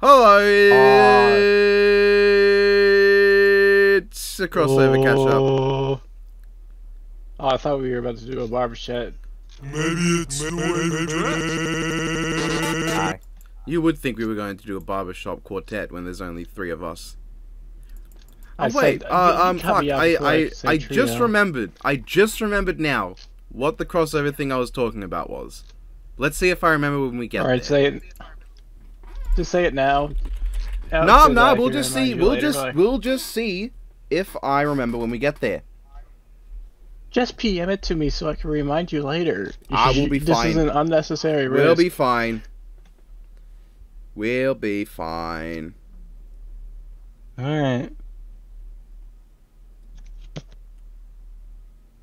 Hello, it's a crossover catch up. Oh. Oh, I thought we were about to do a barber chat. Maybe it's Hi. You would think we were going to do a barbershop quartet when there's only three of us. I Oh, wait, said- uh, um, cut fuck, I, I, I just trio. remembered, I just remembered now what the crossover thing I was talking about was. Let's see if I remember when we get Alright, there. say it. Just say it now. No, Alex, so that no, I we'll just see, we'll later, just, like- we'll just see if I remember when we get there. Just PM it to me so I can remind you later. I will be This fine. This is an unnecessary risk. We'll be fine. We'll be fine. Alright.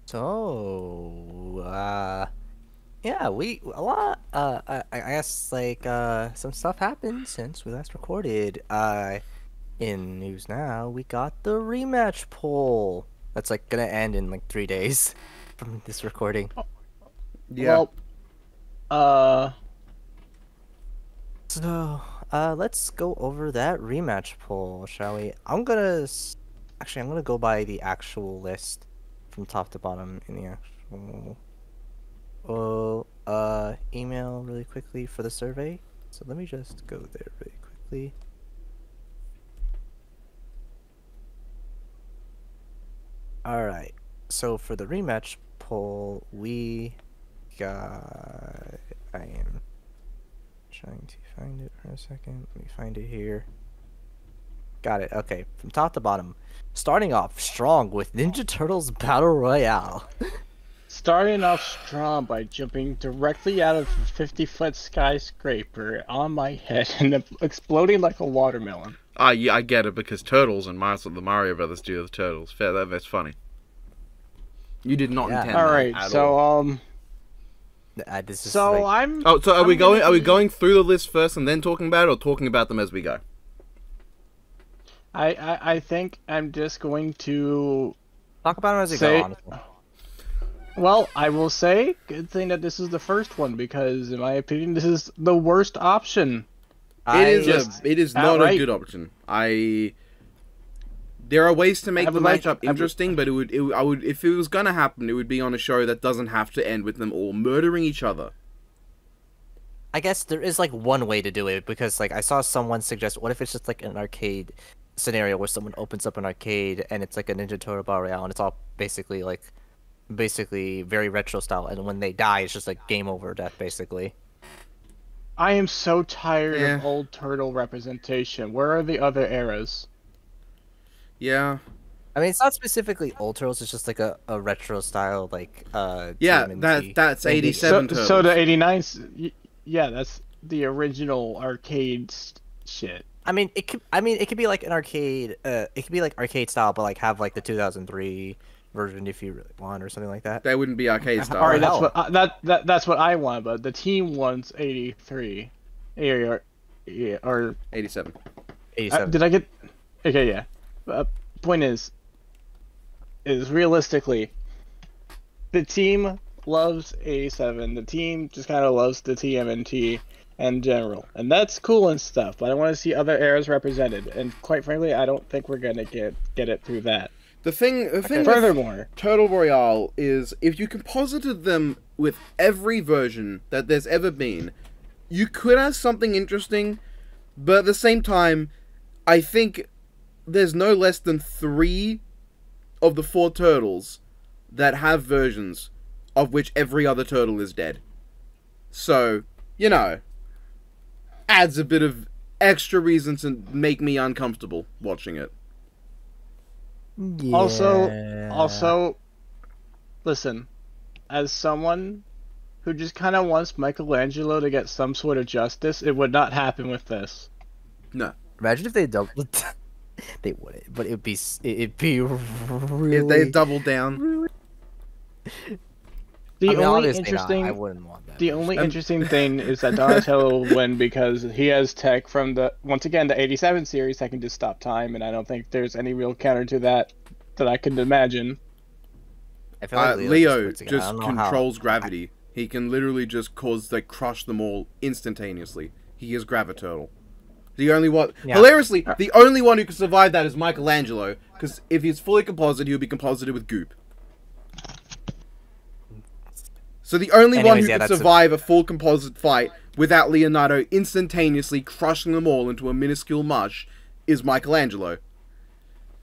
So, uh, yeah, we a lot. Uh, I, I guess like uh, some stuff happened since we last recorded. Uh, in news now, we got the rematch poll. That's like gonna end in like three days from this recording. Yeah. Well, uh, So, uh, let's go over that rematch poll, shall we? I'm gonna s- actually, I'm gonna go by the actual list from top to bottom in the actual. Oh, uh, email really quickly for the survey. So let me just go there really quickly. All right. So for the rematch poll, we got. I am trying to find it for a second. Let me find it here. Got it. Okay, from top to bottom. Starting off strong with Ninja Turtles Battle Royale. starting off strong by jumping directly out of a 50 foot skyscraper on my head and exploding like a watermelon. Ah, yeah, I get it because turtles and Mario, the Mario Brothers do the turtles. Fair, that, that's funny. You did not Yeah. intend that Alright, at so, all. um, Uh, this is so like, I'm. Oh, so are I'm we going? gonna Are we going through the list first and then talking about it, or talking about them as we go? I, I, I think I'm just going to. talk about them as we say- go. Honestly. Well, I will say, good thing that this is the first one because, in my opinion, this is the worst option. I it is just a, it is not a good option. I there are ways to make the would like- matchup I would- interesting, but it would, it, I would if it was gonna happen, it would be on a show that doesn't have to end with them all murdering each other. I guess there is like one way to do it because like I saw someone suggest, what if it's just like an arcade scenario where someone opens up an arcade and it's like a Ninja Turtle Battle Royale and it's all basically like basically very retro style and when they die it's just like game over death basically. I am so tired of old turtle representation. Where are the other eras? Yeah, I mean it's not specifically old turtles, it's just like a, a retro style like uh yeah, that that's eighty seven. So, so the 89s, y- yeah, that's the original arcade shit. I mean it could I mean it could be like an arcade uh it could be like arcade style but like have like the 2003 version if you really want or something like that. That wouldn't be arcade style. All right, that's what I, that, that that's what I want, but the team wants 83. Or, yeah, or Eighty seven. uh, did I get? Okay, yeah. Uh, point is, is realistically, the team loves 87. The team just kind of loves the TMNT in general, and that's cool and stuff. But I want to see other eras represented, and quite frankly, I don't think we're gonna get get it through that. The thing, the thing with Furthermore, Turtle Royale is if you composited them with every version that there's ever been, you could have something interesting, but at the same time, I think there's no less than three of the four turtles that have versions of which every other turtle is dead. So, you know, adds a bit of extra reason to make me uncomfortable watching it. Also- Yeah. also, listen, as someone who just kind of wants Michelangelo to get some sort of justice, it would not happen with this. No. Imagine if they doubled. they wouldn't, but it'd be it'd be really. If they double down. The I mean, only obviously not, interesting, I wouldn't want that. the only interesting thing is that Donatello will win because he has tech from the once again the '87 series that can just stop time, and I don't think there's any real counter to that that I can imagine. I feel Uh, like Leo just puts it- I just don't how. controls gravity. He can literally just cause they crush them all instantaneously. He is Graviturtle. The only one, Yeah. hilariously, the only one who can survive that is Michelangelo. Because if he's fully composite, he'll be composited with goop. So the only one who yeah, can that's a- survive a full composite fight without Leonardo instantaneously crushing them all into a minuscule mush is Michelangelo.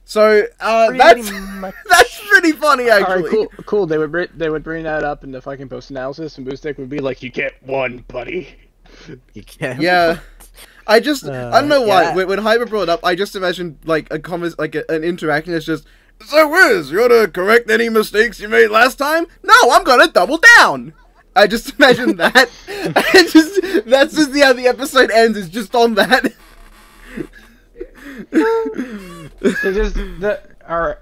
So uh, Pretty that's much. that's pretty funny actually. right, cool, cool. They would bring, they would bring that up in the fucking post analysis, and Boomstick would be like, "You get one, buddy." You can't. Yeah. I just I don't know Uh, why yeah. when, when Hyper brought it up I just imagined like a convers like a, an interaction that's just so Wiz you want to correct any mistakes you made last time no I'm gonna double down I just imagine that and just that's just the how the episode ends is just on that It's just the all right,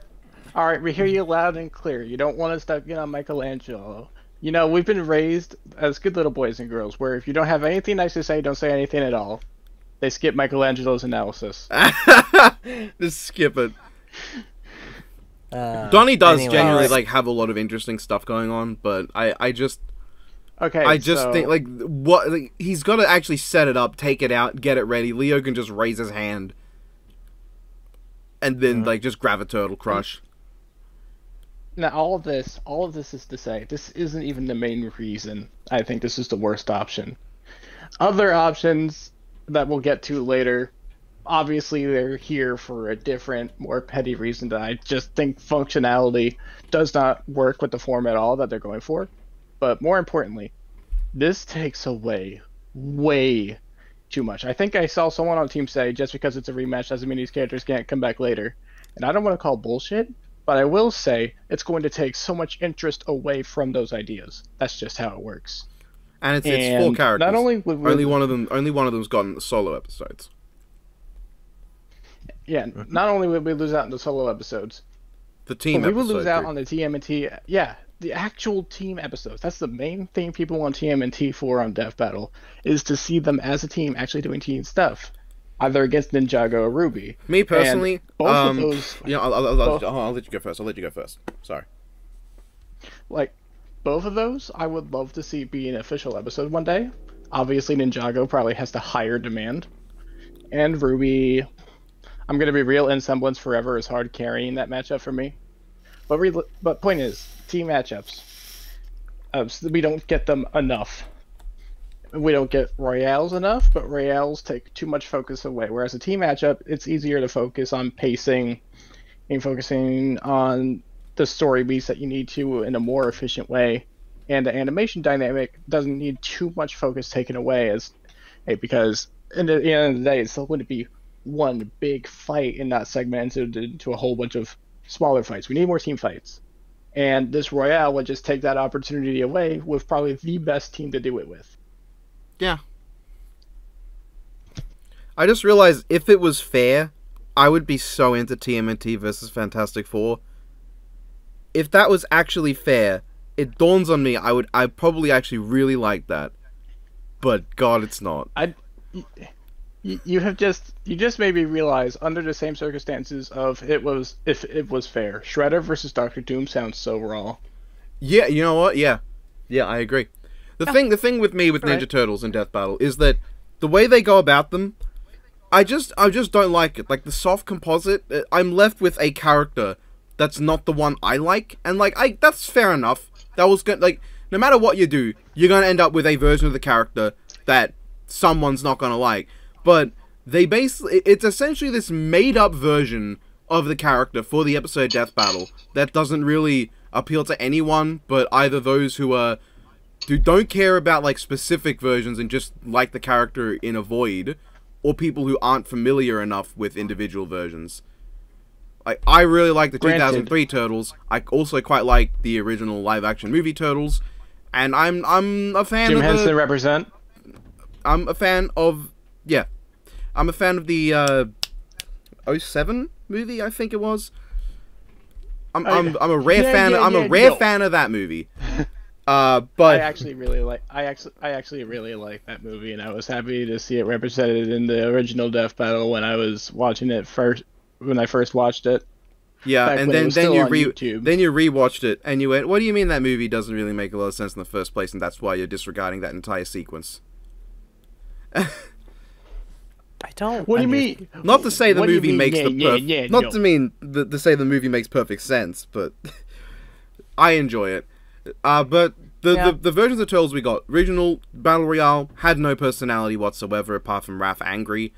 all right. We hear you loud and clear. You don't want to stop getting on Michelangelo. You know we've been raised as good little boys and girls, where if you don't have anything nice to say, don't say anything at all. They skip Michelangelo's analysis. just skip it Uh, Donnie does anyway, genuinely like have a lot of interesting stuff going on but I I just Okay, I just so- think like what like, he's got to actually set it up, take it out, get it ready. Leo can just raise his hand, and then like just grab a turtle crush. Now, all of this, all of this is to say, this isn't even the main reason. I think this is the worst option. Other options that we'll get to later, obviously, they're here for a different, more petty reason that I just think functionality does not work with the form at all that they're going for. But more importantly, this takes away way too much. I think I saw someone on team say just because it's a rematch doesn't mean these characters can't come back later. And I don't want to call bullshit, but I will say it's going to take so much interest away from those ideas. That's just how it works. And it's, it's four characters. Not only we, only one of them, only one of them's gotten solo episodes. Yeah, not only would we lose out in the solo episodes, The team we would lose out on the TMNT. Yeah, the actual team episodes. That's the main thing people want TMNT for on Death Battle is to see them as a team actually doing team stuff, either against Ninjago or RWBY. Me personally, both um, of those, yeah, I'll, I'll, both- I'll let you go first. I'll let you go first. Sorry. like both of those i would love to see be an official episode one day obviously ninjago probably has the higher demand and RWBY i'm going to be real in semblance forever is hard carrying that matchup for me. But re- but point is team matchups uh, so we don't get them enough. We don't get royales enough but royales take too much focus away whereas a team matchup it's easier to focus on pacing and focusing on the story beats that you need to in a more efficient way. And the animation dynamic doesn't need too much focus taken away as hey, because in the, the end of the day it's still going to be one big fight and not segmented into a whole bunch of smaller fights we need more team fights and this royale would just take that opportunity away with probably the best team to do it with Yeah. I just realized if it was fair, I would be so into TMNT versus Fantastic Four. If that was actually fair, it dawns on me I would I probably actually really like that. But God, it's not. I, you, you have just you just made me realize under the same circumstances of it was if it was fair. Shredder versus Doctor Doom sounds so raw. Yeah, you know what? Yeah, yeah, I agree. The thing, the thing with me with Ninja Alright. Turtles and Death Battle is that the way they go about them, I just, I just don't like it. Like the soft composite, uh, I'm left with a character that's not the one I like, and like, I that's fair enough. That was good. Like, no matter what you do, you're gonna end up with a version of the character that someone's not gonna like. But they basically, it's essentially this made-up version of the character for the episode Death Battle that doesn't really appeal to anyone but either those who are who don't care about like specific versions and just like the character in a void or people who aren't familiar enough with individual versions. I I really like the Granted. 2003 Turtles. I also quite like the original live action movie Turtles and I'm I'm a fan Jim of Henson the, represent. I'm a fan of yeah. I'm a fan of the uh 07 movie, I think it was. I'm Oh, I'm. I'm a rare Yeah, fan yeah, I'm yeah, a rare no. fan of that movie. Uh I but actually really like. I actually, I actually really like that movie, and I was happy to see it represented in the original Death Battle when I was watching it first. When I first watched it, yeah, back and then then you re YouTube. then you rewatched it and you went, "What do you mean that movie doesn't really make a lot of sense in the first place and that's why you're disregarding that entire sequence?" I don't. What do you mean? Not to say the What do you movie mean, makes yeah, the yeah, perf- yeah, not no. to mean the, to say the movie makes perfect sense, but I enjoy it. Uh, but the, Yeah. the the versions of Turtles we got original battle royale had no personality whatsoever apart from Raph angry.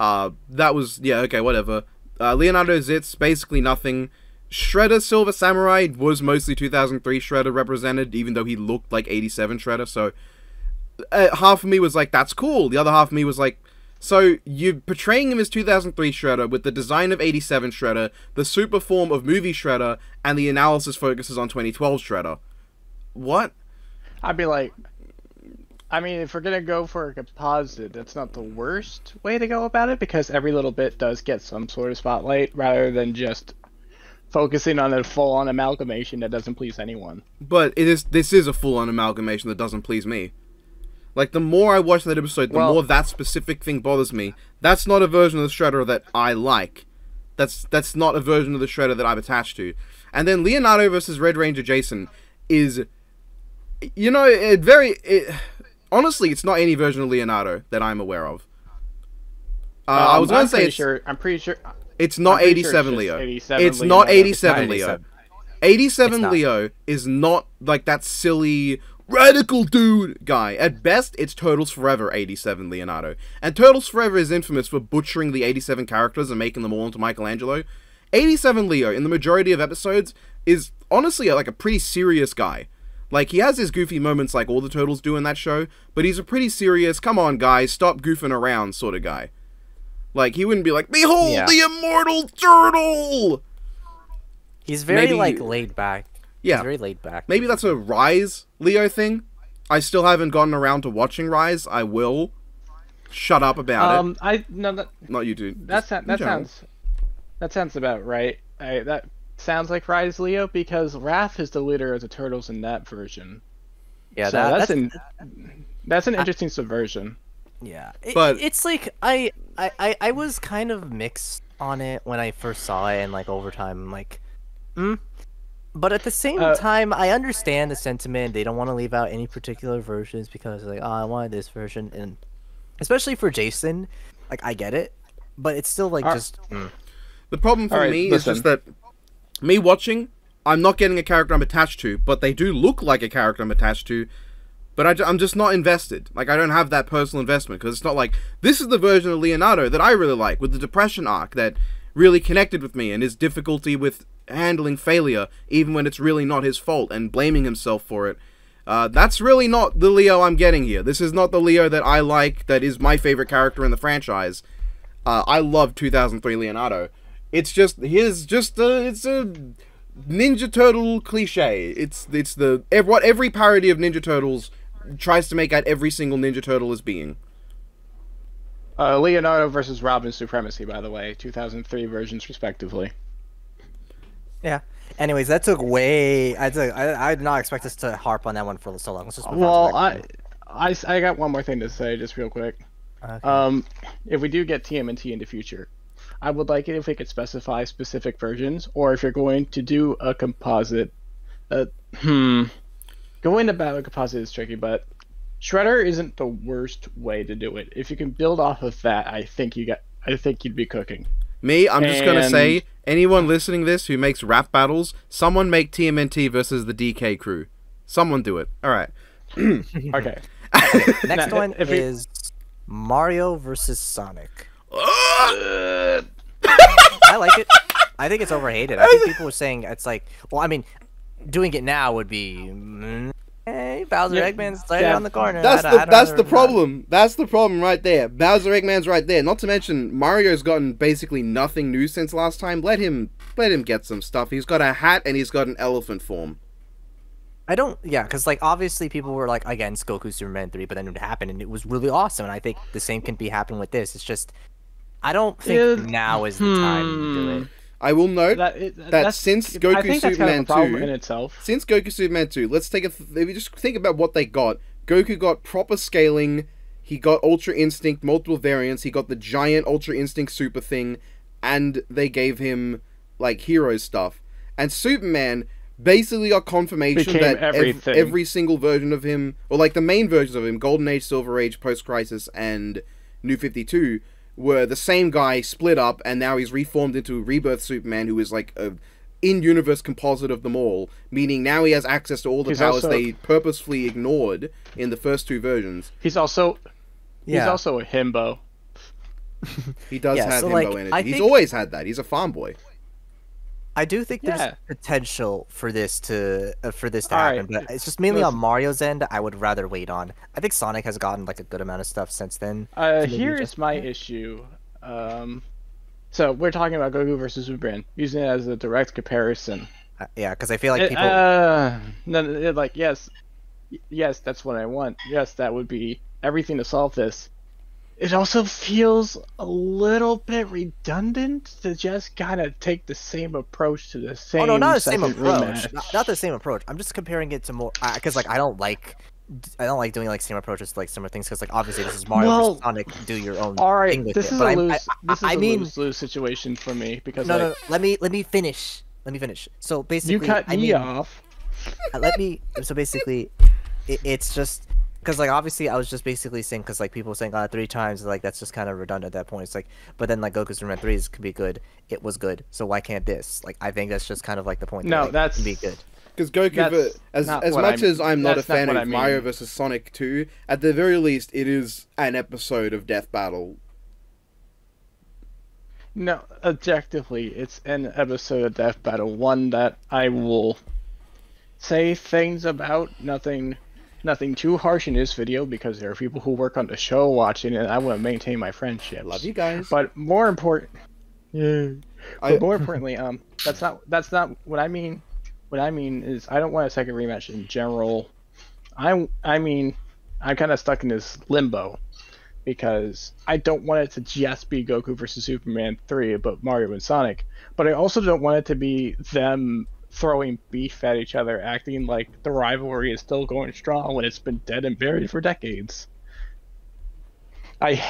Uh, that was yeah okay whatever. Uh, Leonardo Zitz basically nothing. Shredder Silver Samurai was mostly 2003 Shredder represented, even though he looked like 87 Shredder. So uh, half of me was like, "That's cool." The other half of me was like, "So you're portraying him as 2003 Shredder with the design of 87 Shredder, the super form of movie Shredder, and the analysis focuses on 2012 Shredder." What? I'd be like, I mean, if we're gonna go for a composite, that's not the worst way to go about it because every little bit does get some sort of spotlight rather than just focusing on a full-on amalgamation that doesn't please anyone. But it is. This is a full-on amalgamation that doesn't please me. Like the more I watch that episode, the Well- more that specific thing bothers me. That's not a version of the Shredder that I like. That's that's not a version of the Shredder that I'm attached to. And then Leonardo versus Red Ranger Jason is, you know, it very. It, honestly, it's not any version of Leonardo that I'm aware of. Uh, I Um, was gonna I'm say it's, sure. I'm pretty sure. it's not I'm pretty sure 87 it's Leo. 87 it's Leo. not It's not 87 Leo. 87. 87 Leo is not like that silly radical dude guy. At best, it's Turtles Forever 87 Leonardo. And Turtles Forever is infamous for butchering the 87 characters and making them all into Michelangelo. 87 Leo, in the majority of episodes, is honestly uh, like a pretty serious guy. Like, he has his goofy moments like all the Turtles do in that show, but he's a pretty serious, come on guys, stop goofing around sort of guy. Like, he wouldn't be like, Behold Yeah. the immortal turtle! He's very Maybe- like laid back. Yeah. Very laid back. Maybe that's a Rise Leo thing. I still haven't gotten around to watching Rise. I will. Shut up about Um, I no, that. Not you, dude. that, Just that general. sounds that sounds about right. I, that sounds like Rise Leo because Raph is the leader of the turtles in that version. yeah, so that, that's, that's, an that's an interesting subversion. yeah. It- But- it's like I, I, I, I was kind of mixed on it when I first saw it, and like over time, I'm like, hmm. But at the same Uh, time, I understand the sentiment. They don't want to leave out any particular versions because like, oh, I wanted this version, and especially for Jason, like I get it, but it's still like Are- just. mm. The problem for Alright, me listen. is just that me watching, I'm not getting a character I'm attached to, but they do look like a character I'm attached to. But I, ju- I'm just not invested. Like I don't have that personal investment because it's not like this is the version of Leonardo that I really like with the depression arc that really connected with me and his difficulty with handling failure even when it's really not his fault and blaming himself for it. Uh, that's really not the Leo I'm getting here. This is not the Leo that I like. That is my favorite character in the franchise. Uh, I love 2003 Leonardo. It's just here's just a it's a Ninja Turtle cliche. It's it's the what every parody of Ninja Turtles tries to make out every single Ninja Turtle as being. Uh, Leonardo versus Robin Supremacy, by the way, 2003 versions respectively. Yeah. Anyways, that took way. I took. I, I did not expect us to harp on that one for so long. Let's just Well, I, to I, I, s- I got one more thing to say, just real quick. Okay. Um, if we do get TMNT in the future, I would like it if we could specify specific versions, or if you're going to do a composite. Uh, hmm. Going about a composite is tricky, but Shredder isn't the worst way to do it. If you can build off of that, I think you got. I think you'd be cooking. Me, I'm just gonna say, anyone listening to this who makes rap battles, someone make TMNT versus the DK crew. Someone do it. All right. Okay. Next one if we- is Mario versus Sonic. I like it. I think it's overhated. I think people were saying it's like, well, I mean, doing it now would be, mm, hey, Bowser Yeah, Eggman's right yeah. around the corner. That's I'd- the I'd that's the not. problem. That's the problem right there. Bowser Eggman's right there. Not to mention Mario's gotten basically nothing new since last time. Let him let him get some stuff. He's got a hat and he's got an elephant form. I don't, yeah, because like obviously people were like against Goku Superman three, but then it happened and it was really awesome. And I think the same can be happening with this. It's just, I don't think Yeah, now is the time to do it. Hmm. I will note that, it, that since Goku that's kind Superman of a 2 in itself. since Goku Superman 2, let's take a th- if you just think about what they got. Goku got proper scaling, he got Ultra Instinct, multiple variants, he got the giant Ultra Instinct super thing, and they gave him like hero stuff. And Superman basically got confirmation Became that ev- every single version of him, or like the main versions of him, Golden Age, Silver Age, Post Crisis, and New 52, where the same guy split up and now he's reformed into Rebirth Superman, who is like a in-universe composite of them all, meaning now he has access to all the He's powers also- they purposefully ignored in the first two versions. He's also he's also a himbo. He does Yeah, have so, himbo like, energy. I He's think- always had that. He's a farm boy. I do think there's Yeah. potential for this to uh, for this to All happen, right. but it's just mainly on Mario's end. I would rather wait on. I think Sonic has gotten like a good amount of stuff since then. Uh, here is my issue. Um, so we're talking about Goku versus Superman, using it as a direct comparison. Uh, yeah, because I feel like It- people. uh, no, no, like yes, yes, that's what I want. Yes, that would be everything to solve this. It also feels a little bit redundant to just kind of take the same approach to the same. oh no, not the same approach. Not, not the same approach. I'm just comparing it to more because like I don't like. I don't like doing like same approaches to like similar things because like obviously this is Mario Well, Sonic. Do your own All right, thing with this it. is but a lose. I, this is I a mean, lose lose situation for me because no, like, no, no. Let me let me finish. Let me finish. So basically, you cut I me mean, off. uh, let me so basically it, it's just because like obviously i was just basically saying because like people saying uh three times like that's just kind of redundant at that point it's like but then like Goku's superman 3 is can be good it was good so why can't this like i think that's just kind of like the point that, No, like, that's- can be good Because Goku, That's ver- as as much I'm- as I'm not a that's not fan of I mean. Mario vs Sonic 2, at the very least, it is an episode of Death Battle. No, objectively, it's an episode of Death Battle, one that I will say things about. Nothing, nothing too harsh in this video because there are people who work on the show watching, and I want to maintain my friendship. Love you guys. But more important, yeah. I- But more importantly, um, that's not that's not what I mean. What I mean is I don't want a second rematch in general. I I mean, I'm kind of stuck in this limbo because I don't want it to just be Goku versus Superman 3, but Mario and Sonic. But I also don't want it to be them throwing beef at each other, acting like the rivalry is still going strong when it's been dead and buried for decades. I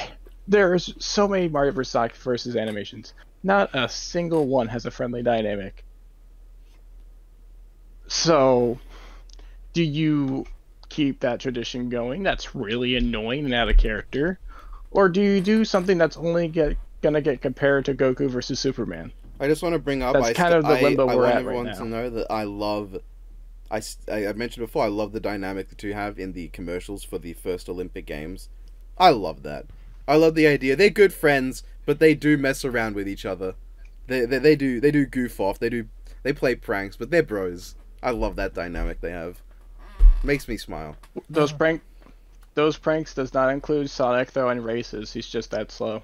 there's so many Mario vs. Sonic versus animations. Not a single one has a friendly dynamic. So, do you keep that tradition going? That's really annoying and out of character, or do you do something that's only get gonna get compared to Goku versus Superman? I just want to bring up. That's I, kind of the limbo I we're want at right everyone now. to know that I love. I, I mentioned before. I love the dynamic the two have in the commercials for the first Olympic Games. I love that. I love the idea. They're good friends, but they do mess around with each other. They they, they do they do goof off. They do they play pranks, but they're bros. I love that dynamic they have. Makes me smile. Those prank, those pranks does not include Sonic throwing races. He's just that slow.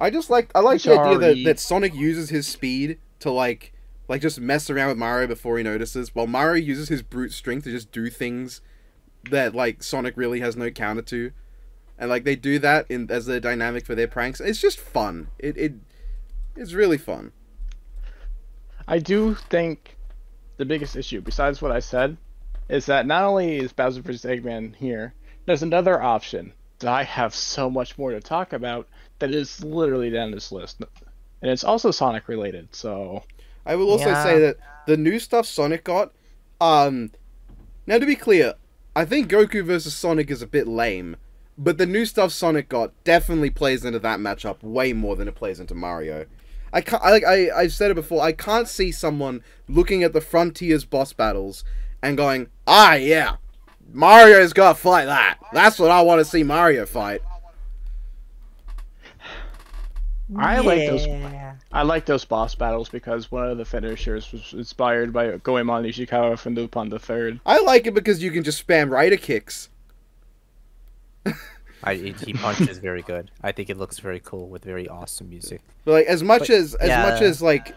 I just like I like the idea that, that Sonic uses his speed to like like just mess around with Mario before he notices, while Mario uses his brute strength to just do things that like Sonic really has no counter to. And like they do that in as their dynamic for their pranks. It's just fun. It it it's really fun. I do think the biggest issue, besides what I said, is that not only is Bowser vs. Eggman here, there's another option I have so much more to talk about that is literally down this list. And it's also Sonic related, so I will also Yeah. say that the new stuff Sonic got, um, now to be clear, I think Goku versus Sonic is a bit lame, but the new stuff Sonic got definitely plays into that matchup way more than it plays into Mario. I can't, I, like, I, I've said it before, I can't see someone looking at the Frontiers boss battles and going, ah, yeah, Mario's gotta fight that. That's what I want to see Mario fight. I like those I like those boss battles because one of the finishers was inspired by Goemon Ishikawa from Lupin the Third. I like it because you can just spam rider kicks. I, he he punches very good. I think it looks very cool with very awesome music. But like as much But- as as much as like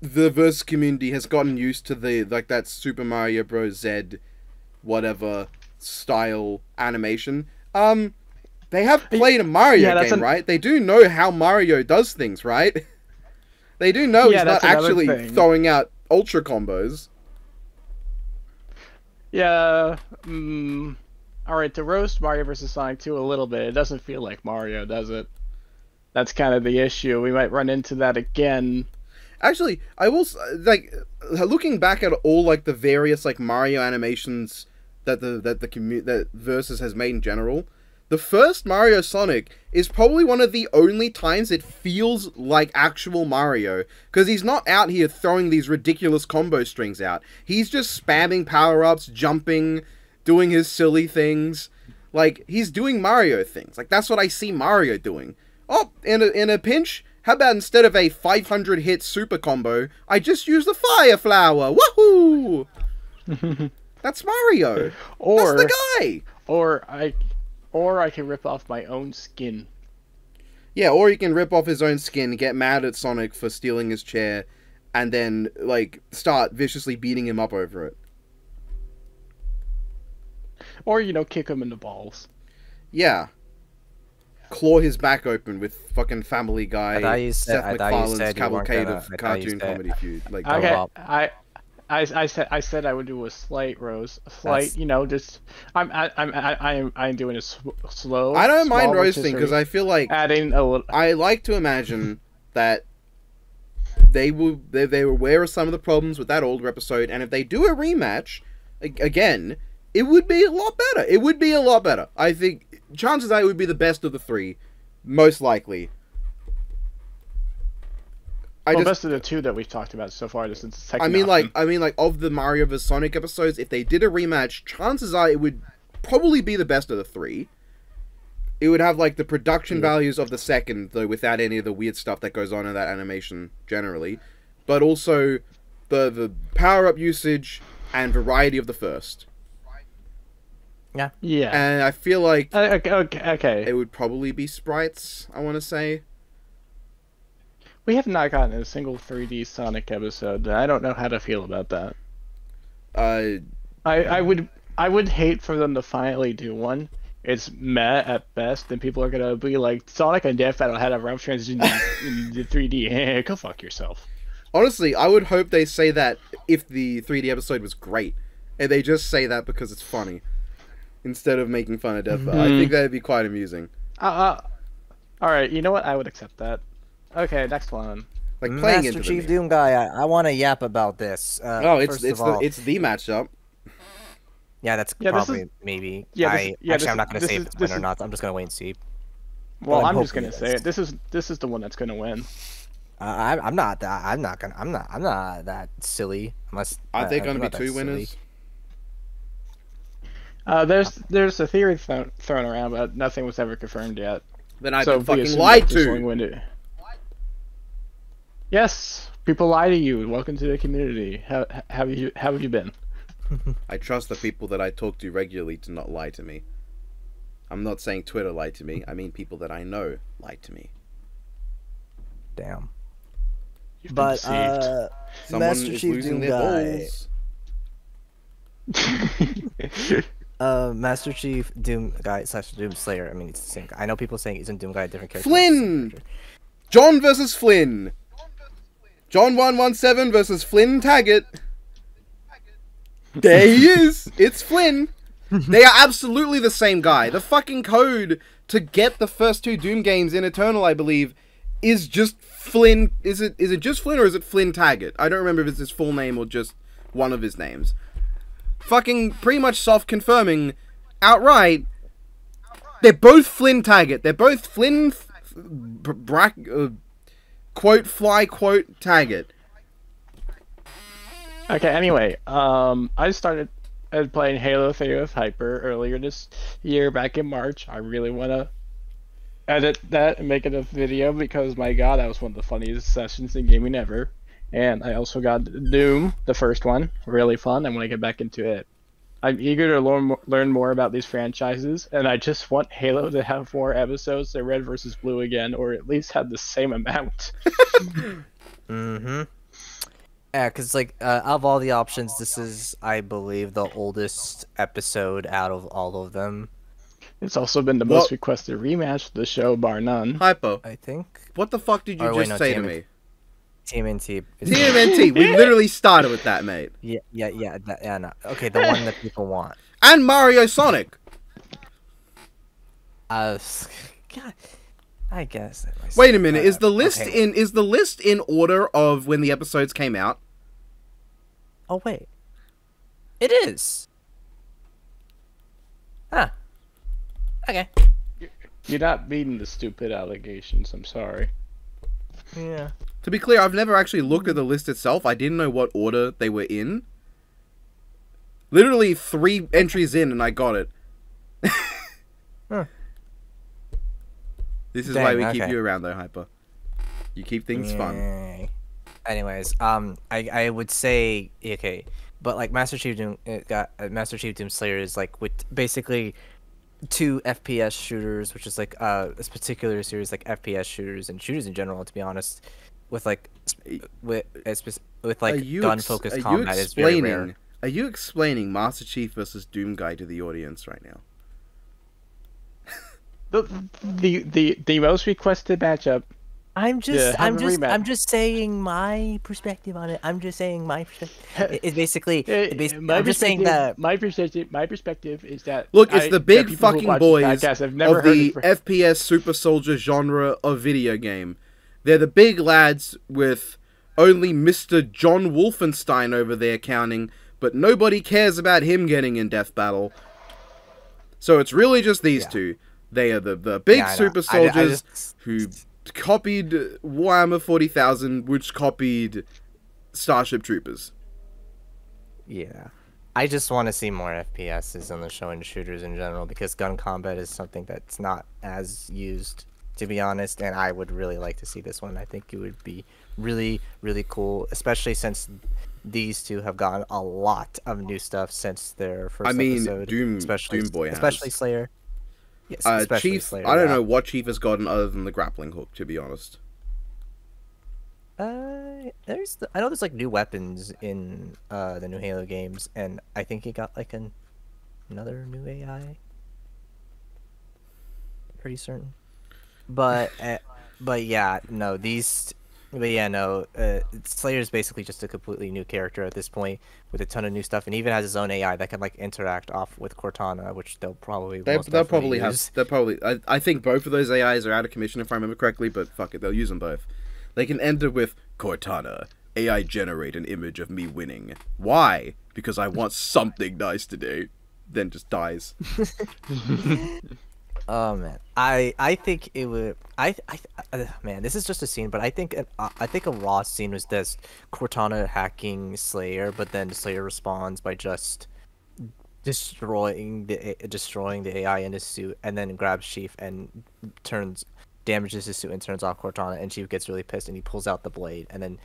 the verse community has gotten used to the like that Super Mario Bros. Z whatever style animation, um they have played a Mario Yeah, game, an- right? They do know how Mario does things, right? they do know Yeah, he's not actually thing. throwing out ultra combos. Yeah, mm, alright, to roast Mario vs. Sonic 2 a little bit, it doesn't feel like Mario, does it? That's kind of the issue. We might run into that again. Actually, I will like looking back at all like the various like Mario animations that the that the commu- that Versus has made in general. the first Mario Sonic is probably one of the only times it feels like actual Mario because he's not out here throwing these ridiculous combo strings out. He's just spamming power ups, jumping, doing his silly things. Like he's doing Mario things. Like that's what I see Mario doing. Oh, in a in a pinch, how about instead of a 500 hit super combo, I just use the fire flower? Woohoo! That's Mario. Or That's the guy. or I or I can rip off my own skin. Yeah, or he can rip off his own skin, get mad at Sonic for stealing his chair, and then like start viciously beating him up over it. Or you know, kick him in the balls. Yeah. Claw his back open with fucking Family Guy, I thought you said- Seth I thought you MacFarlane's said you weren't cavalcade gonna- of I thought you cartoon comedy feud. Like, Okay. I, I, I said I said I would do a slight rose, a slight. That's- You know, just I'm I, I'm I, I'm I'm doing a sw- slow. I don't mind roasting because I feel like adding a little. I like to imagine that they will they, they were aware of some of the problems with that older episode, and if they do a rematch again, it would be a lot better. It would be a lot better. I think chances are it would be the best of the three, most likely. I well, just best of the two that we've talked about so far. This is the second. I mean, like. I mean, like, of the Mario vs Sonic episodes, if they did a rematch, chances are it would probably be the best of the three. It would have like the production values of the second, though, without any of the weird stuff that goes on in that animation generally, but also the the power up usage and variety of the first. yeah. Yeah. And I feel like Uh, okay, okay, okay. it would probably be sprites. I want to say. We have not gotten a single 3D Sonic episode. and I don't know how to feel about that. Uh, I, I would I would hate for them to finally do one. It's meh at best, and people are gonna be like, Sonic and Death Battle had a rough transition into 3D. Go fuck yourself. honestly, I would hope they say that if the 3D episode was great, and they just say that because it's funny, instead of making fun of Death Battle. I Mhm. think that'd be quite amusing. Uh, uh, all right, you know what? I would accept that. Okay, next one. Like playing Master into Chief the Doom guy, I, I want to yap about this. Uh, Oh, it's it's of the it's the matchup. yeah, that's Yeah, this is- probably maybe. yeah, this- I yeah, actually I'm not gonna say is- if it's this win or not. I'm just gonna wait and see. Well, I'm I'm, just gonna say it. This is this is the one that's gonna win. Uh, I, I'm not that. I'm not gonna. I'm not. I'm not that silly. Unless Are uh, there going to be not that two silly. winners? Uh, there's there's a theory thrown thrown around, but nothing was ever confirmed yet. Then I've so been fucking lied to. Only win it. Yes, people lie to you. Welcome to the community. How, how have you how have you been? I trust the people that I talk to regularly to not lie to me. I'm not saying Twitter lied to me. I mean people that I know lied to me. Damn. You've been But deceived. uh, Someone Master is Chief losing Doom their guy. balls. Uh, Master Chief Doom guy slash Doom Slayer. I mean, it's the same. guy. I know people saying he's in Doom guy, a different character. but it's the same Flynn! John versus Flynn. John one one seven versus Flynn Taggart. There he is. It's Flynn. They are absolutely the same guy. The fucking code to get the first two Doom games in Eternal, I believe, is just Flynn. Is it? Is it just Flynn or is it Flynn Taggart? I don't remember if it's his full name or just one of his names. Fucking pretty much self-confirming outright. They're both Flynn Taggart. They're both Flynn. F- Brack. Uh, quote fly quote tag it. Okay, anyway, um, I started playing Halo 3 with Hyper earlier this year, back in March. I really want to edit that and make it a video because, my god, that was one of the funniest sessions in gaming ever. And I also got Doom, the first one, really fun. I want to get back into it. I'm eager to learn, learn more about these franchises, and I just want Halo to have more episodes than Red versus Blue again, or at least have the same amount. Mm-hmm. Yeah, because like uh, out of all the options, this is, I believe, the oldest episode out of all of them. It's also been the Well- most requested rematch of the show, bar none. Hypo. I think What the fuck did you wait, just no, say to TMNT. me? TMNT. TMNT. we literally started with that, mate. Yeah, yeah, yeah, that, yeah. No. Okay, the one that people want. And Mario Sonic. Uh, God, I guess. Wait a minute. Is the list okay. in is the list in order of when the episodes came out? Oh wait, it is. Huh. Okay. You're not meeting the stupid allegations. I'm sorry. Yeah. To be clear, I've never actually looked at the list itself. I didn't know what order they were in. Literally three entries in, and I got it. Huh. This is why Dang, we keep you around, though, Hyper. You keep things fun. Anyways, um, I I would say okay, but like Master Chief Doom it got uh, Master Chief Doom Slayer is like with basically two FPS shooters, which is like uh this particular series like FPS shooters and shooters in general. To be honest, with like with with like you gun ex- focused are combat is very rare. Are you explaining Master Chief versus Doom Guy to the audience right now? The the the, the most requested matchup. I'm just Yeah, I'm just rematch. I'm just saying my perspective on it. I'm just saying my perspective. It- It's basically, it basi- my I'm just saying perspective- that my perspective. My perspective is that Look, it's I- the big fucking watch boys podcast of the FPS super soldier genre of video game. They're the big lads with only Mr. John Wolfenstein over there counting, but nobody cares about him getting in death battle. So it's really just these Yeah. two. They are the, the big Yeah, I super I- I soldiers just- who copied Warhammer 40,000, which copied Starship Troopers. Yeah. I just want to see more FPSs on the show and shooters in general because gun combat is something that's not as used, to be honest. And I would really like to see this one. I think it would be really, really cool, especially since these two have gotten a lot of new stuff since their first I mean, episode. Doom- especially, Doom Boy especially has. Slayer. Yes, Uh, especially Chief, Slayer. I don't yeah. know what Chief has gotten other than the grappling hook, to be honest. Uh, there's the, I know there's like new weapons in uh the new Halo games, and I think he got like an another new AI. Pretty certain, but uh, but yeah, no these. But yeah, no. Uh, is basically just a completely new character at this point, with a ton of new stuff, and even has his own AI that can like interact off with Cortana, which they'll probably they, they'll definitely probably have. use. They'll probably. I, I think both of those AIs are out of commission if I remember correctly, but fuck it, they'll use them both. They can end it with Cortana. AI generate an image of me winning. Why? Because I want something nice to do. Then just dies. Oh man, I I think it would. I I uh, man, this is just a scene, but I think an, uh, I think a raw scene was this Cortana hacking Slayer, but then Slayer responds by just destroying the destroying the AI in his suit, and then grabs Chief and turns damages his suit and turns off Cortana, and Chief gets really pissed and he pulls out the blade, and then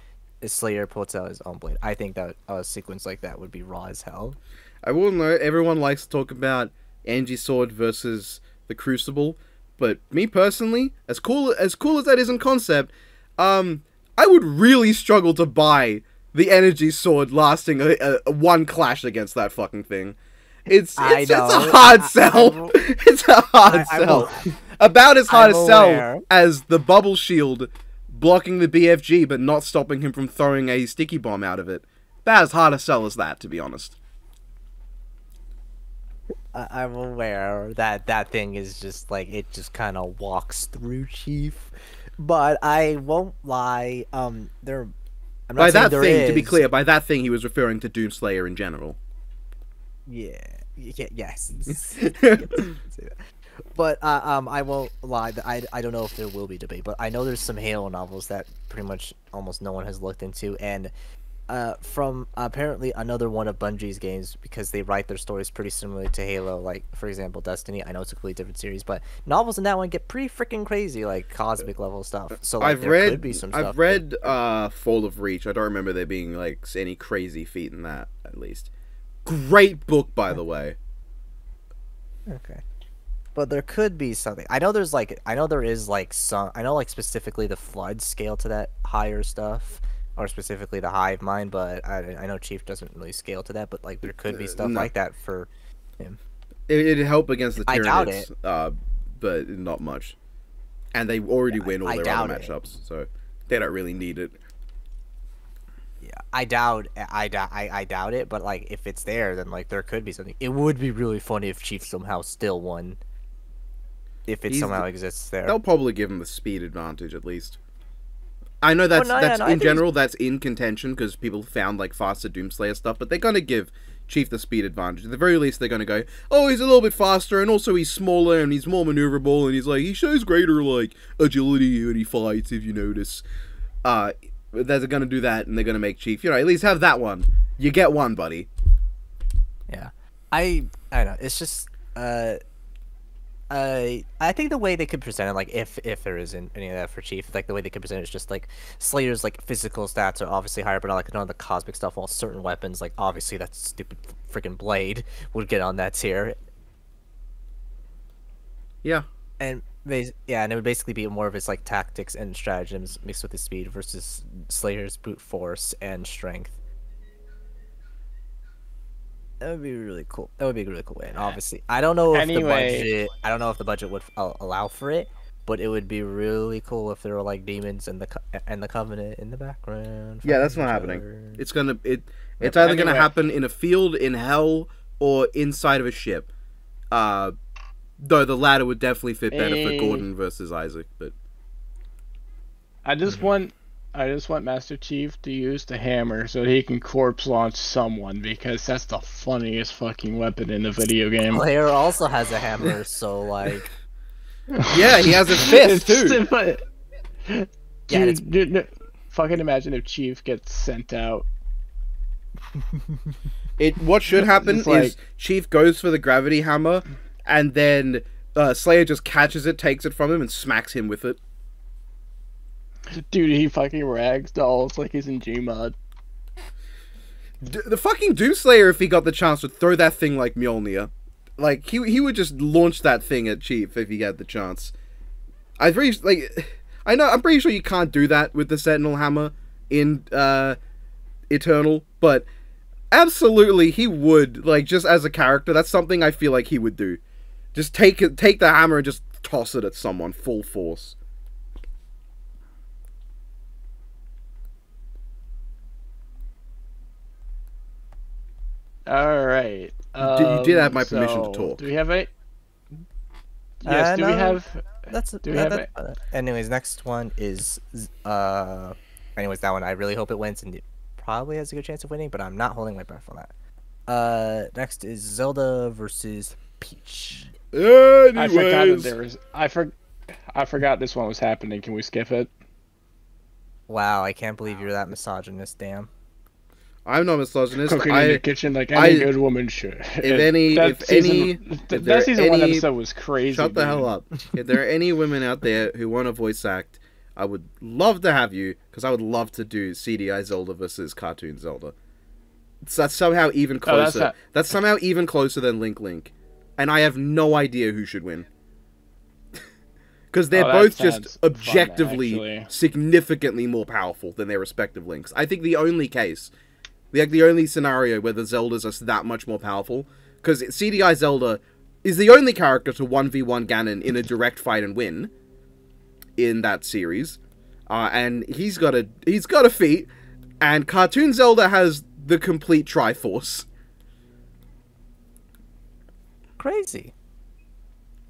Slayer pulls out his own blade. I think that a sequence like that would be raw as hell. I will note everyone likes to talk about Energy Sword versus the Crucible, but me personally, as cool as cool as that is in concept, um, I would really struggle to buy the Energy Sword lasting a, a, a one clash against that fucking thing. It's it's, it's a hard I- I sell. it's a hard sell. About as hard a sell as the bubble shield blocking the BFG but not stopping him from throwing a sticky bomb out of it. About as hard a sell as that, to be honest. I- I'm aware that that thing is just like it just kind of walks through Chief, but I won't lie. Um, there. I'm not By that there thing, to be clear, by that thing he was referring to Doomslayer in general. Yeah. yeah yes. but uh, um, I won't lie. I I don't know if there will be debate, but I know there's some Halo novels that pretty much almost no one has looked into, and uh, from apparently another one of Bungie's games because they write their stories pretty similarly to Halo. Like for example, Destiny. I know it's a completely different series, but novels in that one get pretty freaking crazy, like cosmic level stuff. So like, I've there read could be some stuff I've that- read uh Fall of Reach. I don't remember there being like any crazy feat in that at least. Great book by the way. Okay. But there could be something. I know there's like I know there is like some I know like specifically the flood scale to that higher stuff or specifically the hive mind, but I I know Chief doesn't really scale to that, but like there could be Uh, stuff no. like that for It, it'd help against the I doubt Tyranids, uh, but not much. And they already win all I their other it. matchups, so they don't really need it. yeah, I doubt I doubt I, I doubt it, but like if it's there then like there could be something. It would be really funny if Chief somehow still won. If it He's somehow the- exists there. They'll probably give him the speed advantage at least. I know that's no, that's no, I in think it's- general that's in contention because people found like faster Doomslayer stuff, but they're gonna give Chief the speed advantage. At the very least, they're going to go, oh, he's a little bit faster, and also he's smaller, and he's more maneuverable, and he's like, he shows greater, like, agility when he fights, if you notice. Uh, they're going to do that, and they're going to make Chief, you know, at least have that one. You get one, buddy. Yeah, I I don't know. It's just uh, I I think the way they could present it, like if if there isn't any of that for Chief, like the way they could present it is just like Slayer's like physical stats are obviously higher, but not like none of the cosmic stuff. While certain weapons, like obviously that stupid freaking blade would get on that tier, Yeah. and bas- yeah, and it would basically be more of his like tactics and stratagems mixed with his speed versus Slayer's brute force and strength. That would be really cool. That would be a really cool way. And obviously, I don't know if the budget. I don't know if the budget would uh, allow for it, but it would be really cool if there were like demons and the co- and the covenant in the background. Yeah, that's fighting not each happening. other. It's gonna it. It's either gonna happen in a field in hell or inside of a ship. Uh, though the latter would definitely fit better for Eh. Gordon versus Isaac. But I just want I just want Master Chief to use the hammer so he can corpse launch someone because that's the funniest fucking weapon in the video game. Slayer also has a hammer, so like yeah, he has a fist too. but- Yeah, Dude, dude, no- fucking imagine if Chief gets sent out. It what should happen like- is Chief goes for the gravity hammer, and then uh, Slayer just catches it, takes it from him, and smacks him with it. Dude, he fucking rags dolls like he's in Gmod. D- the fucking Doomslayer, if he got the chance, would throw that thing like Mjolnir. Like he he would just launch that thing at Chief if he had the chance. I pretty like I know I'm pretty sure you can't do that with the Sentinel hammer in uh Eternal, but absolutely he would like just as a character. That's something I feel like he would do. Just take it, take the hammer and just toss it at someone full force. All right. You did- you did have my um, permission to talk. Do we have a? Yes. Uh, do we have? That's Do we that- have that- uh, anyways. Next one is uh. Anyways, that one I really hope it wins and it probably has a good chance of winning, but I'm not holding my breath on that. Uh, next is Zelda versus Peach. Anyways, I forgot that there was. I for. I forgot this one was happening. Can we skip it? Wow, I can't believe you're that misogynist. Damn. I'm not misogynist. Cooking in the kitchen like any I- good woman should. If any- that if season, any- if that season one episode was crazy. Shut the hell up. if there are any women out there who want to voice act, I would love to have you because I would love to do CDI Zelda versus cartoon Zelda. It's, that's somehow even Oh, that's closer. not- that's somehow even closer than Link Link, and I have no idea who should win. Because they're Oh, both just objectively actually. significantly more powerful than their respective links. I think the only case, like the only scenario where the Zeldas are that much more powerful, because CDI Zelda is the only character to 1v1 Ganon in a direct fight and win in that series. Uh, and he's got a he's got a feat, and Cartoon Zelda has the complete Triforce. Crazy.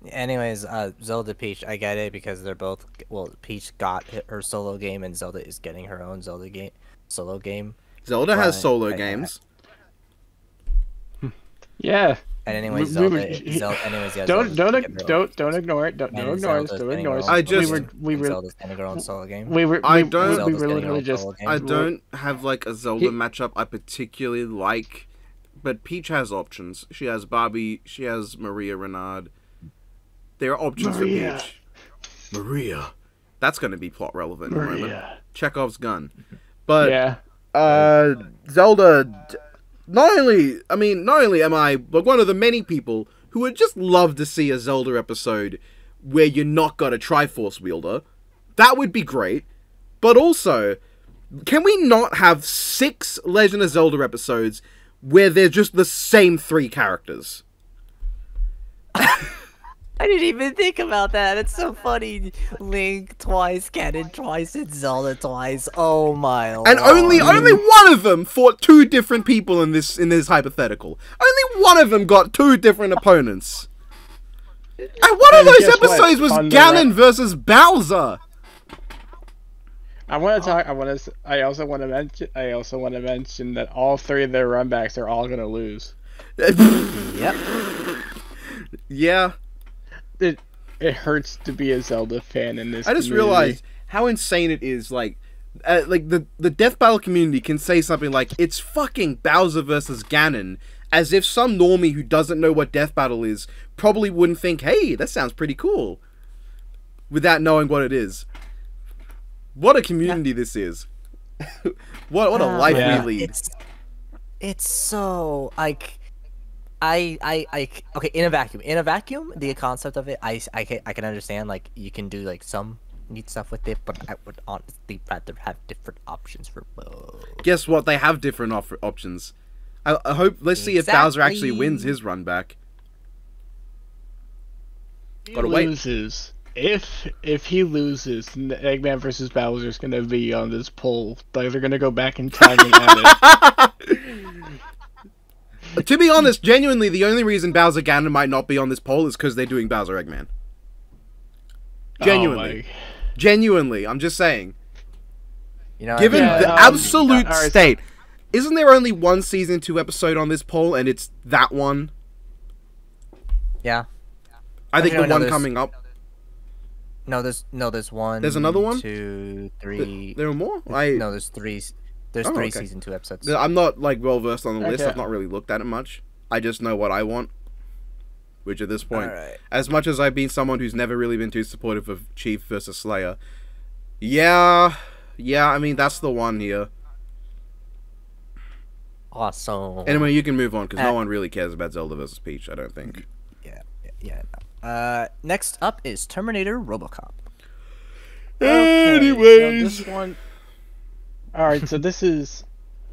Anyways, uh, Zelda Peach, I get it because they're both well. Peach got her solo game, and Zelda is getting her own Zelda game solo game. Zelda has solo I- I- games. Hmm. Yeah. And anyways, We- we Zelda, were- Zelda anyways, yeah. Don't Zelda's don't getting don't don't ignore it. Don't and don't ignore it. Don't ignore her it. I just- we game, were we and were Zelda's getting her own solo game. we were I we, don't- we, were literally just. I don't have like a Zelda He- matchup I particularly like, but Peach has options. She has Barbie. She has Maria Renard. There are options Maria. for Peach. Maria. That's going to be plot relevant in a moment. Maria. Chekhov's gun. But Yeah. Uh, Zelda. Not only, I mean, not only am I like one of the many people who would just love to see a Zelda episode where you're not got a Triforce wielder. That would be great. But also, can we not have six Legend of Zelda episodes where they're just the same three characters? I didn't even think about that. It's so funny. Link twice, Ganon twice, and Zelda twice. Oh my And only lord. only one of them fought two different people in this in this hypothetical. Only one of them got two different opponents. And one of those guess what? episodes was Ganon versus Bowser. I want to talk. I want to. I also want to mention. I also want to mention that all three of their runbacks are all gonna lose. Yep. yeah, It it hurts to be a Zelda fan in this. I just community. realized how insane it is. Like, uh, like the the Death Battle community can say something like it's fucking Bowser versus Ganon, as if some normie who doesn't know what Death Battle is probably wouldn't think, "Hey, that sounds pretty cool," without knowing what it is. What a community this is. what what a Oh, life Yeah. we lead. It's it's so like I I I okay in a vacuum in a vacuum the concept of it I I can, I can understand like you can do like some neat stuff with it but I would honestly rather have different options for both. Guess what? They have different off- options. I, I hope. Let's see if Bowser actually wins his run back. He Gotta wait. loses. If if he loses, Eggman versus Bowser is gonna be on this poll. Like they're gonna go back in time and add it. to be honest, genuinely, the only reason Bowser Ganon might not be on this poll is because they're doing Bowser Eggman. Genuinely, Oh genuinely, I'm just saying. You know Given Yeah, the um, absolute alright, so- state, isn't there only one season two episode on this poll, and it's that one? yeah I think Actually, the no, one there's- coming up. no there's no there's one There's another one? two three Th- There are more. I no there's three s- there's Oh, three okay. season two episodes. I'm not like well versed on the list. I've not really looked at it much. I just know what I want. Which at this point, Alright. as much as I've been someone who's never really been too supportive of Chief versus Slayer, yeah, yeah. I mean that's the one here. Awesome. Anyway, you can move on because no Uh, one really cares about Zelda versus Peach. I don't think. Yeah, yeah, yeah. no. Uh, next up is Terminator RoboCop. Okay, Anyways. so this one. All right, so this is.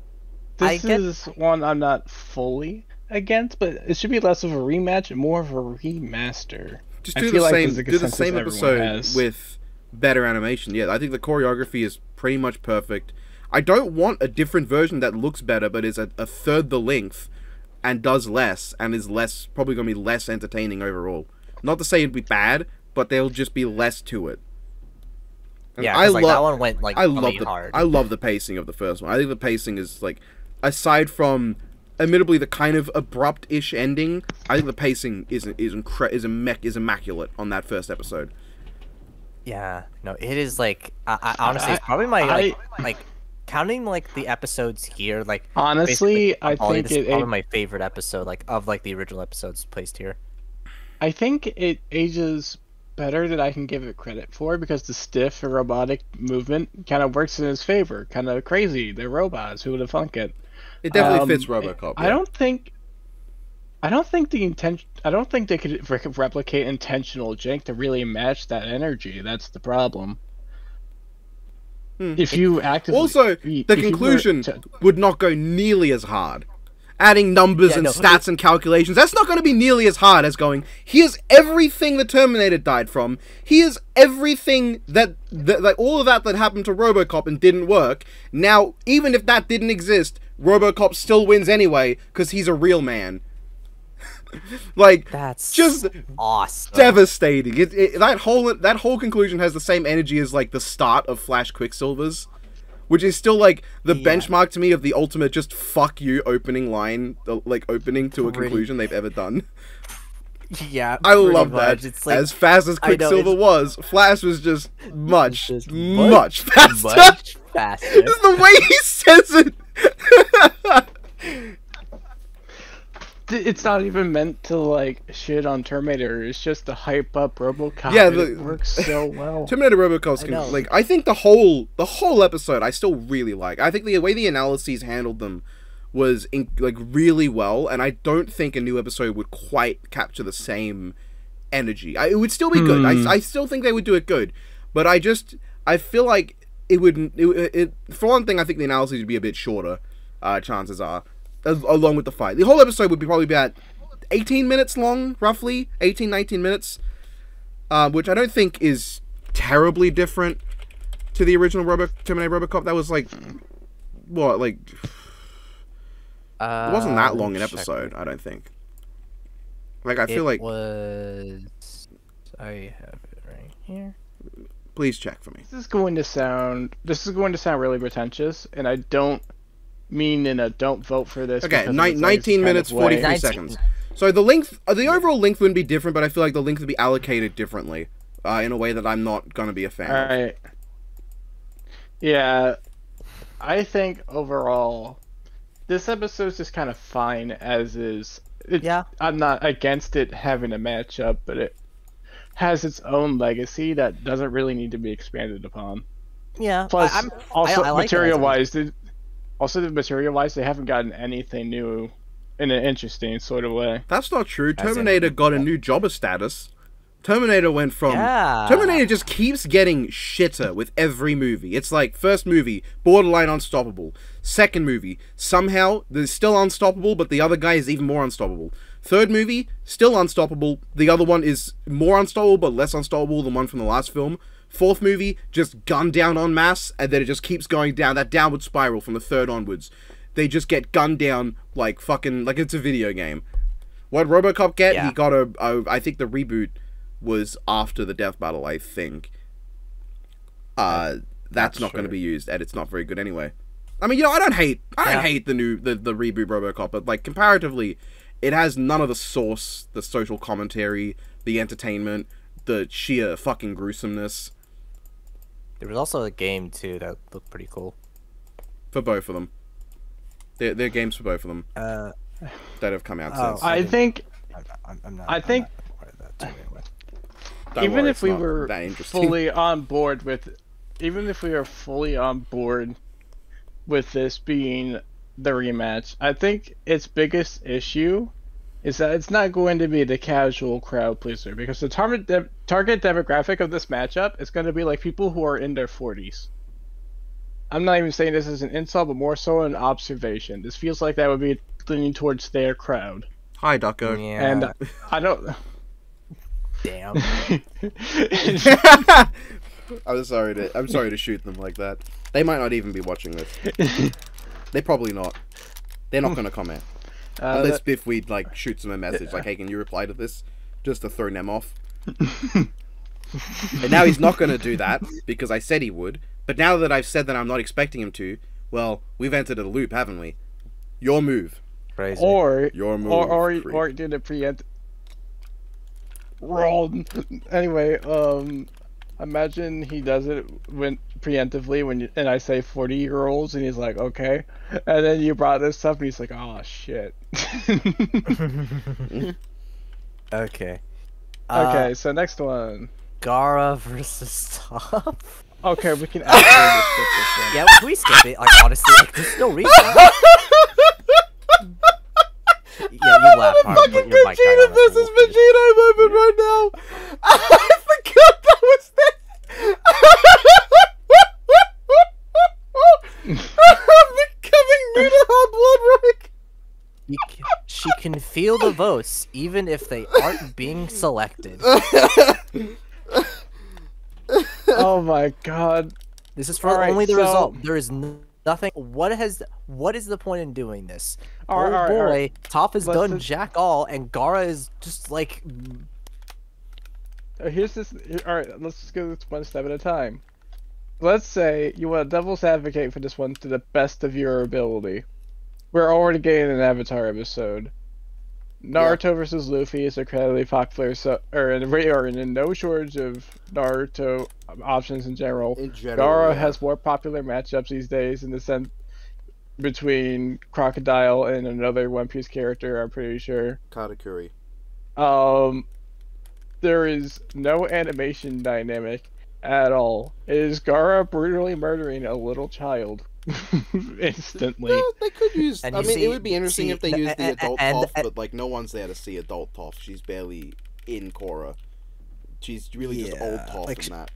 I This get- is one I'm not fully against, but it should be less of a rematch and more of a remaster. Just I do feel the like same. there's Do the same episode has. with better animation. Yeah, I think the choreography is pretty much perfect. I don't want a different version that looks better, but is a, a third the length and does less and is less probably gonna be less entertaining overall. Not to say it'd be bad, but there'll just be less to it. And Yeah, I 'cause, like, love that one went like I love really the hard. I love the pacing of the first one. I think the pacing is like, aside from, admittedly the kind of abrupt-ish ending, I think the pacing is is incre- is immec- is immaculate on that first episode. Yeah, no, it is like I, I honestly, it's probably my like, like counting like the episodes here. Like Honestly, I Ollie, think this is probably it my favorite episode, like of like the original episodes placed here. I think it ages better than I can give it credit for because the stiff and robotic movement kind of works in his favor. Kind of crazy. They're robots. Who would have thunk it? It definitely Um, fits RoboCop. I don't think. I don't think the intention. I don't think they could re- replicate intentional jank to really match that energy. That's the problem. Hmm. If you actively Also, the conclusion would not go nearly as hard. Adding numbers Yeah, and no. stats and calculations, that's not going to be nearly as hard as going, here's everything the Terminator died from. Here's everything that, that like all of that that happened to RoboCop and didn't work. Now, even if that didn't exist, RoboCop still wins anyway because he's a real man. like That's just awesome. devastating. It, it, that whole that whole conclusion has the same energy as like the start of Flash Quicksilver's, which is still like the Yeah. benchmark to me of the ultimate just fuck you opening line, the, like opening to a Pretty- conclusion they've ever done. Yeah, I love much. that. It's like as fast as I know, Quicksilver was, Flash was just much, just much, much- faster. much faster. The way he says it. Th- It's not even meant to like shit on Terminator. It's just to hype up RoboCop. Yeah, the- it works so well. Terminator RoboCop's I con- like I think the whole the whole episode I still really like. I think the way the analyses handled them was in, like really well, and I don't think a new episode would quite capture the same energy. I, it would still be good. Hmm. I, I still think they would do it good, but I just I feel like it would it, it for one thing I think the analyses would be a bit shorter. Uh, chances are, as, along with the fight, the whole episode would be probably about 18 minutes long, roughly 18 19 minutes uh, which I don't think is terribly different to the original Robo Terminator RoboCop. That was like what, like Uh, it wasn't that long an episode. I don't think. Like I feel it like was. I have it right here. please Please check for me. This is going to sound this is going to sound really pretentious, and I don't mean in a don't vote for this. Okay, ni- 19 minutes, 43 Nineteen. seconds. So the length, uh, the overall length wouldn't be different, but I feel like the length would be allocated differently, uh, in a way that I'm not gonna be a fan. All of. right. Yeah, I think overall, this episode's just kind of fine as is. It, Yeah. I'm not against it having a matchup, but it has its own legacy that doesn't really need to be expanded upon. Yeah. Plus, I, I'm, also I, I like that as a- material-wise, they- also the material-wise, they haven't gotten anything new in an interesting sort of way. That's not true. As Terminator got a new jobber status. Terminator went from Yeah. Terminator just keeps getting shitter with every movie. It's like first movie, borderline unstoppable. Second movie, somehow they're still unstoppable, but the other guy is even more unstoppable. Third movie, still unstoppable. The other one is more unstoppable but less unstoppable than one from the last film. Fourth movie, just gunned down en masse, and then it just keeps going down that downward spiral from the third onwards. They just get gunned down like fucking like it's a video game. What RoboCop get? Yeah. He got a, a. I think the reboot was after the death battle. I think. Uh, that's not not going to be used, and it's not very good anyway. I mean, you know, I don't hate. I don't Yeah. hate the new the the reboot RoboCop, but like comparatively, it has none of the source, the social commentary, the entertainment, the sheer fucking gruesomeness There was also a game too that looked pretty cool. for both of them. They're, they're games for both of them Uh, that have come out Oh, since. I I think I'm, I'm, I'm not. I I'm think- not part of that too anyway. Don't even worry, if we were fully on board with even if we were fully on board with this being the rematch i think its biggest issue is that it's not going to be the casual crowd pleaser because the target de- target demographic of this matchup is going to be like people who are in their 40s i'm not even saying this is an insult but more so an observation this feels like that would be leaning towards their crowd Hi, Ducko. Yeah. and uh, i don't damn. I'm sorry to I'm sorry to shoot them like that. They might not even be watching this. They're probably not. They're not gonna comment. Uh, Unless Biff we'd like shoots him a message like, "Hey, can you reply to this?" Just to throw them off. and now he's not gonna do that because I said he would. But now that I've said that I'm not expecting him to, well, we've entered a loop, haven't we? Your move. Crazy. or Your move. or or, creep. or did it preempt Wrong. anyway um imagine he does it when preemptively when you, and i say 40 year olds and he's like okay and then you brought this up and he's like oh shit okay. Uh, okay so next one Gaara versus Toph. okay we can actually skip this one Yeah, we skip it? Like honestly, like there's no reason. yeah, you laugh hard, but your mic died on us, so we'll moment right now. I forgot that was this. I'm becoming Nina Bloodrock. You can- she can feel the votes even if they aren't being selected. oh my god This is for Alright, only the so- result. There is n- nothing. What has? What is the point in doing this? Alright, oh boy, alright. Toph has Let's done just- jack all, and Gaara is just like Uh, here's this. Here, all right, let's just go this one step at a time. Let's say you want to devil's advocate for this one to the best of your ability. We're already getting an Avatar episode. Naruto versus Luffy is incredibly popular, so or in, or in no shortage of Naruto options in general. In general, Gaara yeah. has more popular matchups these days in the sense between Crocodile and another One Piece character. I'm pretty sure. Katakuri. Um, there is no animation dynamic at all. It is Gaara brutally murdering a little child instantly. Well, they could use. And I mean, see- it would be interesting see, if they the- used the adult and- Toph, and- but like no one's there to see adult Toph. She's barely in Korra. She's really just old Yeah, Toph like in that.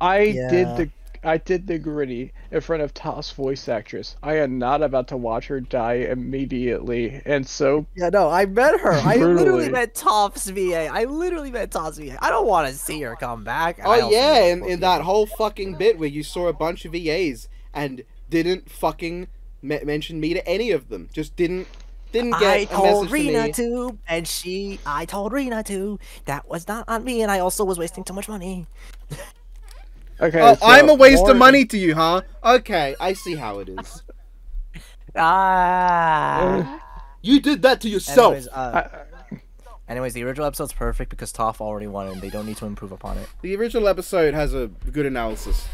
I did the I did the gritty in front of Toph's voice actress. I am not about to watch her die immediately, and so Yeah, no, I met her. I literally met Toph's VA. I literally met Toph's VA. I don't want to see her come back. Oh yeah, met in, in that whole fucking bit where you saw a bunch of VAs and didn't fucking me- mention me to any of them. Just didn't didn't get I a told message to Rena me. to, and she. I told Rena to. That was not on me, and I also was wasting too much money. Okay. Oh, so I'm a waste more- of money to you, huh? Okay, I see how it is. Ah. You did that to yourself. Anyways, uh, I- anyways, the original episode's perfect because Toph already won and they don't need to improve upon it. The original episode has a good analysis.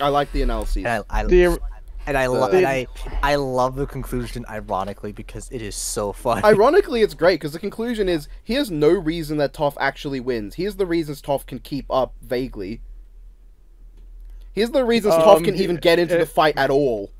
I like the analyses. And I, I The- and I, lo- the- and I, I love the conclusion. Ironically, because it is so fun. Ironically, it's great because the conclusion is here's no reason that Toph actually wins. Here's the reasons Toph can keep up vaguely. Here's the reasons Toph Um, can even get into the uh, fight at all.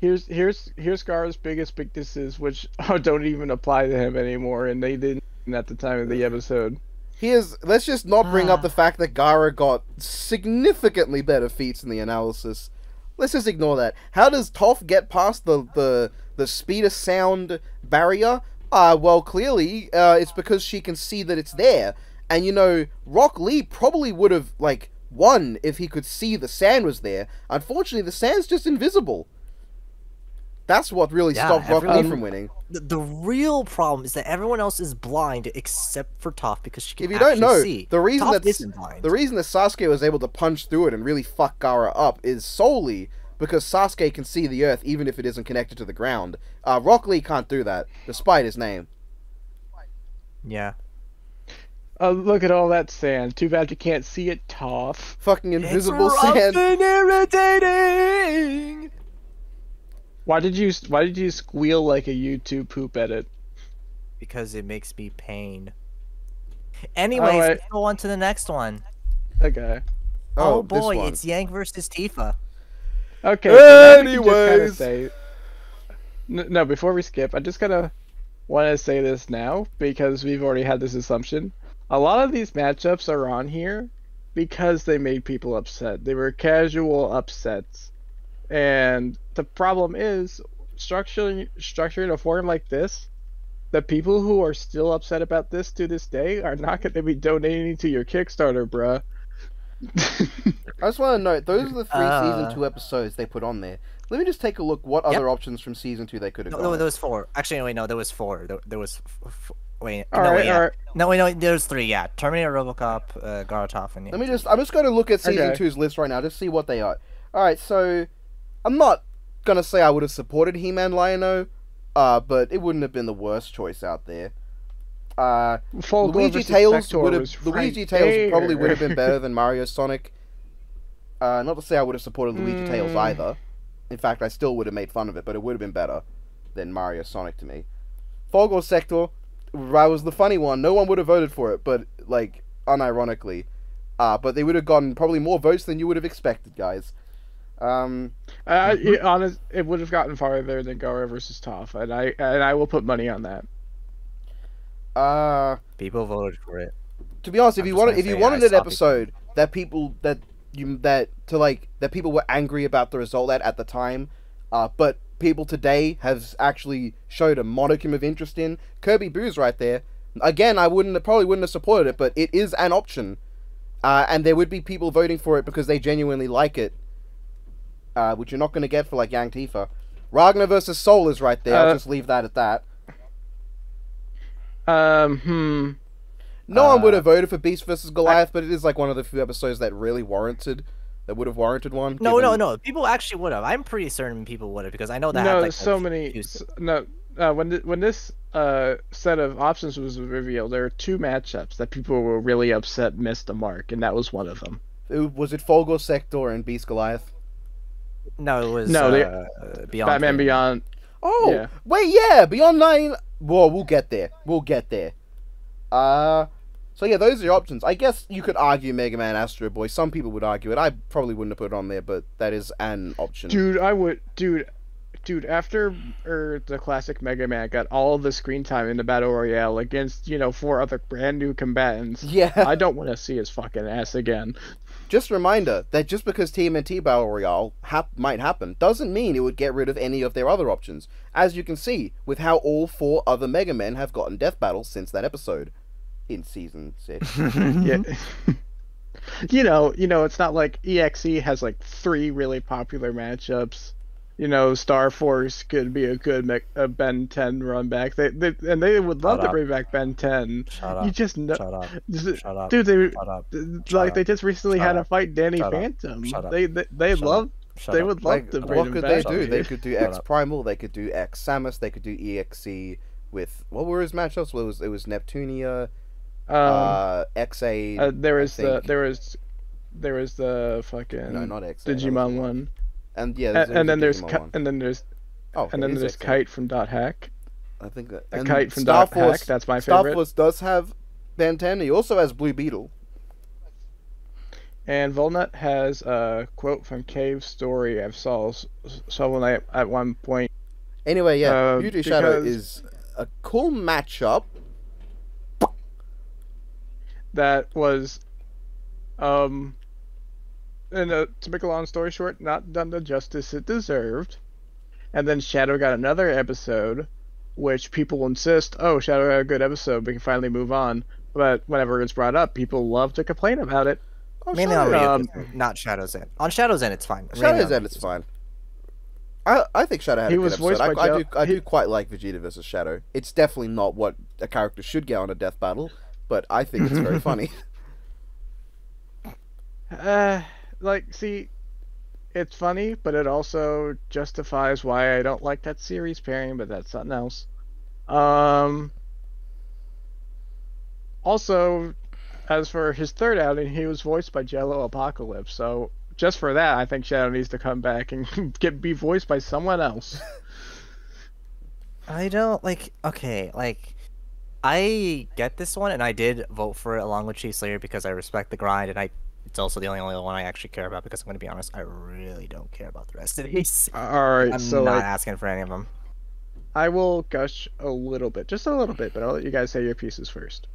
Here's here's here's Gaara's biggest weaknesses, which don't even apply to him anymore, and they didn't at the time of the episode. Here's let's just not bring up Ah. the fact that Gaara got significantly better feats in the analysis. Let's just ignore that. How does Toph get past the the the speed of sound barrier? Uh well clearly uh it's because she can see that it's there. And you know, Rock Lee probably would have like won if he could see the sand was there. Unfortunately, the sand's just invisible. That's what really Yeah, stopped Rock Lee from winning. the, the real problem is that everyone else is blind except for Toph because she can If you don't know, see. the reason Toph that isn't blind. the reason that Sasuke was able to punch through it and really fuck Gaara up is solely because Sasuke can see the earth even if it isn't connected to the ground. Uh, Rock Lee can't do that, despite his name. yeah. Oh, look at all that sand. Too bad you can't see it, Toph. Fucking invisible it's sand. rough and irritating. Why did you Why did you squeal like a YouTube poop edit? Because it makes me pain. Anyways, Alright. let's go on to the next one. Okay. Oh, oh, this boy, one. it's Yang versus Tifa. Okay. so now we can just kinda Anyways. say- no, before we skip, I just gotta want to say this now because we've already had this assumption. A lot of these matchups are on here because they made people upset. They were casual upsets, and the problem is structuring structuring a forum like this. The people who are still upset about this to this day are not going to be donating to your Kickstarter, bruh. I just want to note those are the three Uh. season two episodes they put on there. Let me just take a look what Yep. other options from season two they could have No, gone. no, there was four. Actually, no, wait, no, there was four. There, there was. F- f- wait, all no, right, wait, yeah. all right. No, wait, no, there's three. Yeah, Terminator, RoboCop, uh, Gaara Toph, and Let me just. I'm just going to look at season Okay. two's list right now, just see what they are. All right, so I'm not gonna say I would have supported He-Man Lion-O, uh, but it wouldn't have been the worst choice out there. Uh, Luigi Tails would have Luigi right Tails probably would have been better than Mario Sonic. Uh, not to say I would have supported Luigi Tails Mm. either. In fact, I still would have made fun of it, but it would have been better than Mario Sonic to me. Fulgore Sektor, I was the funny one. No one would have voted for it, but like unironically, uh, but they would have gotten probably more votes than you would have expected, guys. Um, I, I, honest, it would have gotten farther than Gaara versus Toph, and I and I will put money on that. uh, People voted for it. to be honest, if I'm you wanted, if you wanted an saw people- episode that people that you that to like that people were angry about the result at at the time, uh, but people today have actually showed a modicum of interest in Kirby Buu's right there. Again, I wouldn't probably wouldn't have supported it, but it is an option, uh, and there would be people voting for it because they genuinely like it, uh, which you're not going to get for like Yang Tifa. Ragna versus Sol is right there. I'll Uh, just leave that at that. Um, hmm. No one would Uh, have voted for Beast versus Goliath, but it is like one of the few episodes that really warranted, that would have warranted one. No, no, given- no. People actually would have. I'm pretty certain people would have because I know that. no, had, like, so a many. few- s- No, uh, when th- when this uh set of options was revealed, there were two matchups that people were really upset missed the mark, and that was one of them. It- was it Fulgore Sektor and Beast Goliath? No, it was No, they- uh, Beyond. Batman Good. Beyond. Oh, Yeah. wait, yeah, Beyond Nine. Well, we'll get there. We'll get there. Uh, so yeah, those are your options. I guess you could argue Mega Man Astro Boy. Some people would argue it. I probably wouldn't have put it on there, but that is an option. Dude, I would, dude, dude. After er, the classic Mega Man got all the screen time in the battle royale against you know four other brand new combatants, Yeah. I don't want to see his fucking ass again. Just a reminder that just because TMNT Battle Royale hap- might happen doesn't mean it would get rid of any of their other options. As you can see, with how all four other Mega Men have gotten death battles since that episode in season six. Yeah. you know, you know, it's not like EXE has like three really popular matchups. You know, Star Force could be a good a Ben 10 run back. They, they and they would love Shut to up. bring back Ben 10. Shut You up. just know, Shut up. just- Shut up. dude. They Shut up. like they just recently Shut had up. to fight Danny Shut. Phantom. Shut up. They they they love. They would love Like, to bring what could back. they do? They could do X. Primal. They could do X Samus. They could do EXE with what were his matchups? Well, it was it was Neptunia, Um, uh, XA. uh, there was the there was there was the fucking no, not XA. that was the Digimon one, And yeah, and, there's, and then there's Ki- and then there's oh, and then there's XA. Kite from Dot Hack. I think that A Kite from Star Dot Force. Hack. That's my Star favorite. Force does have 10. He also has Blue Beetle. And Volnutt has a quote from Cave Story of Saul's Shovel Knight at one point. Anyway, yeah, Uh, Mewtwo Shadow is a cool matchup. that was um and uh, to make a long story short not done the justice it deserved and then shadow got another episode which people insist oh shadow had a good episode we can finally move on but whenever it's brought up people love to complain about it Oh, Mainly on Um, not Shadow's End. On Shadow's End, it's fine. Shadow's on End, it's fine. I I think Shadow had He a good was episode. voiced I, by I Joe- do I he- do quite like Vegeta versus Shadow. It's definitely not what a character should get on a death battle, but I think it's very funny. uh like see it's funny but it also justifies why i don't like that series pairing but that's something else um also as for his third outing he was voiced by jello apocalypse so just for that i think shadow needs to come back and get be voiced by someone else I don't like. Okay, like I get this one, and I did vote for it along with Chief Slayer because I respect the grind, and I. It's also the only only one I actually care about because I'm going to be honest, I really don't care about the rest of these. all right I'm so not like asking for any of them. i will gush a little bit just a little bit but i'll let you guys say your pieces first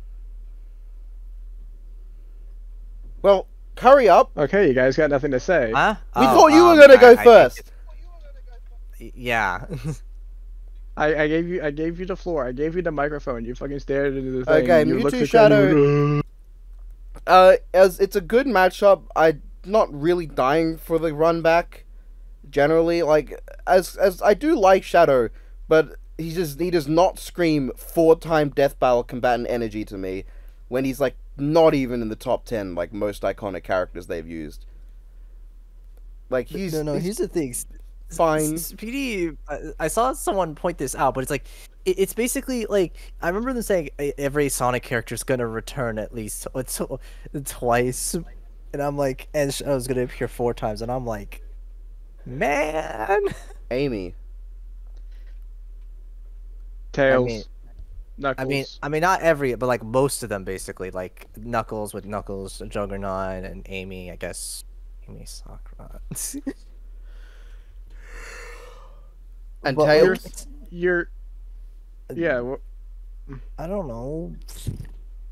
well, hurry up. okay you guys got nothing to say Huh? We Oh, thought you were um, gonna go I- I first. it- Yeah. I, I gave you I gave you the floor. I gave you the microphone. You fucking stared into the thing. Okay, you Mewtwo Shadow- them, Uh, as it's a good matchup, I'm not really dying for the run back. Generally, like as as I do like Shadow, but he just he does not scream four time death battle combatant energy to me, when he's like not even in the top ten like most iconic characters they've used. Like he's no, no. he's Here's the thing. S- fine. S- Speedy, I, I saw someone point this out, but it's like it's basically like I remember them saying every Sonic character is gonna return at least tw- tw- twice, and I'm like, and Shadow's gonna appear four times, and I'm like, man. Amy. Tails. mean- Knuckles. I mean, I mean, not every, but like most of them, basically, like Knuckles with Knuckles, Juggernaut, and Amy. I guess Amy Sakura. And But, you're, Tails. you're yeah. Uh, wh- I don't know,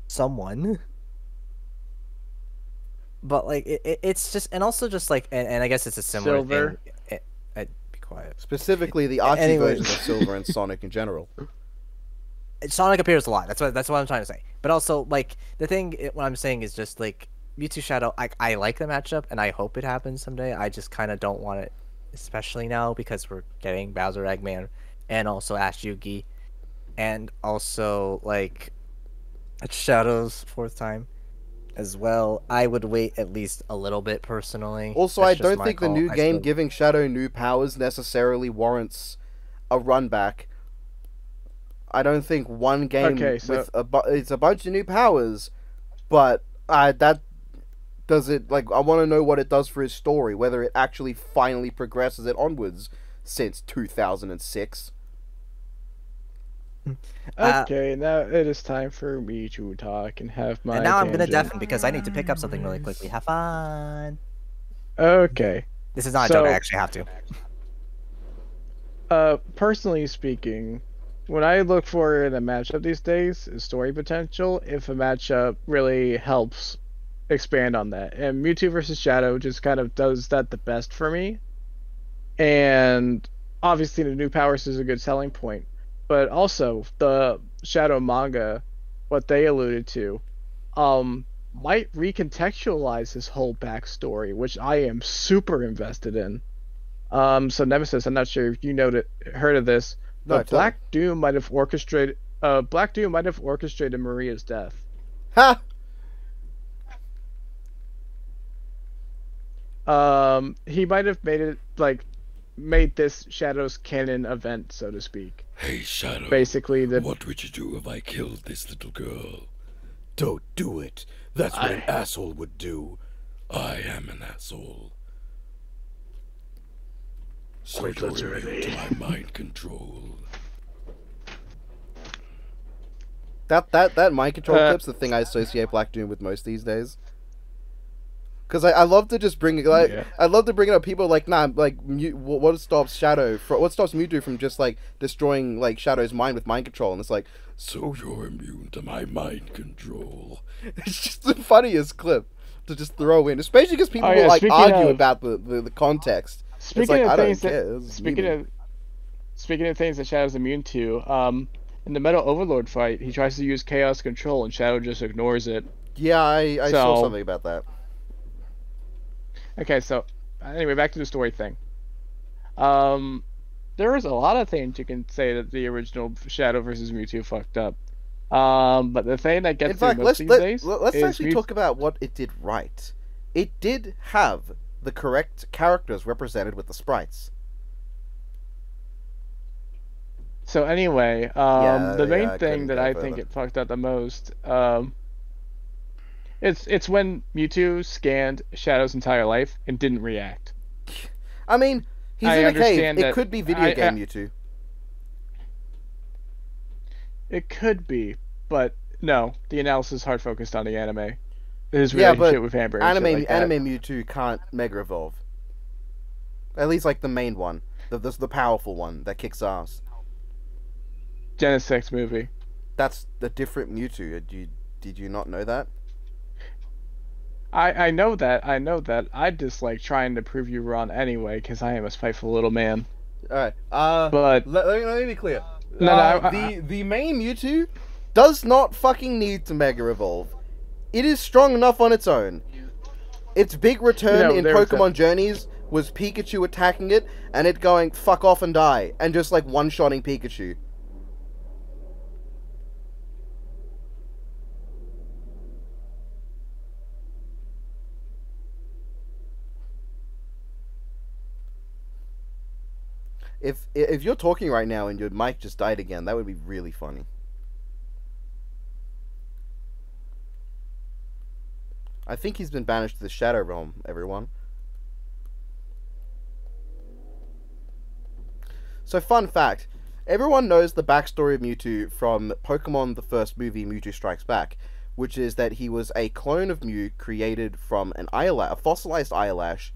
someone. But like it, it, it's just, and also just like, and, and I guess it's a similar Silver. thing. It, it, be quiet. Specifically, the Archie Anyway. version of Silver and Sonic in general. Sonic appears a lot. That's what that's what I'm trying to say. But also like the thing, what I'm saying is just like Mewtwo Shadow. I I like the matchup, and I hope it happens someday. I just kind of don't want it, especially now because we're getting Bowser Eggman, and also Ash Yugi, and also like Shadow's fourth time, as well. I would wait at least a little bit personally. Also, That's I don't my think the new I game still- giving Shadow new powers necessarily warrants a run back. I don't think one game Okay, so- with a bu- it's a bunch of new powers, but uh, that does it like I want to know what it does for his story, whether it actually finally progresses it onwards since 2006. Uh, Okay, now it is time for me to talk and have my. and now I'm gonna tangent. deafen because I need to pick up something really quickly. Have fun. Okay. This is not a joke. I actually have to. Uh, personally speaking, what I look for in a matchup these days is story potential. If a matchup really helps expand on that, and Mewtwo versus Shadow just kind of does that the best for me. And obviously, the new powers is a good selling point, but also the Shadow manga, what they alluded to, um, might recontextualize his whole backstory, which I am super invested in. Um, so Nemesis, I'm not sure if you know that, heard of this, but me. Black Doom might have orchestrated. Uh, Black Doom might have orchestrated Maria's death. Ha! Um, he might have made it like made this Shadows canon event, so to speak. Hey, Shadow. Basically, the What would you do if I killed this little girl? Don't do it. That's what an asshole would do. I am an asshole. So Quite you're literally. to my mind control. That that that mind control Uh, clip's the thing I associate Black Doom with most these days. Cause I, I love to just bring it like Yeah. I love to bring it up. People are like nah like what stops Shadow from what stops Mewtwo from just like destroying like Shadow's mind with mind control and it's like So you're immune to my mind control. it's just the funniest clip to just throw in, especially because people Oh, will like argue of- about the, the, the context. speaking like, of I don't things that speaking memeing. of speaking of things that Shadow's immune to, um, in the Metal Overlord fight, he tries to use Chaos Control and Shadow just ignores it. Yeah, I, I saw something about that. Okay, so anyway, back to the story thing. Um, there is a lot of things you can say that the original Shadow versus Mewtwo fucked up. Um, but the thing that gets me fact, most let's these let, days let's actually Mew- talk about what it did right. It did have the correct characters represented with the sprites. So anyway, um, Yeah, the main yeah, thing that I think it fucked up the most, um, it's it's when Mewtwo scanned Shadow's entire life and didn't react. I mean, he's I in a cave. It could be video I- I- game Mewtwo. It could be, but no, the analysis is hard focused on the anime. His Yeah, relationship but with Amber. Anime like anime Mewtwo can't Mega Evolve. At least like the main one, the the, the powerful one that kicks ass. Genesect movie. That's the different Mewtwo. Did you did you not know that? I I know that. I know that. I just like trying to prove you wrong anyway, because I am a spiteful little man. All right. Uh, But let, let, me, let me be clear. No, no, Uh, I- the the main Mewtwo does not fucking need to Mega Evolve. It is strong enough on its own. Its big return No, in Pokemon Journeys was Pikachu attacking it and it going fuck off and die and just like one shotting Pikachu. If if you're talking right now and your mic just died again, that would be really funny. I think he's been banished to the Shadow Realm, everyone. So, fun fact everyone knows the backstory of Mewtwo from Pokemon the first movie, Mewtwo Strikes Back, which is that he was a clone of Mew created from an eyelash, a fossilized eyelash,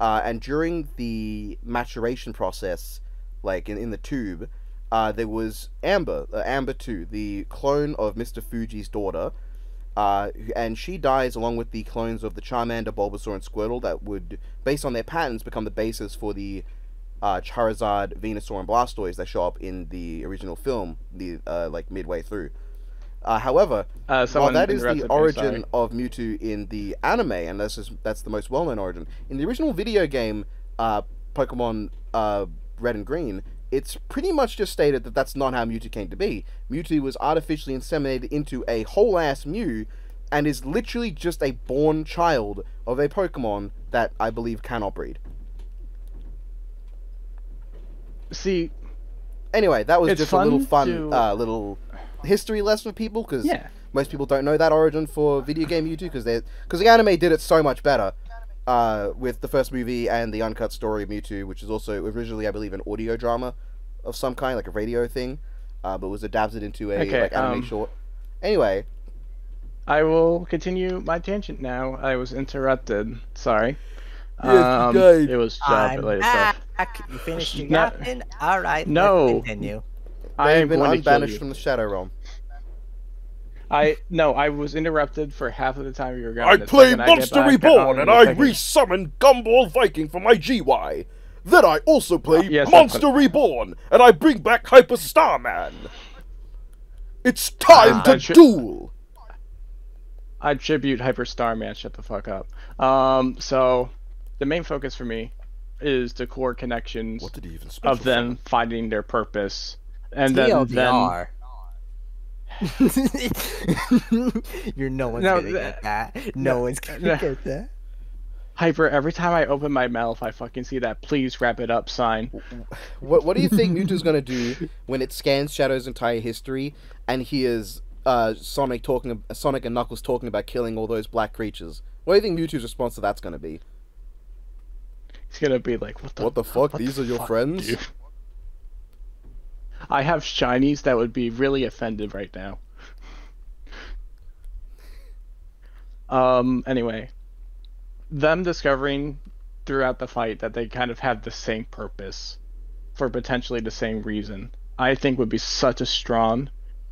uh, and during the maturation process, like in, in the tube, uh, there was Amber, uh, Amber 2, the clone of Mr. Fuji's daughter, uh, and she dies along with the clones of the Charmander, Bulbasaur, and Squirtle that would, based on their patterns, become the basis for the uh, Charizard, Venusaur, and Blastoise that show up in the original film, the uh, like midway through. Uh, however, while that is the me, origin of Mewtwo in the anime, and that's just, that's the most well-known origin. In the original video game, uh, Pokemon uh, Red and Green, it's pretty much just stated that that's not how Mewtwo came to be. Mewtwo was artificially inseminated into a whole-ass Mew, and is literally just a born child of a Pokemon that I believe cannot breed. See, Anyway, that was just a little fun fun, to- uh, little history lesson for people because Yeah. most people don't know that origin for video game Mewtwo because they because the anime did it so much better uh, with the first movie and the uncut story of Mewtwo, which is also originally I believe an audio drama of some kind, like a radio thing, uh, but was adapted into a Okay, like anime um, short. Anyway, I will continue my tangent now. I was interrupted. Sorry. Yes, you um. It was job I'm related stuff. You finished your No. yapping? All right. No. Continue. I they've am been going to kill unbanished from the Shadow Realm. I no, I was interrupted for half of the time you were gone. I The play second Monster back, Reborn I'll- and I second- resummon Gumball Viking for my GY. Then I also play Uh, yes, Monster Reborn and I bring back Hyper Starman. It's time Uh, to I should- duel. I tribute Hyper Starman. Shut the fuck up. Um, so the main focus for me is the core connections What did he even special of them finding their purpose, and then them TLDR. You're no one's No, gonna that- get that. No, one's gonna no. get that. hyper. Every time I open my mouth, I fucking see that "please wrap it up" sign. What What do you think Mewtwo's gonna do when it scans Shadow's entire history and hears uh, Sonic talking, Sonic and Knuckles talking about killing all those black creatures? What do you think Mewtwo's response to that's gonna be? It's gonna be like, "What the? What the fuck? what These the are your fuck, friends? dude?" I have shinies that would be really offended right now. Um. Anyway, them discovering throughout the fight that they kind of have the same purpose for potentially the same reason, I think would be such a strong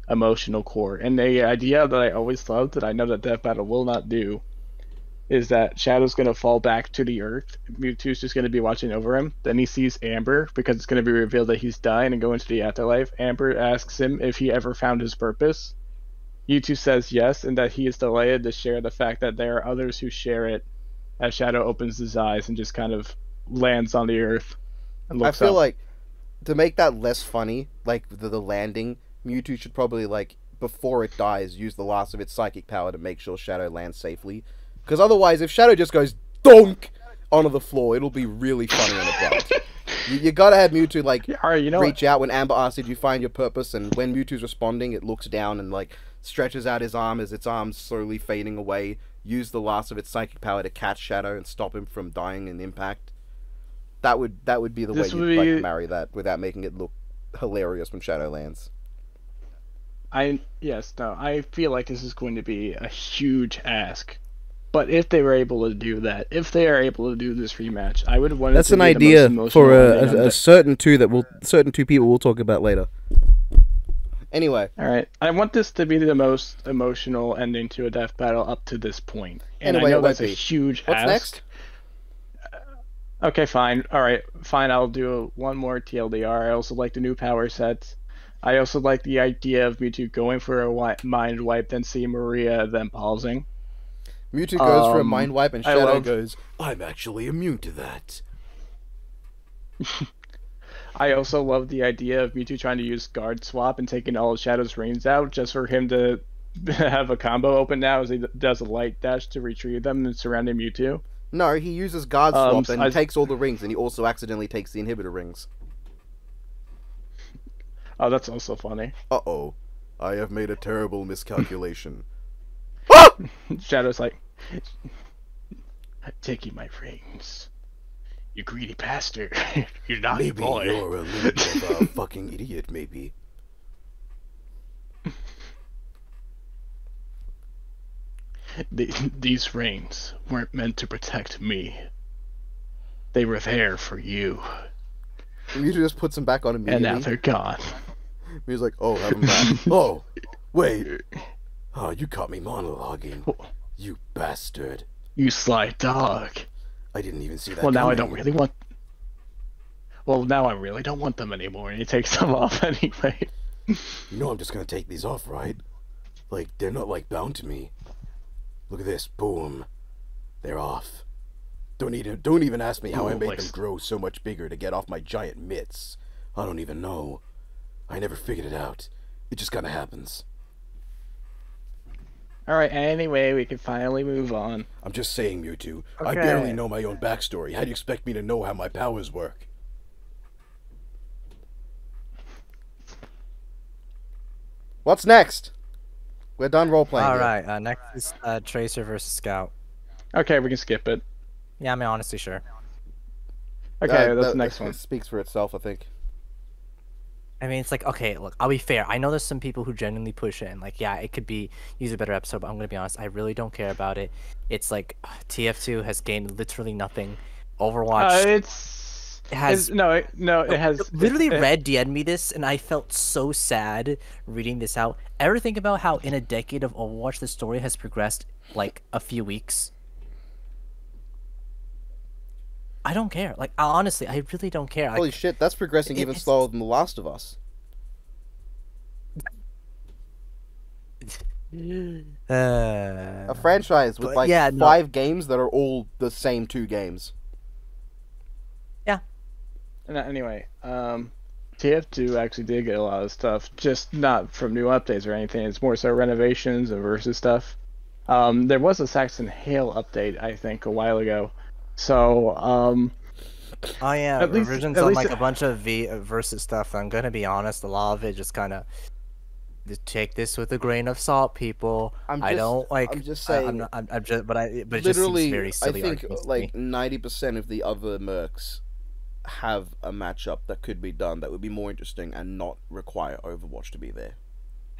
emotional core. And the idea that I always loved that I know that Death Battle will not do is that Shadow's gonna fall back to the earth. Mewtwo's just gonna be watching over him. Then he sees Amber because it's gonna be revealed that he's dying and go into the afterlife. Amber asks him if he ever found his purpose. Mewtwo says yes, and that he is delighted to share the fact that there are others who share it. As Shadow opens his eyes and just kind of lands on the earth and looks I feel up. like to make that less funny, like the, the landing, Mewtwo should probably like before it dies use the last of its psychic power to make sure Shadow lands safely. Because otherwise, if Shadow just goes donk onto the floor, it'll be really funny and abrupt. you, you gotta have Mewtwo like Yeah, all right, you know what? reach out when Amber asks, "Did you find your purpose?" And when Mewtwo's responding, it looks down and like stretches out his arm as its arms slowly fading away. Use the last of its psychic power to catch Shadow and stop him from dying in impact. That would that would be the This way you'd be- like marry that without making it look hilarious when Shadow lands. I yes, no, I feel like this is going to be a huge ask. But if they were able to do that, if they are able to do this rematch, I would want. it That's to an be the most idea for a, a, a certain two that will certain two people we'll talk about later. Anyway, All right, I want this to be the most emotional ending to a death battle up to this point, and Anyway, I know it won't that's a huge what's ask. next? Uh, okay, fine. All right, fine. I'll do one more TLDR. I also like the new power sets. I also like the idea of Mewtwo going for a wi- mind wipe, then see Maria, then pausing. Mewtwo goes for a Um, mind wipe and Shadow love- goes. I'm actually immune to that. I also love the idea of Mewtwo trying to use guard swap and taking all of Shadow's rings out just for him to have a combo open now as he does a light dash to retrieve them and surrounding Mewtwo. No, he uses guard Um, swap and I- takes all the rings, and he also accidentally takes the inhibitor rings. Oh, that's also funny. Uh oh. I have made a terrible miscalculation. Shadow's like, I'm taking my rings. You greedy bastard. you naughty maybe boy. you're a little of a fucking idiot, maybe. The- these rings weren't meant to protect me. They were there for you, Mewtwo just puts him back on and immediately. now they're gone. He's like, oh, have him back. oh, wait. Oh, you caught me monologuing. You bastard. You sly dog. I didn't even see that. Well, now I don't really want. Well, now I really don't want them anymore, and he takes them off anyway. You know I'm just gonna take these off, right? Like they're not like bound to me. Look at this, boom. They're off. Don't even don't even ask me how I made like them grow so much bigger to get off my giant mitts. I don't even know. I never figured it out. It just kinda happens. All right. Anyway, we can finally move on. I'm just saying, Mewtwo. I barely know my own backstory. How do you expect me to know how my powers work? What's next? We're done role playing. All right. Uh, next is uh, Tracer versus Scout. Okay, we can skip it. Yeah, I mean honestly, sure. Okay, that's the next one. It speaks for itself, I think. I mean, it's like okay, look, I'll be fair. I know there's some people who genuinely push it, and like, yeah, it could be use a better episode, but I'm gonna be honest, I really don't care about it. It's like TF2 has gained literally nothing. Overwatch Uh, it's it has it's- no, it, no, it has literally it- Red DM'd me this, and I felt so sad reading this out. Ever think about how in a decade of Overwatch, the story has progressed like a few weeks? I don't care. Like honestly, I really don't care. Holy Like, shit, that's progressing it- even slower than The Last of Us. uh, A franchise with like yeah, no. five games that are all the same two games. and anyway, um, TF2 actually did get a lot of stuff, just not from new updates or anything. It's more so renovations and versus stuff. Um, there was a Saxton Hale update, I think, a while ago. So, um, Oh yeah, At least- revisions at on least like it- a bunch of V uh, versus stuff. I'm gonna be honest, a lot of it just kind of take this with a grain of salt, people. I'm I don't like. I'm just saying- I'm, not, I'm, I'm just, but I, but it just Literally, seems very I silly. think arguments to like ninety percent of the other mercs have a matchup that could be done that would be more interesting and not require Overwatch to be there.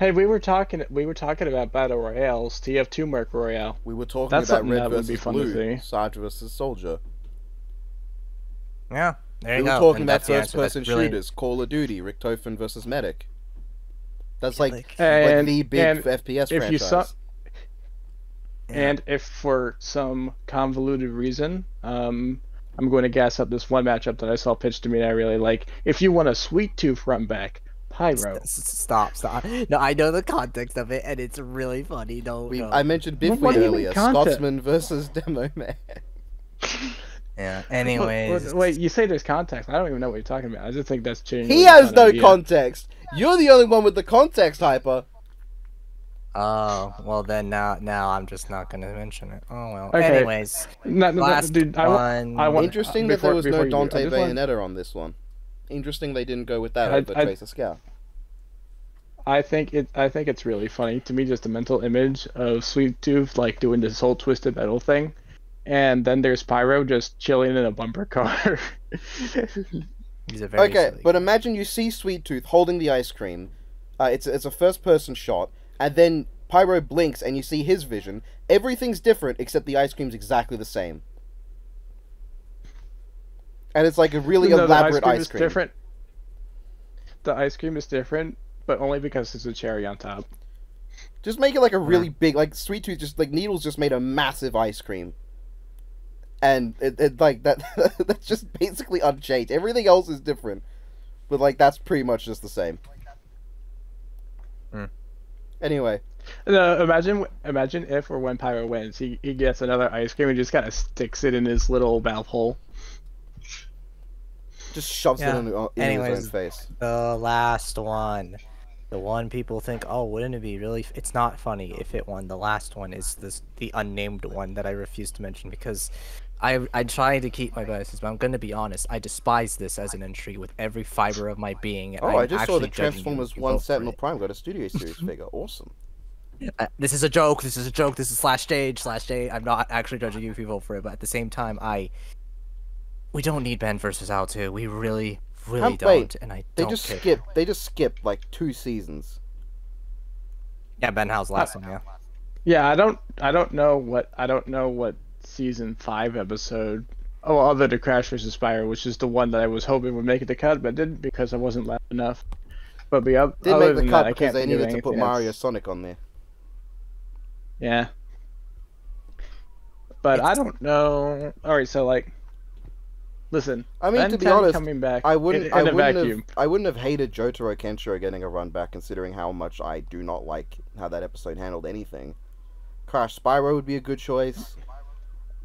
Hey, we were talking, we were talking about battle royales, TF2 Merc Royale. We were talking That's about something Red that would versus be fun Blue, see. Sarge versus Soldier. yeah, there We you were talking and about that's the answer. That's first-person shooters, Call of Duty, Richtofen versus Medic. That's like, like- like And, the big and FPS if you franchise. saw, yeah. And if for some convoluted reason, um, I'm going to gas up this one matchup that I saw pitched to me that I really like. If you want a sweet tooth run back, Pyro. S- s- Stop, stop. No, I know the context of it, and it's really funny. Don't. we, no. I mentioned Well, Biffy what do you mean earlier. Scotsman versus Demo Man. Yeah. Wait, Anyways. Wait, you say there's context. I don't even know what you're talking about. I just think that's changing. He has no context. You're the only one with the context, Hyper. Oh well, then now now I'm just not gonna mention it. Oh well. Okay. Anyways, No, no, no, last dude, I, wa- one. I want- Interesting uh, that there was no you do, I Dante just want- Bayonetta on this one. Interesting they didn't go with that I- over I- Tracer Scout. I think it. I think it's really funny to me. Just a mental image of Sweet Tooth like doing this whole twisted metal thing, and then there's Pyro just chilling in a bumper car. He's a very Okay, silly but imagine you see Sweet Tooth holding the ice cream. Uh, it's it's a first person shot, and then Pyro blinks and you see his vision. Everything's different except the ice cream's exactly the same. And it's like a really No, elaborate cream ice is cream. different. The ice cream is different, but only because there's a cherry on top. Just make it like a really big, like Sweet Tooth. Just like Needles just made a massive ice cream, and it, it like that. that's just basically unchanged. Everything else is different, but like that's pretty much just the same. Hmm. Anyway, No, imagine, imagine if or when Pyro wins, he, he gets another ice cream and just kind of sticks it in his little mouth hole. Just shoves Yeah. it in, in his Anyways. own face. The last one. The one people think, oh, wouldn't it be really? F-? It's not funny if it won. The last one is this the unnamed one that I refuse to mention because I I try to keep my biases, but I'm gonna be honest. I despise this as an entry with every fiber of my being. Oh, I'm I just saw the Transformers One Sentinel. Prime got a Studio Series figure. Awesome. Uh, this is a joke. This is a joke. This is slash stage slash stage. I'm not actually judging you if you vote for it, but at the same time, I we don't need Ben versus Al two. We really, really Um, don't, wait, and I They don't just care. skip. They just skipped like two seasons. Yeah, Ben Hal's last one. Yeah. Yeah, I don't, I don't know what, I don't know what season five episode. Oh, other than Crash vs. Spyro, which is the one that I was hoping would make it the cut, but didn't because I wasn't loud enough. But be up, Did other make the cut that, because they needed to put anything Mario else. Sonic on there. Yeah. But I don't know. All right, so like, listen. I mean, Ben to be honest, coming back I wouldn't. in, I in a wouldn't vacuum. have. I wouldn't have hated Jotaro Kenshiro getting a run back, considering how much I do not like how that episode handled anything. Crash Spyro would be a good choice.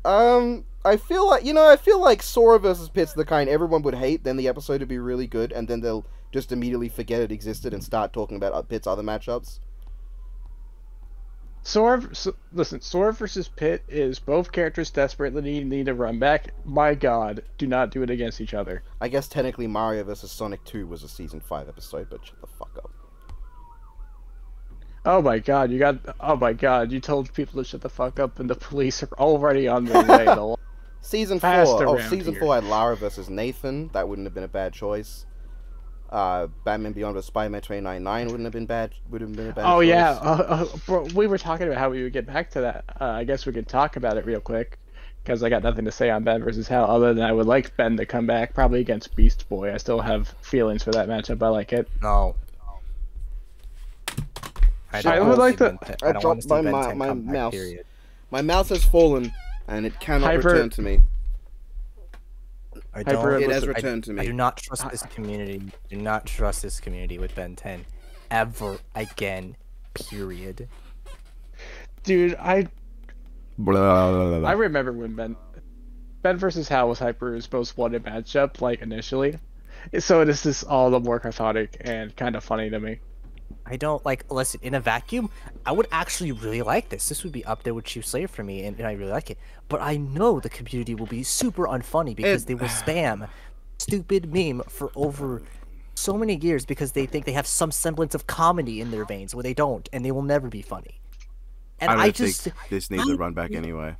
Um, I feel like you know, I feel like Sora versus Pit's the kind everyone would hate. Then the episode would be really good, and then they'll just immediately forget it existed and start talking about uh, Pit's other matchups. Sora, s- listen, Sora versus Pit is both characters desperately need, need a run back. My God, do not do it against each other. I guess technically Mario versus Sonic Two was a season five episode, but shut the fuck up. Oh my God, you got. Oh my God, you told people to shut the fuck up, and the police are already on their way. Season four. Oh, season here. four had Lara versus Nathan. That wouldn't have been a bad choice. Uh, Batman Beyond versus Spider-Man 2099 wouldn't have been bad. Would have been a bad. oh choice. yeah, uh, uh, bro, we were talking about how we would get back to that. Uh, I guess we could talk about it real quick, because I got nothing to say on Ben versus Hal, other than I would like Ben to come back, probably against Beast Boy. I still have feelings for that matchup. I like it. No. I, I don't would like see to- Ben I I dropped to see my Ben mou- 10 my mouse. Period. My mouse has fallen, and it cannot Hyper- return to me. I Hyper- don't. It has listen, I- returned to I do not trust this community. Do not trust this community with Ben 10 ever again. Period. Dude, I Blah, I remember when Ben Ben versus Hal was Hyper's most wanted matchup, like initially. So this is all the more cathartic and kind of funny to me. I don't like listen in a vacuum. I would actually really like this. This would be up there with Chief Slayer for me, and, and I really like it. But I know the community will be super unfunny because It- they will spam stupid meme for over so many years because they think they have some semblance of comedy in their veins where they don't, and they will never be funny. And I I, don't just think this needs to run back anyway.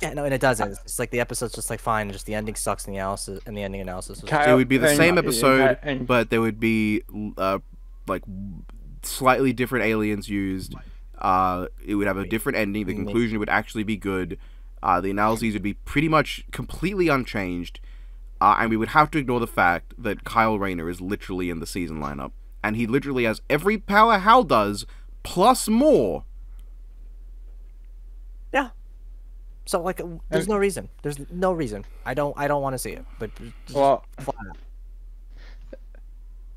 yeah no, and it doesn't. It's like the episode's just like fine. Just the ending sucks, and the analysis and the ending analysis. Was Kyle- It would be the and- same and- episode, and- but there would be uh, like slightly different aliens used. Uh, it would have a different ending. The conclusion would actually be good. Uh, the analyses would be pretty much completely unchanged, uh, and we would have to ignore the fact that Kyle Rayner is literally in the season lineup, and he literally has every power Hal does plus more. Yeah. So like, there's no reason. There's no reason. I don't. I don't want to see it. But just Well, flat out.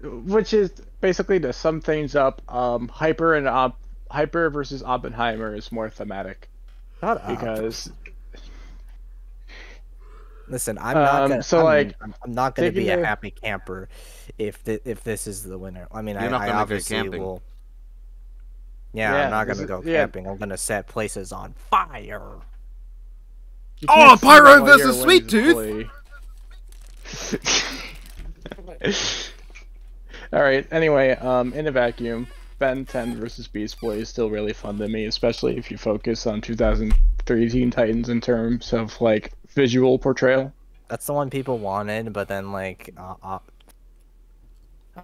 Which is basically to sum things up, um, Hyper and Op- Hyper versus Oppenheimer is more thematic Shut up. because Listen, I'm not Um, gonna. so, I'm, like, I'm, I'm not gonna be a the- happy camper if the, if this is the winner. I mean, You're I, not I gonna go obviously camping. will. Yeah, Yeah, I'm not gonna is- go yeah. camping. I'm gonna set places on fire. Oh, Pyro versus Sweet winning the play. All right. Anyway, um, in a vacuum, Ben 10 versus Beast Boy is still really fun to me, especially if you focus on 2013 Titans in terms of like visual portrayal. That's the one people wanted, but then like, uh, uh,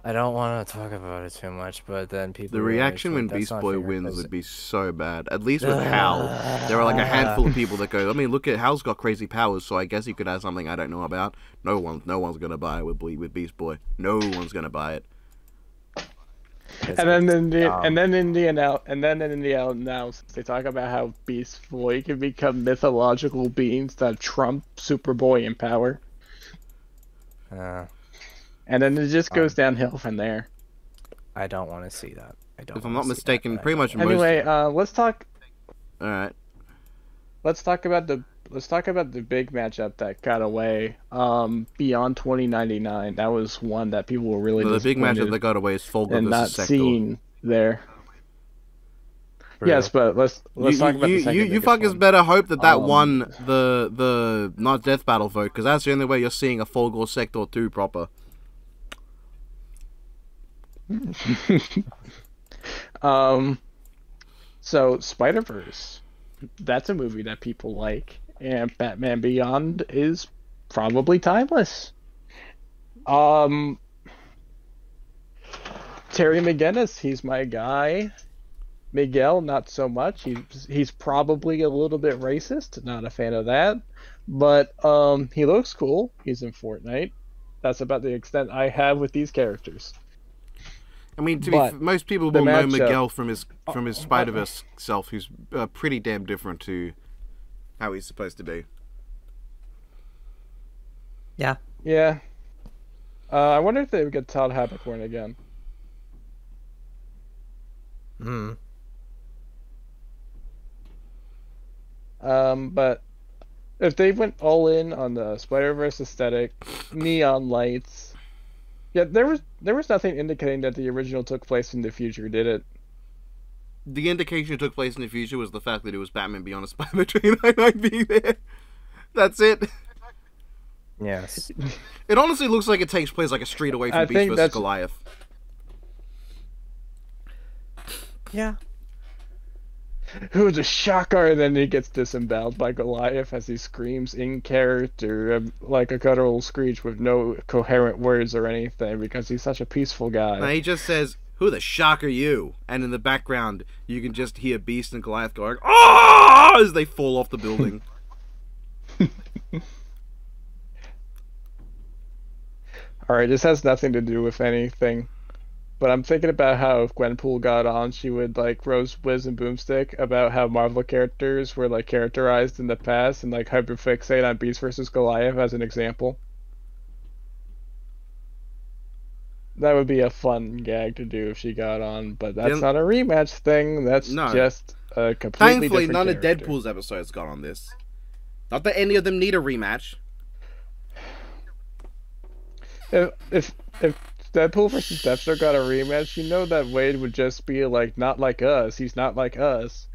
I don't want to talk about it too much. But then people. The reaction when that's Beast Boy wins wins 'cause- would be so bad. At least with Hal, there are like a handful of people that go, "I mean, look at Hal's got crazy powers, so I guess he could have something I don't know about." No one, no one's gonna buy it with with Beast Boy. No one's gonna buy it. It's- And then in the dumb. and then in the annou- and then in the announcement, they talk about how Beast Boy can become mythological beings that trump Superboy in power, Uh, and then it just goes downhill from there. I don't want to see that. I don't. If I'm not see that, mistaken, pretty much wanna- most- Anyway, uh, let's talk. All right. Let's talk about the let's talk about the big matchup that got away. Um, beyond 2099, that was one that people were really the big matchup that got away is Fulgore and not versus Sektor. seen there. For Yes, but let's You, let's talk you, about you, the second you, you fuckers one. better hope that that Um, won the the not death battle vote because that's the only way you're seeing a Fulgore Sektor two proper. Um, so Spider Verse, that's a movie that people like, and Batman Beyond is probably timeless. Um, Terry McGinnis, he's my guy. Miguel, not so much. He's he's probably a little bit racist. Not a fan of that, but um, he looks cool. He's in Fortnite. That's about the extent I have with these characters. I mean, to But be, most people will know Miguel from his from his Spider Verse self, who's uh, pretty damn different to how he's supposed to be. Yeah. Yeah. Uh, I wonder if they would get Todd Haberkorn again. Hmm. Um, but if they went all in on the Spider Verse aesthetic, neon lights, yeah, there was there was nothing indicating that the original took place in the future, did it? The indication it took place in the future was the fact that it was Batman Beyond a Spider-Man 2099 being there. That's it. Yes. It honestly looks like it takes place like a street away from I Beast that's- Goliath. Yeah. Who's a shocker? and Then he gets disemboweled by Goliath as he screams in character, um, like a guttural screech with no coherent words or anything, because he's such a peaceful guy. And he just says, "Who the shock are you?" And in the background, you can just hear Beast and Goliath going, "Oh!" as they fall off the building. All right, this has nothing to do with anything, but I'm thinking about how if Gwenpool got on, she would like Rose, Wiz, and Boomstick about how Marvel characters were like characterized in the past and like hyperfixate on Beast versus Goliath as an example. That would be a fun gag to do if she got on, but that's Then- not a rematch thing. That's No. just a completely Thankfully, different none of. Deadpool's episodes got on this. Not that any of them need a rematch. if if if Deadpool versus Deathstroke got a rematch, you know that Wade would just be like not like us. He's not like us,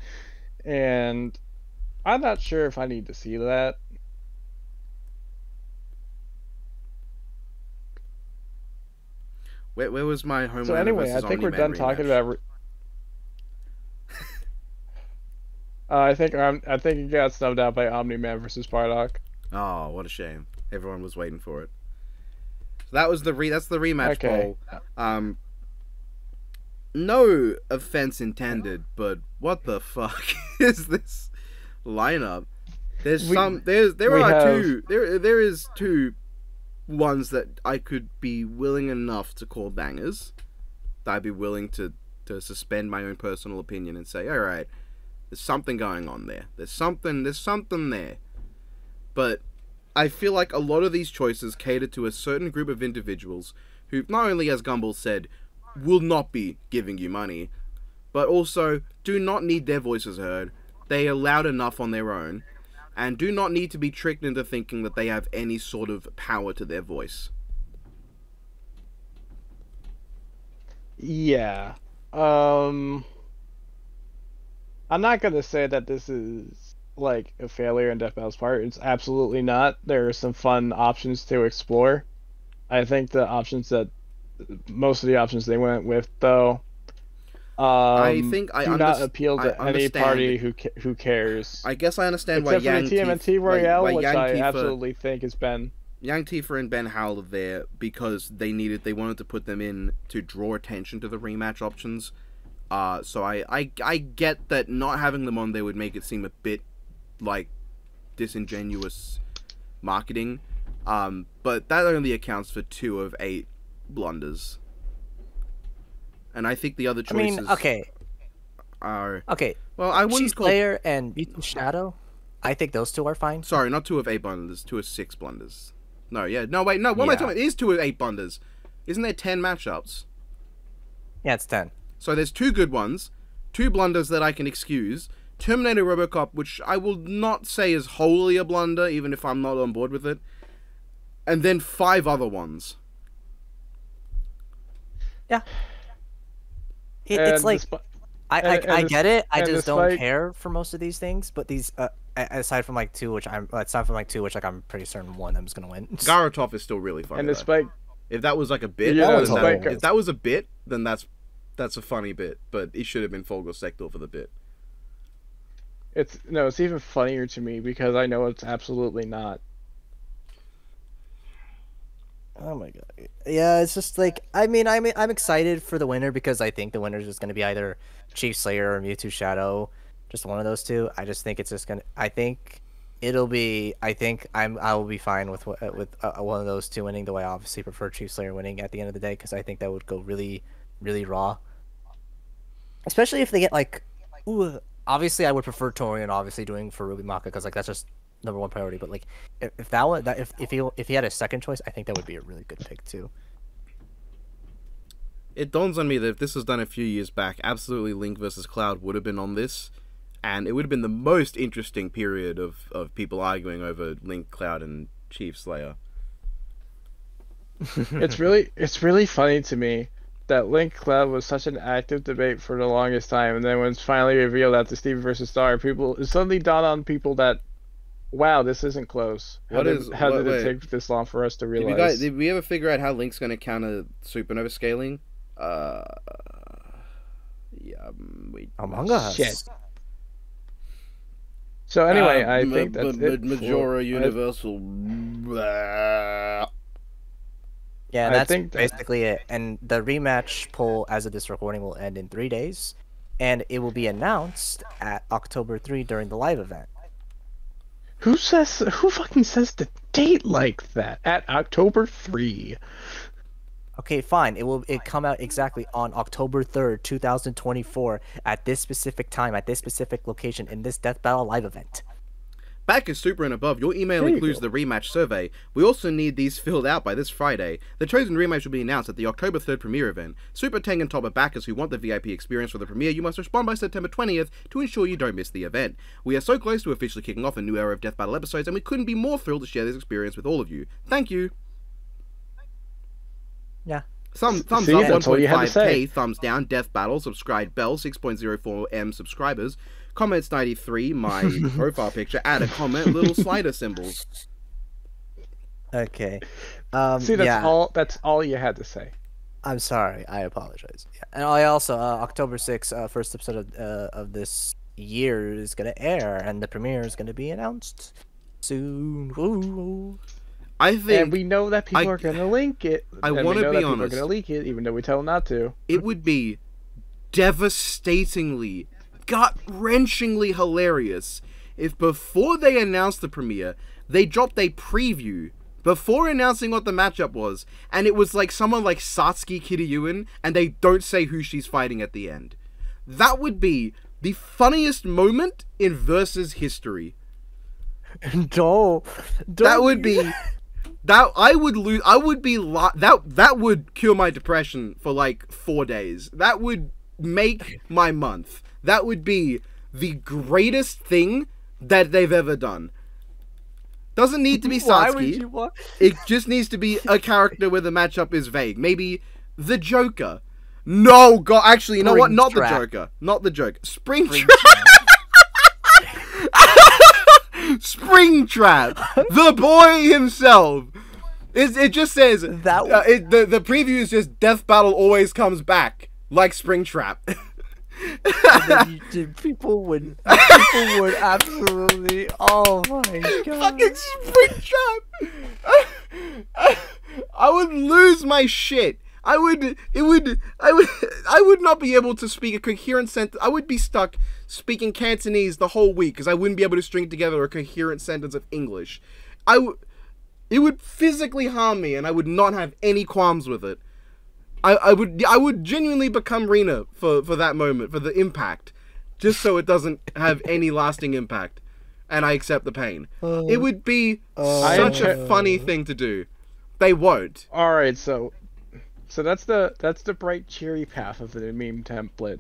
and I'm not sure if I need to see that. Where, where was my home? So anyway, I think we're Omni-Man done talking about. Re- uh, I think um, I think it got snubbed out by Omni Man versus Bardock. Oh, what a shame! Everyone was waiting for it. So that was the re. That's the rematch Okay. poll. Um, no offense intended, but what the fuck is this lineup? There's We- some. There's there are have- two. There there is two ones that I could be willing enough to call bangers. That I'd be willing to to suspend my own personal opinion and say, all right, there's something going on there. There's something. There's something there. But I feel like a lot of these choices cater to a certain group of individuals who, not only as Gumball said, will not be giving you money, but also do not need their voices heard. They are loud enough on their own, and do not need to be tricked into thinking that they have any sort of power to their voice. Yeah. Um I'm not gonna say that this is like a failure in Death Battle's part. It's absolutely not. There are some fun options to explore. I think the options that most of the options they went with though um, I think I do not appeal to I any party who ca- who cares. I guess I understand Except why for Yang the TMNT Tifa- why- Royale, why which Yang I Tifa- absolutely think has been Yang Tifa and Ben Hal are there because they needed they wanted to put them in to draw attention to the rematch options. Uh, so I, I I get that not having them on there would make it seem a bit like disingenuous marketing. Um, but that only accounts for two of eight blunders. And I think the other choices. I mean, okay, are okay. well I She's wouldn't call Slayer and Mewtwo Shadow. I think those two are fine. sorry not two of eight blunders two of six blunders. No yeah no wait no what am I Yeah. talking about? It is two of eight blunders. Isn't there ten matchups? Yeah, it's ten. So there's two good ones, two blunders that I can excuse. Terminator Robocop, which I will not say is wholly a blunder, even if I'm not on board with it. And then five other ones. It, it's like despi- I, I, and I get it. I and just don't care for most of these things. But these, uh, aside from like two, which I'm, aside from like two, which like I'm pretty certain one of them's gonna win. Gaara Toph is still really funny. and though. despite If that was like a bit, Yeah, then that- hilarious. if that was a bit, then that's that's a funny bit. But it should have been Fulgore Sektor for the bit. it's no, it's even funnier to me because I know it's absolutely not. Oh my god. Yeah, it's just like I mean I'm I'm excited for the winner because I think the winner is just gonna be either Chief Slayer or Mewtwo Shadow, just one of those two. I just think it's just gonna. I think it'll be. I think I'm. I will be fine with with uh, one of those two winning. Though I obviously prefer Chief Slayer winning at the end of the day because I think that would go really, really raw. Especially if they get like, ooh, obviously I would prefer Torian obviously doing for Ruby Maka because like that's just number one priority. But like if, if that was that if if he if he had a second choice, I think that would be a really good pick too. It dawns on me that if this was done a few years back, absolutely Link versus Cloud would have been on this, and it would have been the most interesting period of, of people arguing over Link, Cloud, and Chief Slayer. it's really it's really funny to me that Link Cloud was such an active debate for the longest time, and then when it's finally revealed that the Steven versus Star, people it suddenly dawned on people that, wow, this isn't close. How What did is- how what- did wait. it take this long for us to Did realize? we, guys, did we ever figure out how Link's going to counter supernova scaling? Uh, yeah, um, we. Among Us. Shit. so anyway, Uh, I ma- think that's ma- it. for- Majora I- Universal. Blah. Yeah, that's think that- basically it. And the rematch poll, as of this recording, will end in three days, and it will be announced at October three during the live event. Who says who fucking says the date like that at October three? Okay, fine. It will it come out exactly on October third, two thousand twenty-four, at this specific time, at this specific location, in this Death Battle live event. Back at Super and Above, your email There includes go. the rematch survey. We also need these filled out by this Friday. The chosen rematch will be announced at the October 3rd premiere event. Super Tang and Top are backers who want the VIP experience for the premiere. You must respond by September 20th to ensure you don't miss the event. We are so close to officially kicking off a new era of Death Battle episodes, and we couldn't be more thrilled to share this experience with all of you. Thank you. Thumb, thumbs See, up, that's all you had to 1.5k, thumbs down, Death Battle, subscribe bell, 6.04m subscribers, comments 93, my profile picture, add a comment, little slider symbols. Okay. Um, See, that's yeah, all. That's all you had to say. I'm sorry. I apologize. Yeah. And I also uh, October 6th, uh, first episode of, uh, of this year is gonna air, and the premiere is gonna be announced soon. Ooh. I think and we know that people I- are gonna link it. I wanna be that people honest. Are gonna leak it, even though we tell them not to. it would be devastatingly, gut wrenchingly hilarious if before they announced the premiere, they dropped a preview before announcing what the matchup was, and it was like someone like Satsuki Kiryuin, and they don't say who she's fighting at the end. That would be the funniest moment in Versus history. don't. That would be that I would lose. I would be li- that that would cure my depression for like four days. That would make my month. That would be the greatest thing that they've ever done. Doesn't need to be Why would Satsuki. you want? It just needs to be a character where the matchup is vague. Maybe the Joker. No, God, actually, you know what? Not the Joker. Not the Joker. Spring Spring Springtrap, the boy himself. It, it just says That uh, it, the the preview is just Death Battle always comes back like Springtrap. then you- people would, people would absolutely. Oh my god! Fucking Springtrap. I would lose my shit. I would. It would. I would. I would not be able to speak a coherent sentence. I would be stuck speaking Cantonese the whole week because I wouldn't be able to string together a coherent sentence of English. I would. It would physically harm me, and I would not have any qualms with it. I, I would. I would genuinely become Rena for for that moment, for the impact, just so it doesn't have any lasting impact, and I accept the pain. it would be such a Uh, funny thing to do. They won't. All right, so so that's the that's the bright cheery path of the meme template.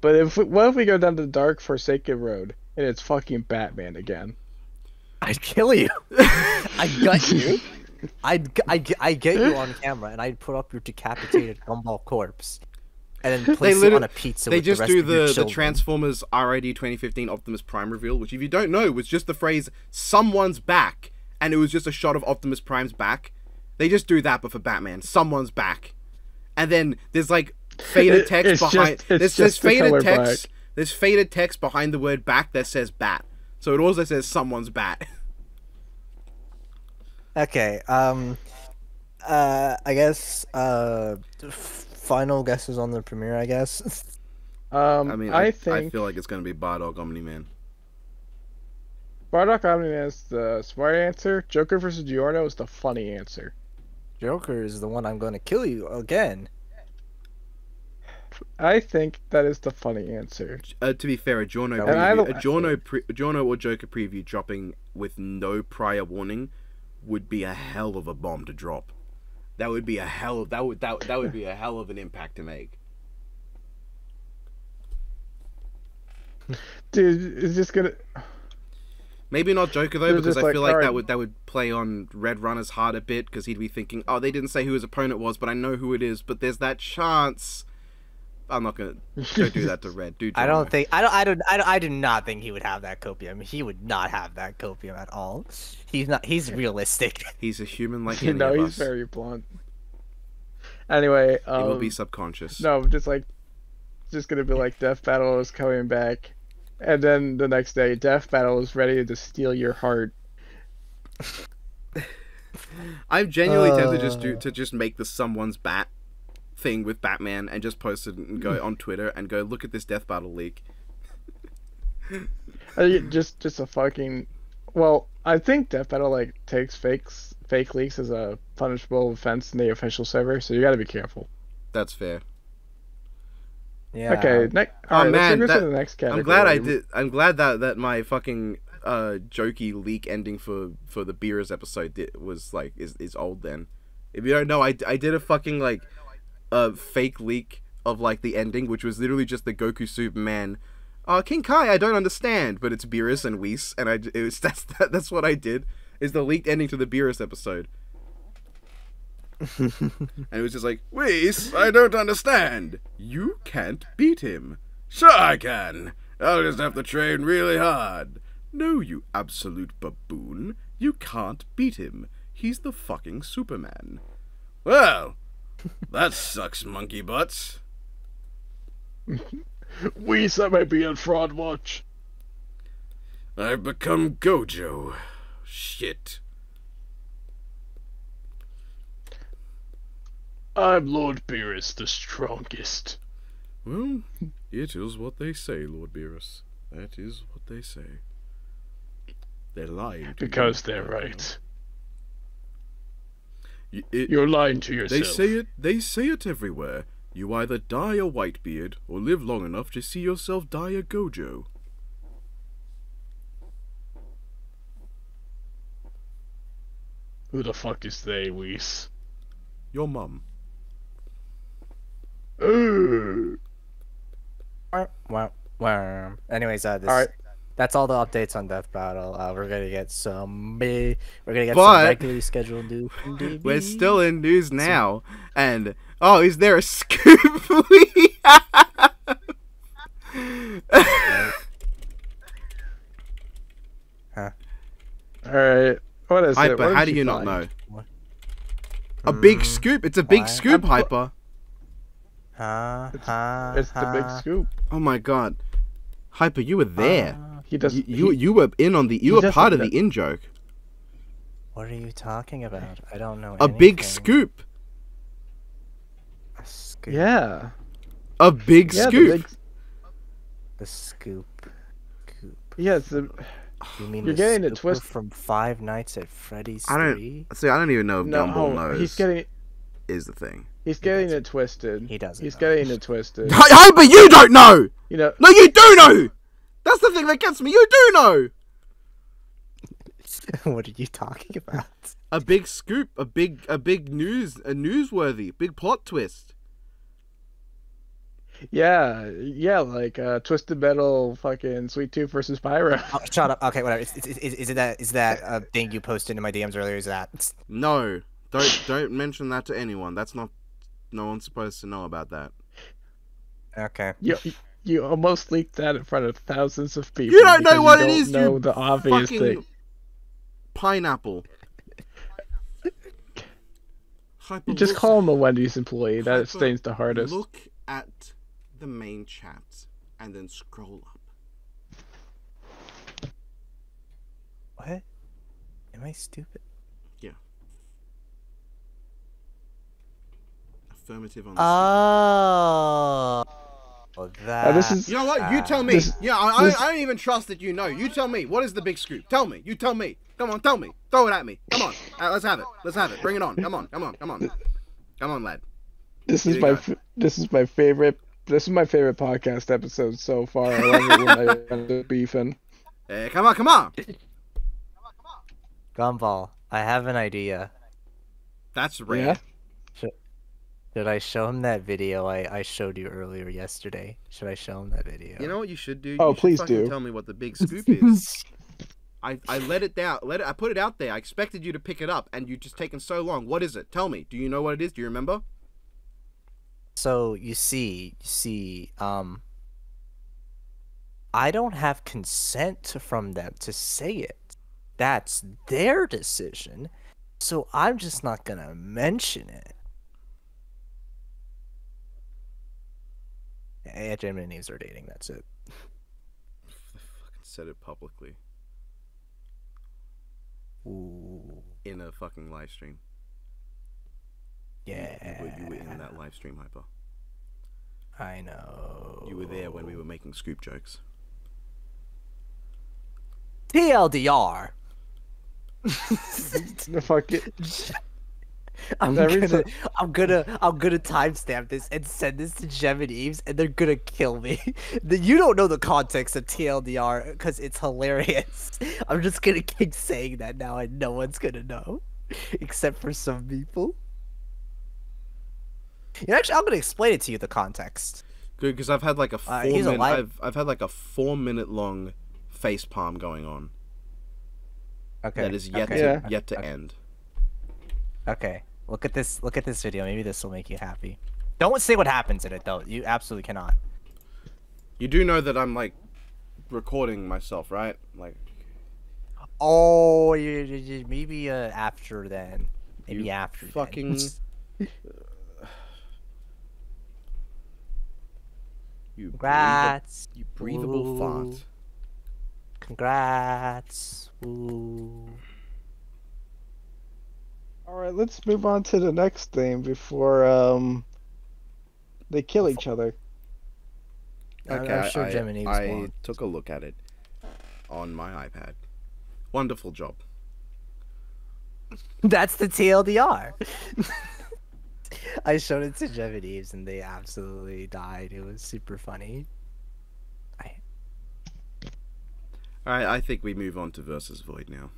But if we, what if we go down the dark forsaken road and it's fucking Batman again? I'd kill you. I'd gut you. I'd, g- I'd, g- I'd get you on camera and I'd put up your decapitated gumball corpse and then place it on a pizza They with just the rest do of the, the. Transformers RID 2015 Optimus Prime reveal, which if you don't know was just the phrase "someone's back," and it was just a shot of Optimus Prime's back. They just do that, but for Batman, someone's back, and then there's like faded It- text it's behind. just- it's there's, just there's the faded color text. black. There's faded text behind the word "back" that says "bat," so it also says someone's bat. Okay, um, uh, I guess, uh, f- final guesses on the premiere, I guess. Um, I mean, I, I, think I feel like it's gonna be Bardock Omni Man. Bardock Omni Man is the smart answer. Joker versus Giorno is the funny answer. Joker is the one I'm going to kill you again. I think that is the funny answer. Uh, to be fair, a Giorno preview, a Giorno, pre- Giorno or Joker preview dropping with no prior warning would be a hell of a bomb to drop. That would be a hell of that would that, that would be a hell of an impact to make. Dude, is this gonna. Maybe not Joker though, because I feel like that would that would play on Red Runner's heart a bit, because he'd be thinking, oh, they didn't say who his opponent was, but I know who it is. But there's that chance. I'm not gonna don't do that to Red. Do I don't think I don't I don't I, don't, I do not think he would have that copium. He would not have that copium at all. He's not. He's realistic. he's a human like You any know, of he's very blunt. Anyway, He um, will be subconscious. No, just like, just gonna be like Death Battle is coming back, and then the next day, Death Battle is ready to steal your heart. I'm genuinely tempted to just Uh. to to just make the someone's bat thing with Batman and just post it and go on Twitter and go look at this death battle leak. I think just, just a fucking. Well, I think Death Battle like takes fakes, fake leaks as a punishable offense in the official server, so you got to be careful. That's fair. Yeah. Okay, next. Oh, All right, man, let's that- to the next category. I'm glad I did. I'm glad that that my fucking uh jokey leak ending for for the Beerus episode did, was like is is old then. If you don't know, I I did a fucking like a fake leak of like the ending, which was literally just the Goku Superman. Uh, King Kai, I don't understand, but it's Beerus and Whis, and I it was that's that, that's what I did. Is the leaked ending to the Beerus episode. and it was just like, Whis, I don't understand. You can't beat him. Sure I can. I'll just have to train really hard. No, you absolute baboon. You can't beat him. He's the fucking Superman. Well, that sucks, monkey butts. Whis, I might be on fraud watch. I've become Gojo. Shit. I'm Lord Beerus, the strongest. Well, it is what they say, Lord Beerus. That is what they say. They're lying. Because you they're right now. right. Y- it- You're lying to yourself. they say it. They say it everywhere. You either die a Whitebeard or live long enough to see yourself die a Gojo. Who the fuck is they, Whis? Your mum. Ooh. Wow, wow. Anyways, uh, this, Alright. That's all the updates on Death Battle. Uh, we're gonna get some. We're gonna get But- some regularly scheduled news. from We're still in news now, and oh, is there a scoop we have? Alright. What is it? Hyper, What how do you not know? What? A big Mm, scoop. It's a big why? scoop, I'm- Hyper. Huh? Huh? It's the big scoop. Oh my god. Hyper, you were there. huh. He does. you, you he- you were in on the you were part of the in joke. What are you talking about? I don't know. A big scoop. A scoop. Yeah. A big Yeah. The scoop. big, The scoop. Scoop. yeah. It's the, You mean You're the getting it scooper twist- from Five Nights at Freddy's I don't- 3? See, I don't even know if no. Gumball knows. He's getting. is the thing. He's getting it twisted. He doesn't He's know. getting it twisted. Hy- but you don't know. You know. No, you do know. That's the thing that gets me. You do know. what are you talking about? A big scoop, a big, a big news, a newsworthy, big plot twist. Yeah. Yeah. Like uh, Twisted Metal, fucking Sweet Tooth versus Pyro. Oh, shut up. Okay, whatever. Is, is, is, is it that is that a thing you posted in my DMs earlier? Is that No, don't don't mention that to anyone. That's not. No one's supposed to know about that. okay? You you almost leaked that in front of thousands of people. You don't know because what you it don't is, Know you the obvious Fucking thing. pineapple. You just call him a Wendy's employee. That Hyper, stains the hardest. Look at the main chat and then scroll up. What? Am I stupid? Yeah. Affirmative on the Oh, that. Uh, this is You know what? You tell me. This- yeah, I, this- I, I don't even trust that you know. You tell me. What is the big scoop? Tell me. You tell me. Come on, tell me. Throw it at me. Come on. Uh, let's have it. Let's have it. Bring it on. Come on. Come on. Come on. Come on, lad. This Here is my go. this is my favorite this is my favorite podcast episode so far. I love it when I end up beefing. Hey, come on. Come on. Gumball. I have an idea. That's rare. Yeah? Should I show him that video I, I showed you earlier yesterday? Should I show him that video? You know what you should do? Oh, You should please do. Tell me what the big scoop is. I, I let it down. Let it. I put it out there. I expected you to pick it up, and you just taken so long. What is it? Tell me. Do you know what it is? Do you remember? So you see, you see, um, I don't have consent from them to say it. That's their decision. So I'm just not gonna mention it. Yeah, Jim and Eves are dating. That's it. I Fucking said it publicly Ooh, in a fucking live stream. yeah. You were, you were in that live stream, hyper. I know. You were there when we were making scoop jokes. TLDR. The fuck it. I'm Every gonna, ti- I'm gonna, I'm gonna timestamp this and send this to Gem and Eves, and they're gonna kill me. You don't know the context of TLDR because it's hilarious. I'm just gonna keep saying that now, and no one's gonna know, except for some people. You know, actually, I'm gonna explain it to you the context. Good, because I've had like a four uh, minute, li- I've I've had like a four minute long face palm going on Okay. that is yet okay, to Yeah. yet to okay, end. Okay. Look at this. Look at this video. Maybe this will make you happy. Don't say what happens in it though. You absolutely cannot. You do know that I'm like recording myself, right? Like Oh, you, you- you- maybe uh, after then. Maybe You after. then. fucking- you breathable, Congrats. you breathable Ooh. fart. Congrats. Ooh. All right, let's move on to the next thing before um they kill each other. I'm- Okay, I'm sure I, Gemini I, won. took a look at it on my iPad. Wonderful job. That's the TLDR. I showed it to Gemini's and they absolutely died. It was super funny. I All right, I think we move on to versus Void now.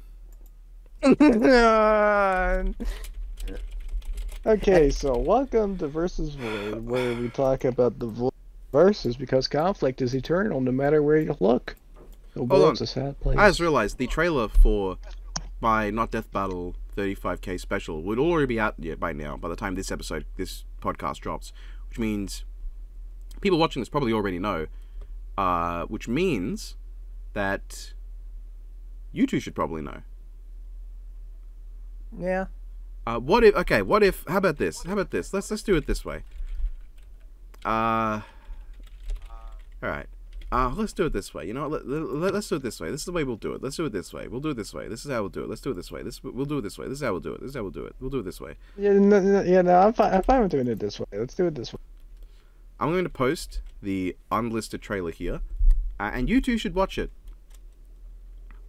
Okay, so welcome to Versus Void, where we talk about the Void versus because conflict is eternal no matter where you look. The Hold world's on. a sad place. I just realized the trailer for my Not Death Battle 35k special would already be out yet by now, by the time this episode, this podcast drops. Which means people watching this probably already know. Uh, which means that you two should probably know. Yeah. Uh, what if? Okay, what if? How about this? How about this? Let's let's do it this way. Uh, all right. Uh, let's do it this way. You know, what? let, let, us do it this way. This is the way we'll do it. Let's do it this way. We'll do it this way. This is how we'll do it. Let's do it this way. This we'll do it this way. This is how we'll do it. This is how we'll do it. We'll do it this way. Yeah, no, no, yeah, no, I'm fine. I'm fine with doing it this way. Let's do it this way. I'm going to post the unlisted trailer here, uh, and you two should watch it.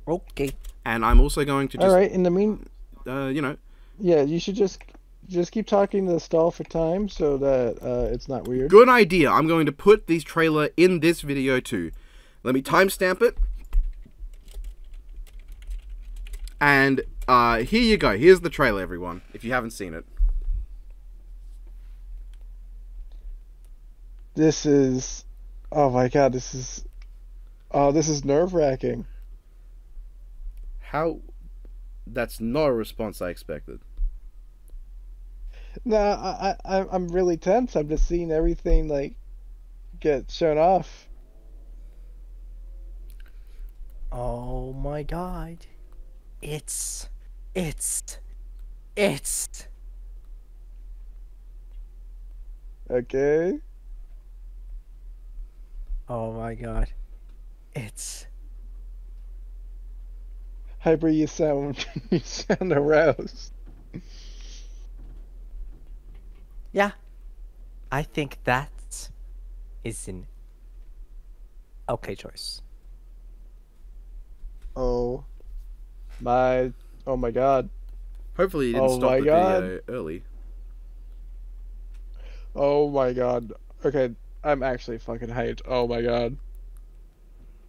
Okay. And I'm also going to All just, right. In the mean, uh, you know, yeah, you should just just keep talking to the stall for time so that uh, it's not weird. Good idea. I'm going to put this trailer in this video too. Let me timestamp it. And uh, here you go. Here's the trailer, everyone. If you haven't seen it. This is, oh my god, this is, oh, this is nerve wracking. How? That's not a response I expected. No, I, I, I- I'm really tense. I'm just seeing everything like get shown off. Oh my god. It's it's it's Okay. oh my god. It's Hyper, you sound, you sound aroused. yeah. I think that is an okay choice. Oh, my, oh my god. Hopefully you didn't Oh stop the God. video early. Oh my god. Okay, I'm actually fucking hyped. Oh my god.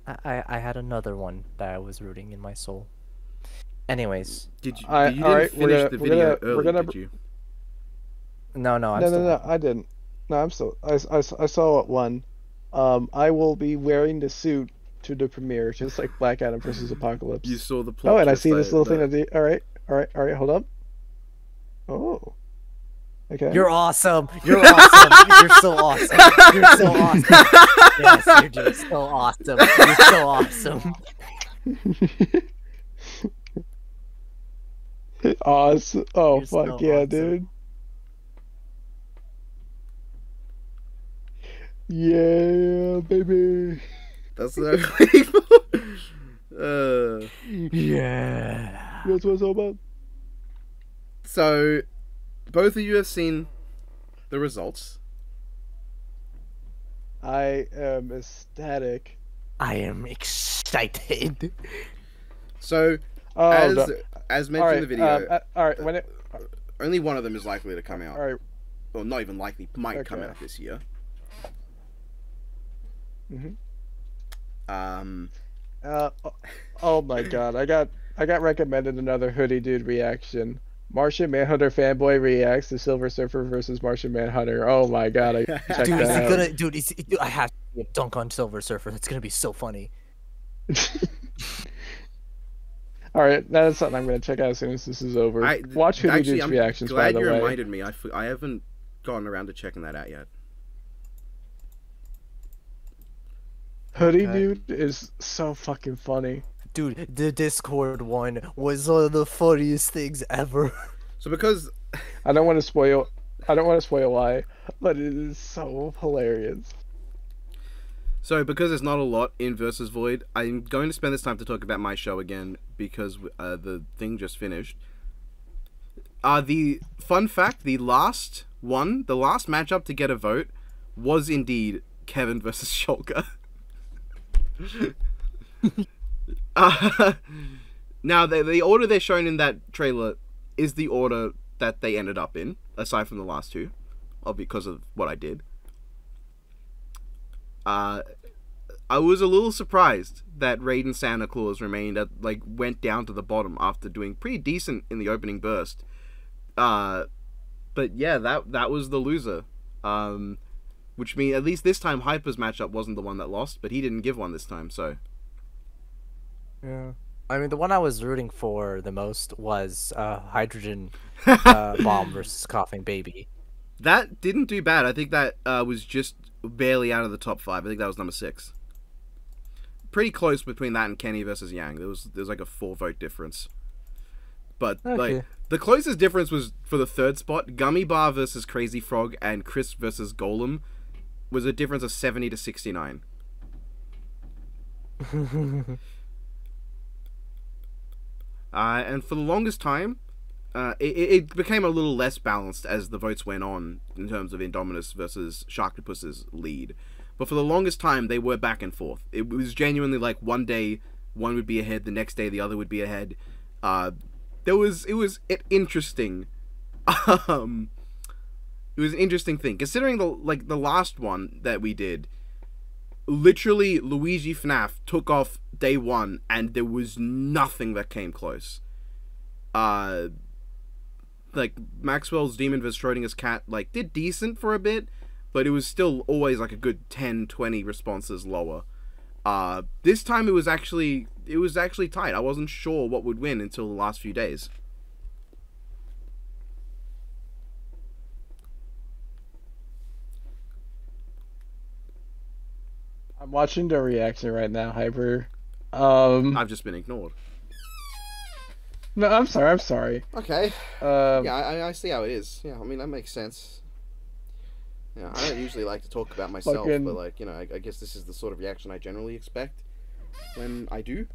I, I, I had another one that I was rooting in my soul. Anyways, Did you? I- you didn't alright, finish gonna- the we're video gonna- we're early, gonna did you? no, no, I'm no, still no, no, I didn't. No, I'm still. I, I, I saw it one. Um, I will be wearing the suit to the premiere, just like Black Adam versus Apocalypse. You saw the plot Oh, and I see this that- little thing that- the. All right, all right, all right. Hold up. Oh. Okay. You're awesome. You're awesome. You're so awesome. You're so awesome. Yes, you're just so awesome. You're so awesome. awesome. Oh You're fuck yeah, awesome. dude. Yeah, baby. That's the uh, Yeah. That's what it's all about. so, both of you have seen the results. I am ecstatic. I am excited. So, Oh, as no. As mentioned right. in the video, um, uh, all right. When it. only one of them is likely to come out. All right. Well, not even likely, might come out this year. Mhm. Um, Uh, oh- oh my god, I got I got recommended another hoodie dude reaction. Martian Manhunter fanboy reacts to Silver Surfer versus Martian Manhunter. Oh my god, I checked Dude, is that he out. gonna? Dude, is dude, I have to dunk on Silver Surfer. That's gonna be so funny. All right, that's something I'm gonna check out as soon as this is over. I, Watch Hoodie actually, Dude's I'm reactions. Glad by the you way. reminded me. I, f- I haven't gotten around to checking that out yet. Hoodie Okay. Dude is so fucking funny. Dude, the Discord one was one of the funniest things ever. So because I don't want to spoil. I don't want to spoil why, but it is so hilarious. So, because there's not a lot in Versus Void, I'm going to spend this time to talk about my show again because uh, the thing just finished. Uh, the fun fact: the last one, the last matchup to get a vote, was indeed Kevin versus Shulker. uh, now, the, the order they're shown in that trailer is the order that they ended up in, aside from the last two, or because of what I did. Uh, I was a little surprised that Raiden Santa Claus remained at like went down to the bottom after doing pretty decent in the opening burst. Uh, but yeah, that that was the loser. Um, which means at least this time Hyper's matchup wasn't the one that lost, but he didn't give one this time. So Yeah. I mean, the one I was rooting for the most was uh, Hydrogen uh, Bomb versus Coughing Baby. that didn't do bad. I think that uh, was just barely out of the top five. I think that was number six. Pretty close between that and Kenny versus Yang. There was there was like a four vote difference. But Okay. like the closest difference was for the third spot, Gummy Bear versus Crazy Frog and Chris versus Golem was a difference of seventy to sixty nine. Uh, and for the longest time, uh, it, it became a little less balanced as the votes went on in terms of Indominus versus Sharktopus's lead. But for the longest time, they were back and forth. It was genuinely like one day one would be ahead, the next day the other would be ahead. Uh, there was it was it interesting. um, it was an interesting thing considering the like the last one that we did. Literally, Luigi FNAF took off day one, and there was nothing that came close. Uh, like Maxwell's Demon vs Schrodinger's cat like did decent for a bit, but it was still always like a good 10, 20 responses lower. Uh, this time it was actually it was actually tight. I wasn't sure what would win until the last few days. I'm watching the reaction right now, Hyper. Um, I've just been ignored. No, I'm sorry. I'm sorry. Okay. Um, Yeah, I, I see how it is. Yeah, I mean that makes sense. Yeah, I don't usually like to talk about myself, Fucking- but like you know, I, I guess this is the sort of reaction I generally expect when I do.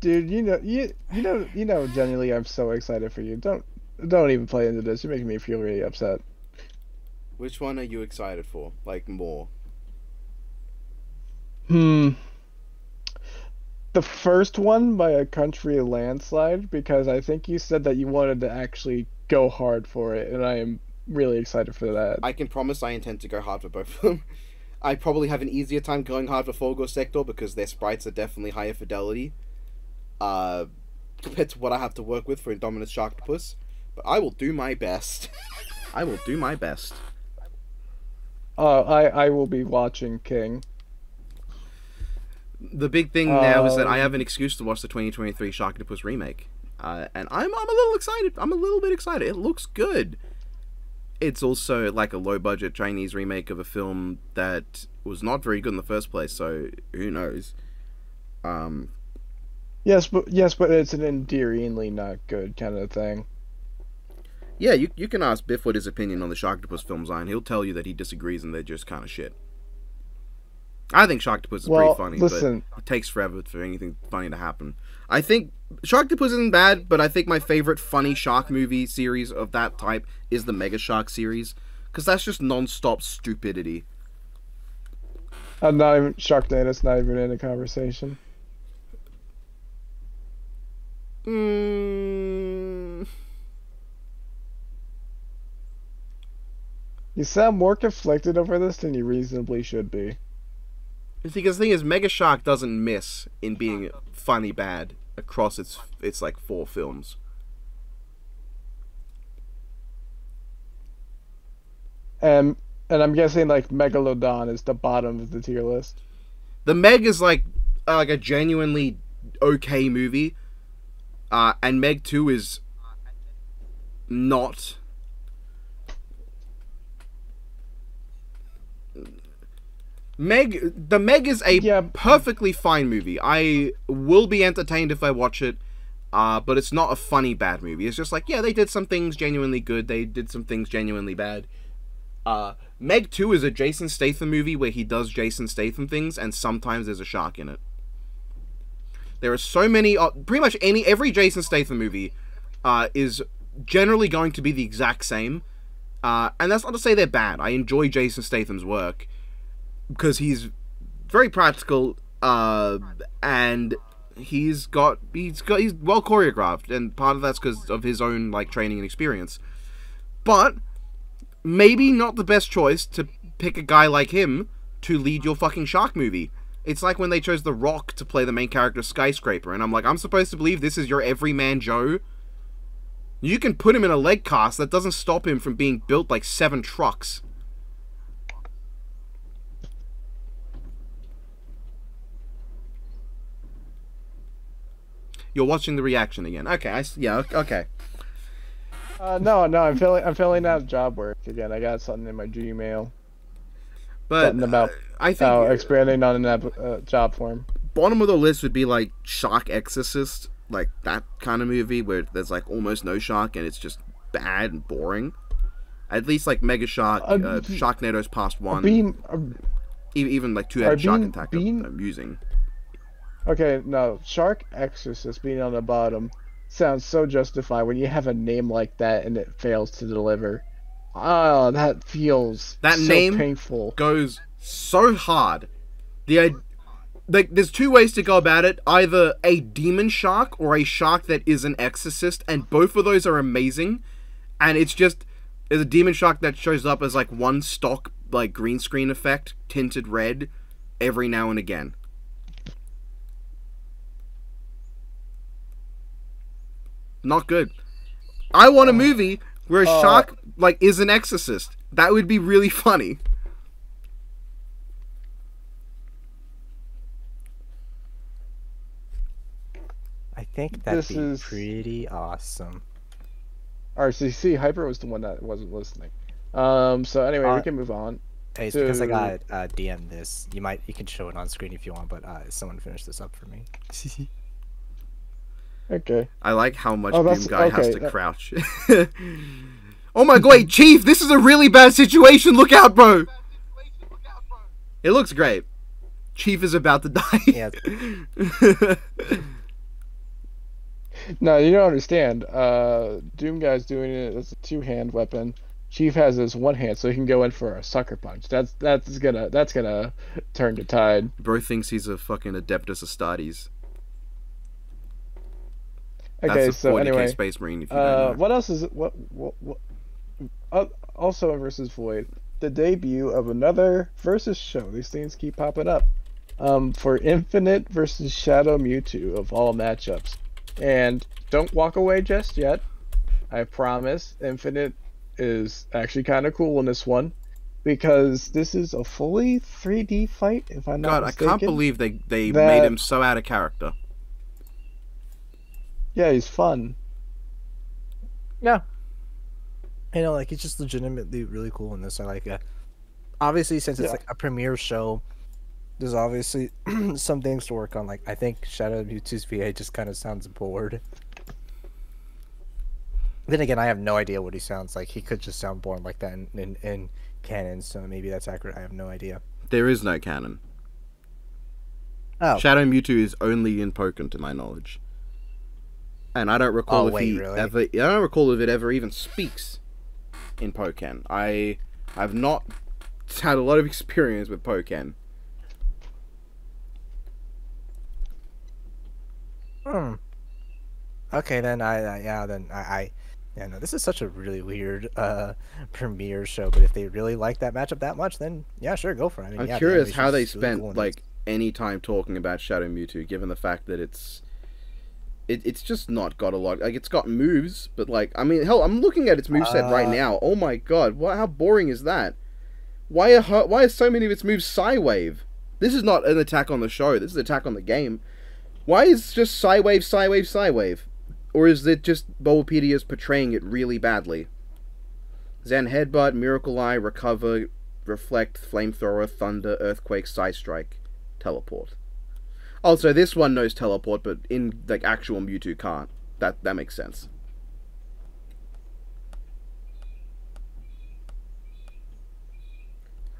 dude, you know, you you know, you know. Genuinely, I'm so excited for you. Don't don't even play into this. You're making me feel really upset. Which one are you excited for? Like more? Hmm. The first one by a country landslide because I think you said that you wanted to actually go hard for it, and I am really excited for that. I can promise I intend to go hard for both of them. I probably have an easier time going hard for Fulgore Sektor because their sprites are definitely higher fidelity. Uh, compared to what I have to work with for Indominus Sharktopus. But I will do my best. I will do my best. Uh, I I will be watching King. The big thing now is that I Um, have an excuse to watch the 2023 Sharktopus remake, uh, and I'm I'm a little excited. I'm a little bit excited. It looks good. It's also like a low budget Chinese remake of a film that was not very good in the first place. So who knows? Um, Yes, but yes, but it's an endearingly not good kind of thing. yeah, you you can ask Biff what his opinion on the Sharktopus films are, and he'll tell you that he disagrees and they're just kind of shit. I think Sharktopus is Well, pretty funny, listen. but it takes forever for anything funny to happen. I think Sharktopus isn't bad, but I think my favorite funny shark movie series of that type is the Mega Shark series, because that's just non-stop stupidity. I'm not even Sharknado. not even in the conversation. Mm, You sound more conflicted over this than you reasonably should be. Because the thing is, Mega Shark doesn't miss in being funny bad across its its like four films. And and I'm guessing like Megalodon is the bottom of the tier list. The Meg is like uh, like a genuinely okay movie. Uh, and Meg 2 is not. Meg, the Meg is a Yeah. perfectly fine movie. I will be entertained if I watch it, uh, but it's not a funny bad movie. It's just like, yeah, they did some things genuinely good. They did some things genuinely bad. Uh, Meg 2 is a Jason Statham movie where he does Jason Statham things, and sometimes there's a shark in it. There are so many, uh, pretty much any every Jason Statham movie uh, is generally going to be the exact same. Uh, and that's not to say they're bad. I enjoy Jason Statham's work because he's very practical uh, and he's got he's got he's well choreographed, and part of that's because of his own like training and experience. But maybe not the best choice to pick a guy like him to lead your fucking shark movie. It's like when they chose The Rock to play the main character Skyscraper, and I'm like, I'm supposed to believe this is your everyman Joe? You can put him in a leg cast, that doesn't stop him from being built like seven trucks. You're watching the reaction again. Okay, I, yeah, ok- okay. Uh, no, no, I'm filling. I'm filling out job work again. I got something in my Gmail. But Something about uh, I think Oh, expanding on an uh, job form. bottom of the list would be like Shark Exorcist, like that kind of movie where there's like almost no shark and it's just bad and boring. At least like Mega Shark, Uh, uh, Sharknado's Past One, Beam. uh, e- even like Two are Headed Shark Bean- Attack are amusing. Okay, no, Shark Exorcist being on the bottom sounds so justified when you have a name like that and it fails to deliver. Oh, that feels That so name painful. Goes so hard. The like there's two ways to go about it: either a demon shark or a shark that is an exorcist, and both of those are amazing. And it's just there's a demon shark that shows up as like one stock like green screen effect, tinted red, every now and again. Not good. I want a movie where a Uh, shark like is an exorcist. That would be really funny. I think that'd This be is- pretty awesome. RCC Hyper was the one that wasn't listening. Um. So anyway, Uh, we can move on. Hey, it's because I got uh, DM this. You might you can show it on screen if you want, but uh, someone finish this up for me. Okay. I like how much Oh, Doom that's- Guy has to that- crouch. oh my god, Chief, this is a really bad situation. Look out, bro. It looks great. Chief is about to die. Yeah. No, you don't understand. Uh, Doom Guy's doing it as a two-hand weapon. Chief has his one hand, so he can go in for a sucker punch. That's that's gonna that's gonna turn the tide. Bro thinks he's a fucking Adeptus Astartes. Okay, That's so 40k anyway, Space Marine uh, what else is it? What what what? Uh, also in versus Void, the debut of another versus show. These things keep popping up. Um, for Infinite versus Shadow Mewtwo of all matchups, and don't walk away just yet. I promise. Infinite is actually kind of cool in this one because this is a fully 3D fight. If I'm not God, I can't believe they, they that- made him so out of character. Yeah, he's fun. Yeah. You know, like it's just legitimately really cool in this. I like it. Obviously, since it's Yeah. like a premiere show, there's obviously some things to work on. Like I think Shadow of Mewtwo's VA just kind of sounds bored. Then again, I have no idea what he sounds like. He could just sound boring like that in, in, in canon, so maybe that's accurate. I have no idea. There is no canon. Oh, Shadow Mewtwo is only in Pokken, to my knowledge. And I don't recall Oh, if wait, he really? ever. I don't recall if it ever even speaks in Pokken. I have not had a lot of experience with Pokken. Hmm. Okay, then I, I yeah then I, I yeah no this is such a really weird uh premiere show. But if they really like that matchup that much, then yeah sure go for it. I mean, I'm yeah, curious how they animation's really spent cool like any time talking about Shadow Mewtwo, given the fact that it's it, it's just not got a lot. Like it's got moves, but like I mean, hell, I'm looking at its moveset right Uh, now. Oh my god, what? How boring is that? Why are her, why are so many of its moves Psywave? This is not an attack on the show. This is an attack on the game. Why is just Psywave, Psywave, Psywave? or is it just Bulbapedia's portraying it really badly? Zen Headbutt, Miracle Eye, Recover, Reflect, Flamethrower, Thunder, Earthquake, Psystrike, Teleport. Oh, also, this one knows Teleport, but in like actual Mewtwo can't. That that makes sense.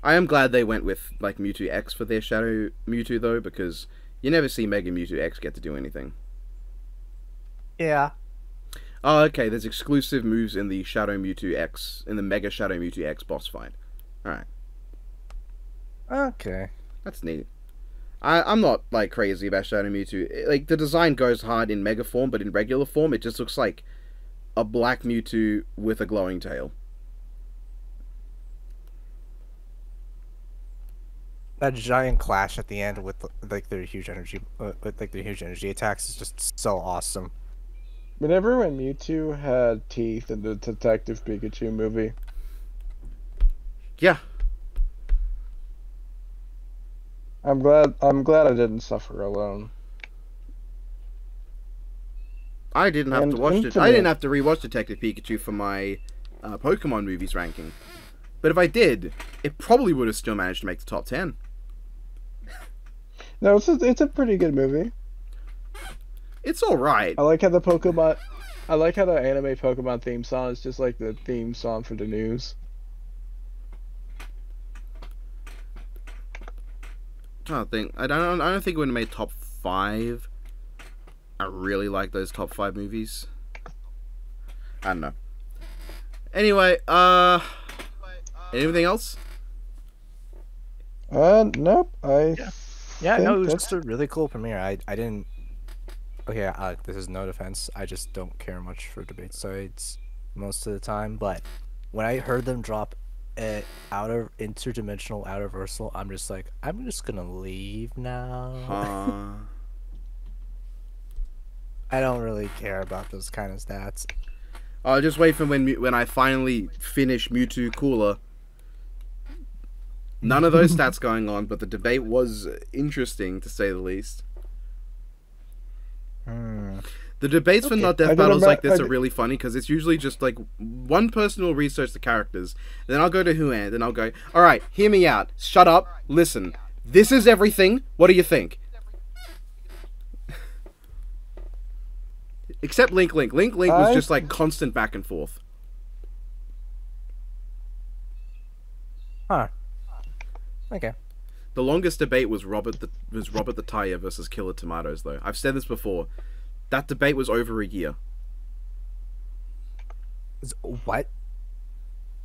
I am glad they went with like Mewtwo X for their Shadow Mewtwo though, because you never see Mega Mewtwo X get to do anything. Yeah. Oh, okay. There's exclusive moves in the Shadow Mewtwo X in the Mega Shadow Mewtwo X boss fight. All right, Okay. that's neat. I I'm not like crazy about Shadow Mewtwo. Like the design goes hard in Mega form, but in regular form, it just looks like a black Mewtwo with a glowing tail. That giant clash at the end with like their huge energy, uh, with like their huge energy attacks is just so awesome. Remember when Mewtwo had teeth in the Detective Pikachu movie? Yeah, I'm glad. I'm glad I didn't suffer alone. I didn't have And to watch it. I didn't have to rewatch Detective Pikachu for my uh, Pokemon movies ranking. But if I did, it probably would have still managed to make the top ten. No, it's a, it's a pretty good movie. It's all right. I like how the Pokemon. I like how the anime Pokemon theme song is just like the theme song for the news. Trying to think. I don't. I don't think it would have made top five. I really like those top five movies. I don't know. Anyway, uh, anything else? Uh, nope. I. Yeah, think no, it was that's- just a really cool premiere. I I didn't. Okay, uh, this is no defense. I just don't care much for debate sites most of the time. But when I heard them drop it out of interdimensional, out of versal, I'm just like, I'm just gonna leave now. Uh, I don't really care about those kind of stats. I'll just wait for when when I finally finish Mewtwo Cooler. None of those stats going on, but the debate was interesting to say the least. Hmm. The debates for not death battles like this I are really funny because it's usually just like one person will research the characters, then I'll go to Huan, then I'll go, all right, hear me out, shut up, listen, this is everything. What do you think? Except Link Link. Link Link was just like constant back and forth. Huh. Okay. The longest debate was Robert the was Robert the Tire versus Killer Tomatoes though. I've said this before. That debate was over a year. What?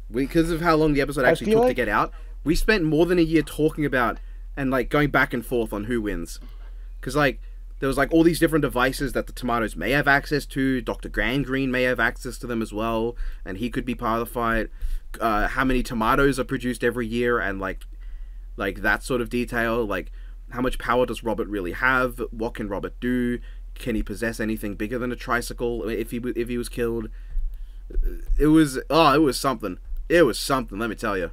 because of how long the episode actually took to get out, we spent more than a year talking about and like going back and forth on who wins. Because like there was like all these different devices that the tomatoes may have access to. Doctor Gangreen may have access to them as well, and he could be part of the fight. Uh, how many tomatoes are produced every year, and like like that sort of detail. Like how much power does Robert really have? What can Robert do? Can he possess anything bigger than a tricycle if he if he was killed? Uh, it was oh, it was something. It was something. Let me tell you.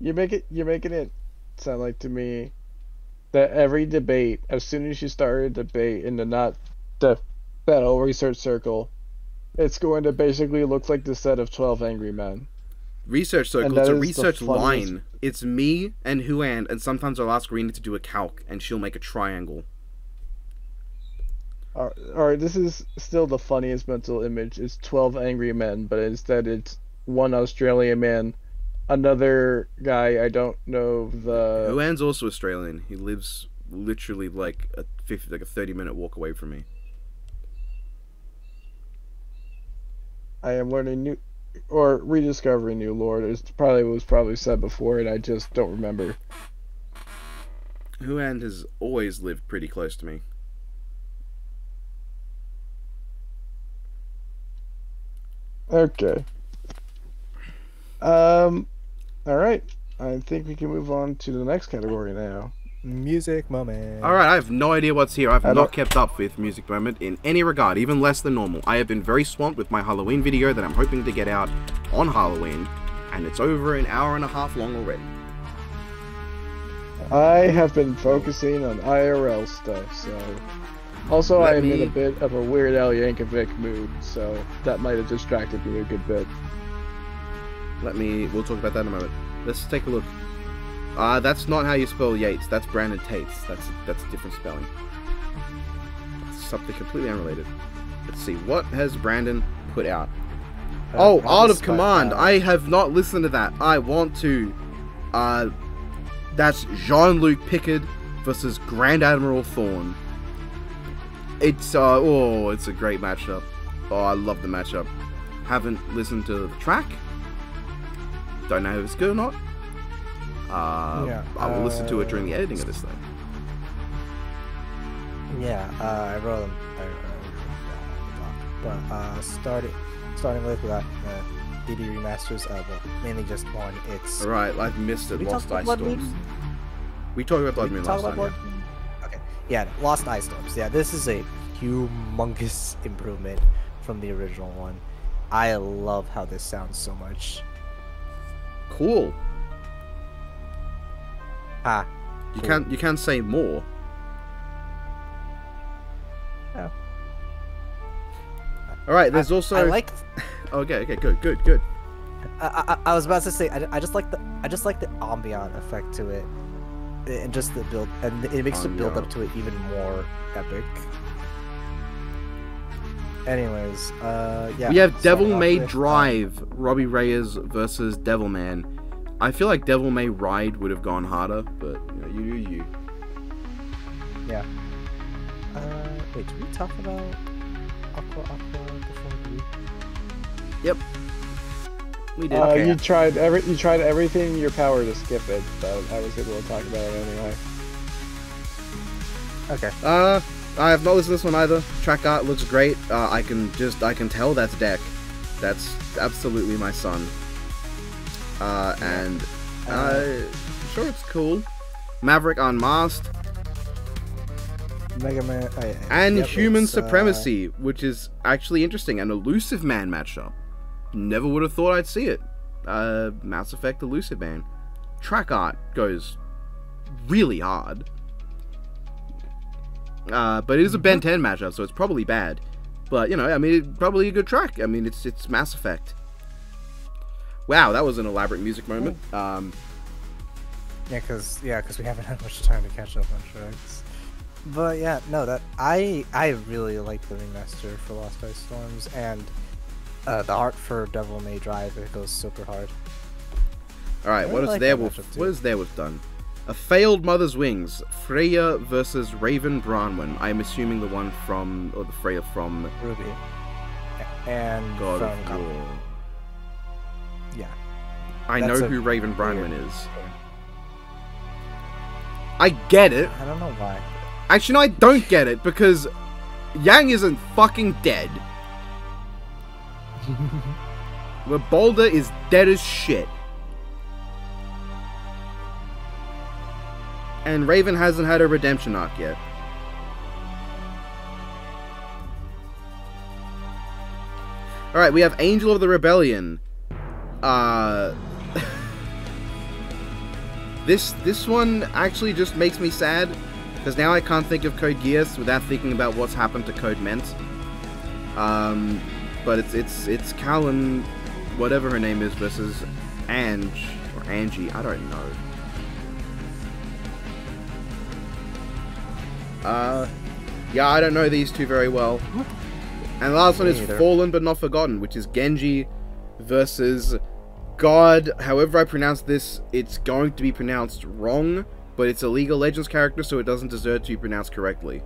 You make it. You're making it sound like to me that every debate, as soon as you start a debate in the not the battle research circle, it's going to basically look like the set of Twelve Angry Men. Research circle. It's a research line. It's me and Huan, and sometimes I'll ask Rena to do a calc, and she'll make a triangle. All right, this is still the funniest mental image. It's 12 angry men, but instead it's one Australian man, another guy, I don't know the. Huan's also Australian. He lives literally like a 50, like a thirty minute walk away from me. I am learning new. Or rediscovering new lore. It probably was probably said before, and I just don't remember. Huan has always lived pretty close to me. Okay. Um, all right. I think we can move on to the next category now. Music moment. All right, I have no idea what's here. I've I not kept up with Music Moment in any regard, even less than normal. I have been very swamped with my Halloween video that I'm hoping to get out on Halloween, and it's over an hour and a half long already. I have been focusing on IRL stuff, so Also, Let I'm in a bit of a Weird Al Yankovic mood, so that might have distracted me a good bit. Let me. We'll talk about that in a moment. Let's take a look. Uh, that's not how you spell Yates. That's Brandon Tates. That's that's a different spelling. That's something completely unrelated. Let's see. What has Brandon put out? Uh, oh, Art of Command. uh, I have not listened to that. I want to. Uh, that's Jean-Luc Picard versus Grand Admiral Thrawn. It's uh oh, it's a great matchup. Oh, I love the matchup. Haven't listened to the track. Don't know if it's good or not. Uh, Yeah, I will listen to it during the uh, editing of this thing. Yeah, uh, I wrote them. I, but uh, starting starting with that uh, DD remasters. Uh, well, mainly just one. It's right. I've missed it. Lost Ice Storms. Moon? We talked about Blood Moon last time. Blood Moon? Okay. Yeah, Lost Ice Storms. Yeah, this is a humongous improvement from the original one. I love how this sounds so much. Cool. Ah, You Cool. can't you can't say more. Oh. All right. There's also. I like. Okay. Okay. Good. Good. Good. I, I, I was about to say I, I just like the I just like the ambient effect to it, and just the build and it makes the build up to it even more epic. Anyways, uh, yeah. we have Devil May uh, Drive, Robbie Reyes versus Devilman. I feel like Devil May Ride would have gone harder, but you know, you do you. Uh, wait, did we talk about Aqua Aqua before? Did we? We did. Uh, Okay. You tried every you tried everything in your power to skip it, but I was able to talk about it anyway. Okay. Uh, I have not listened to this one either. Track art looks great. Uh, I can just I can tell that's Deck. That's absolutely my son. Uh, and uh, sure it's cool. Maverick Unmasked Mega Man. Uh, and yep, Human uh, Supremacy, which is actually interesting. An Illusive Man matchup. Never would have thought I'd see it. Uh, Mass Effect Illusive Man. Track art goes really hard. Uh, but it is a Ben 10 matchup, so it's probably bad. But you know, I mean, probably a good track. I mean, it's it's Mass Effect. Wow, that was an elaborate music moment. Um, Yeah, cause yeah, 'cause we haven't had much time to catch up on tracks. But yeah, no, that I I really like the remaster for Lost Ice Storms and uh, the art for Devil May Drive. It goes super hard. all right, what is like there with what is there with done? A failed Mother's Wings, Freya versus Raven Branwen. I'm assuming the one from or the Freya from RWBY. And God from I know who Raven weird- is. I get it. I don't know why. Actually, no, I don't get it because Yang isn't fucking dead. The Baldur is dead as shit. And Raven hasn't had a redemption arc yet. Alright, we have Angel of the Rebellion. Uh This this one actually just makes me sad because now I can't think of Code Geass without thinking about what's happened to Code Ment. Um, but it's it's it's Kallen, whatever her name is, versus Ange or Angie. I don't know. Uh, yeah, I don't know these two very well. And the last one is. Fallen but Not Forgotten, which is Genji versus God. However I pronounce this, it's going to be pronounced wrong, but it's a League of Legends character, so it doesn't deserve to be pronounced correctly.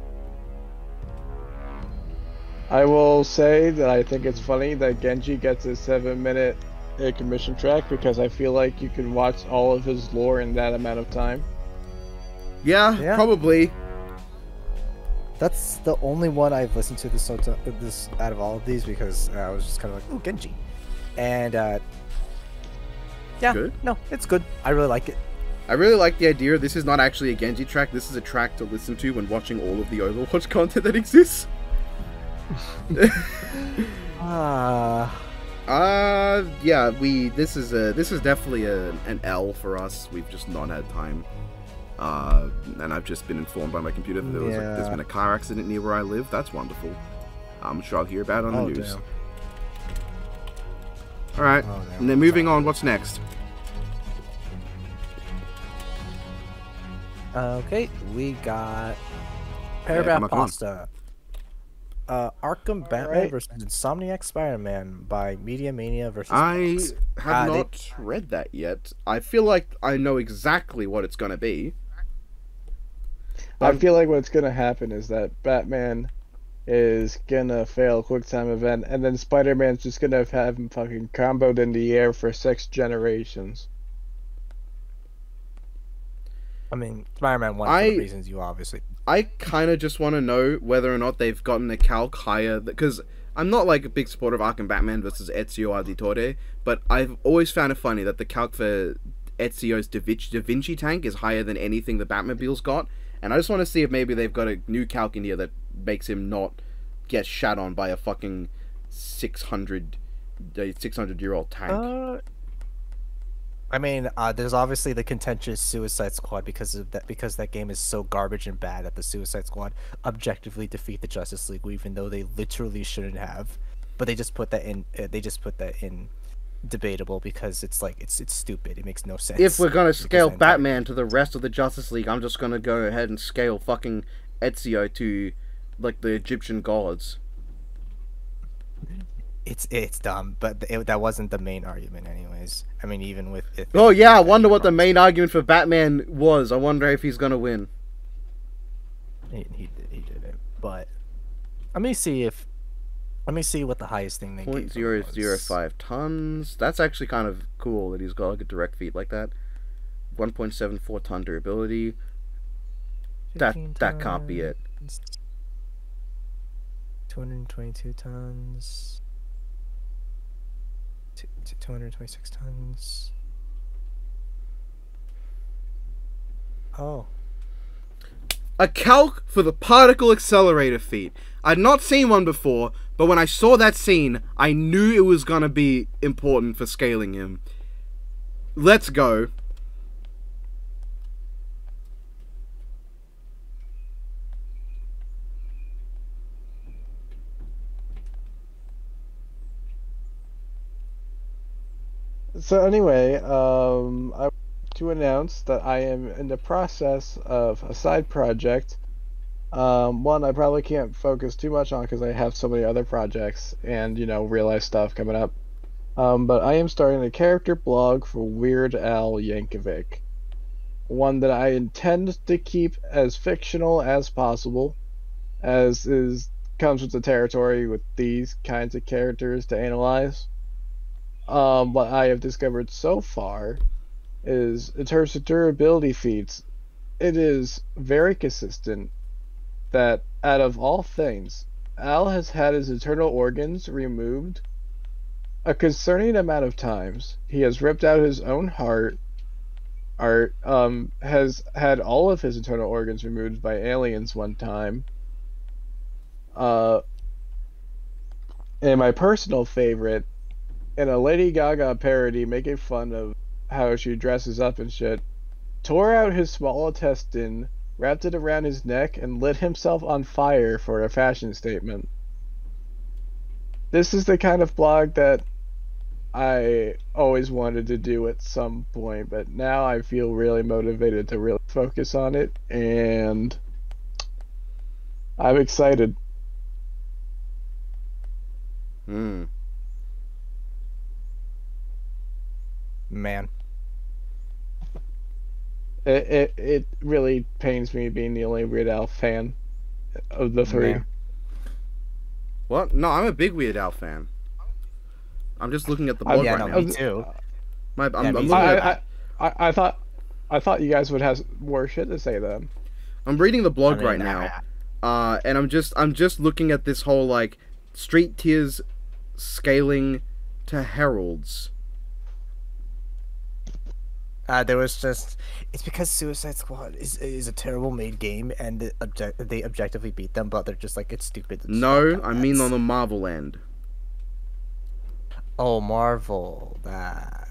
I will say that I think it's funny that Genji gets a seven minute a commission track because I feel like you can watch all of his lore in that amount of time. Yeah, Yeah. probably. That's the only one I've listened to this this out of all of these because uh, I was just kind of like, oh, Genji, and uh, yeah, Good. no, it's good. I really like it. I really like the idea. This is not actually a Genji track. This is a track to listen to when watching all of the Overwatch content that exists. Ah, Uh, yeah, we. This is a. This is definitely a, an L for us. We've just not had time. Uh, and I've just been informed by my computer that there was like, there's Yeah. been a car accident near where I live. That's wonderful. I'm sure I'll hear about it on Oh, the news. damn. All right, Oh, and then moving on. What's next? Okay, we got Paragraph come on, come on. Pasta. Uh, Arkham Batman Alright. versus Insomniac Spider-Man by Media Mania versus. I Fox. have Uh, they- not read that yet. I feel like I know exactly what it's going to be. I Um, feel like what's gonna happen is that Batman is gonna fail quick time event, and then Spider Man's just gonna have him fucking comboed in the air for six generations. I mean, Spider-Man one for the reasons you obviously. I kind of just want to know whether or not they've gotten a calc higher because I'm not like a big supporter of Arkham Batman versus Ezio Auditore, but I've always found it funny that the calc for Ezio's Da Vinci, da Vinci tank is higher than anything the Batmobile's got, and I just want to see if maybe they've got a new calc in here that makes him not get shat on by a fucking 600 600 year old tank. Uh, I mean, uh, there's obviously the contentious Suicide Squad because of that because that game is so garbage and bad that the Suicide Squad objectively defeat the Justice League, even though they literally shouldn't have. But they just put that in. Uh, they just put that in debatable because it's like it's it's stupid. It makes no sense. if we're gonna scale Batman to the rest of the Justice League, I'm just gonna go ahead and scale fucking Ezio to like the Egyptian gods. it's it's dumb, but it, that wasn't the main argument, anyways. I mean, even with if Oh yeah, I wonder what the main argument for Batman was. I wonder if he's gonna win. He, he did he did it, but let me see if let me see what the highest thing they Point zero zero five tons. That's actually kind of cool that he's got like a direct feat like that. One point seven four ton durability. That that can't be it. Tons, 222 tons. Two- two- 226 tons. Oh. A calc for the particle accelerator feat. I'd not seen one before, but when I saw that scene, I knew it was gonna be important for scaling him. Let's go. So anyway, um, I want to announce that I am in the process of a side project. Um, one I probably can't focus too much on because I have so many other projects and you know real life stuff coming up. Um, but I am starting a character blog for Weird Al Yankovic, one that I intend to keep as fictional as possible, as is comes with the territory with these kinds of characters to analyze um, what I have discovered so far is in terms of durability feats, it is very consistent that out of all things, Al has had his internal organs removed a concerning amount of times. He has ripped out his own heart. Art um has had all of his internal organs removed by aliens one time. Uh, and my personal favorite in a Lady Gaga parody making fun of how she dresses up and shit, tore out his small intestine, wrapped it around his neck, and lit himself on fire for a fashion statement. This is the kind of blog that I always wanted to do at some point, but now I feel really motivated to really focus on it, and I'm excited. Hmm. Man. It, it it really pains me being the only Weird Al fan of the three. Man. What? No, I'm a big Weird Al fan. I'm just looking at the I- blog Yeah, right no, now. me too. My, I'm, Yeah, I'm me looking too. at, I, I, I, I thought I thought you guys would have more shit to say then. I'm reading the blog I mean, right now. Uh, and I'm just I'm just looking at this whole like street tiers scaling to heralds. Uh, there was just it's because Suicide Squad is is a terrible made game and the object they objectively beat them, but they're just like it's stupid. it's No, I mean on the Marvel end. oh Marvel that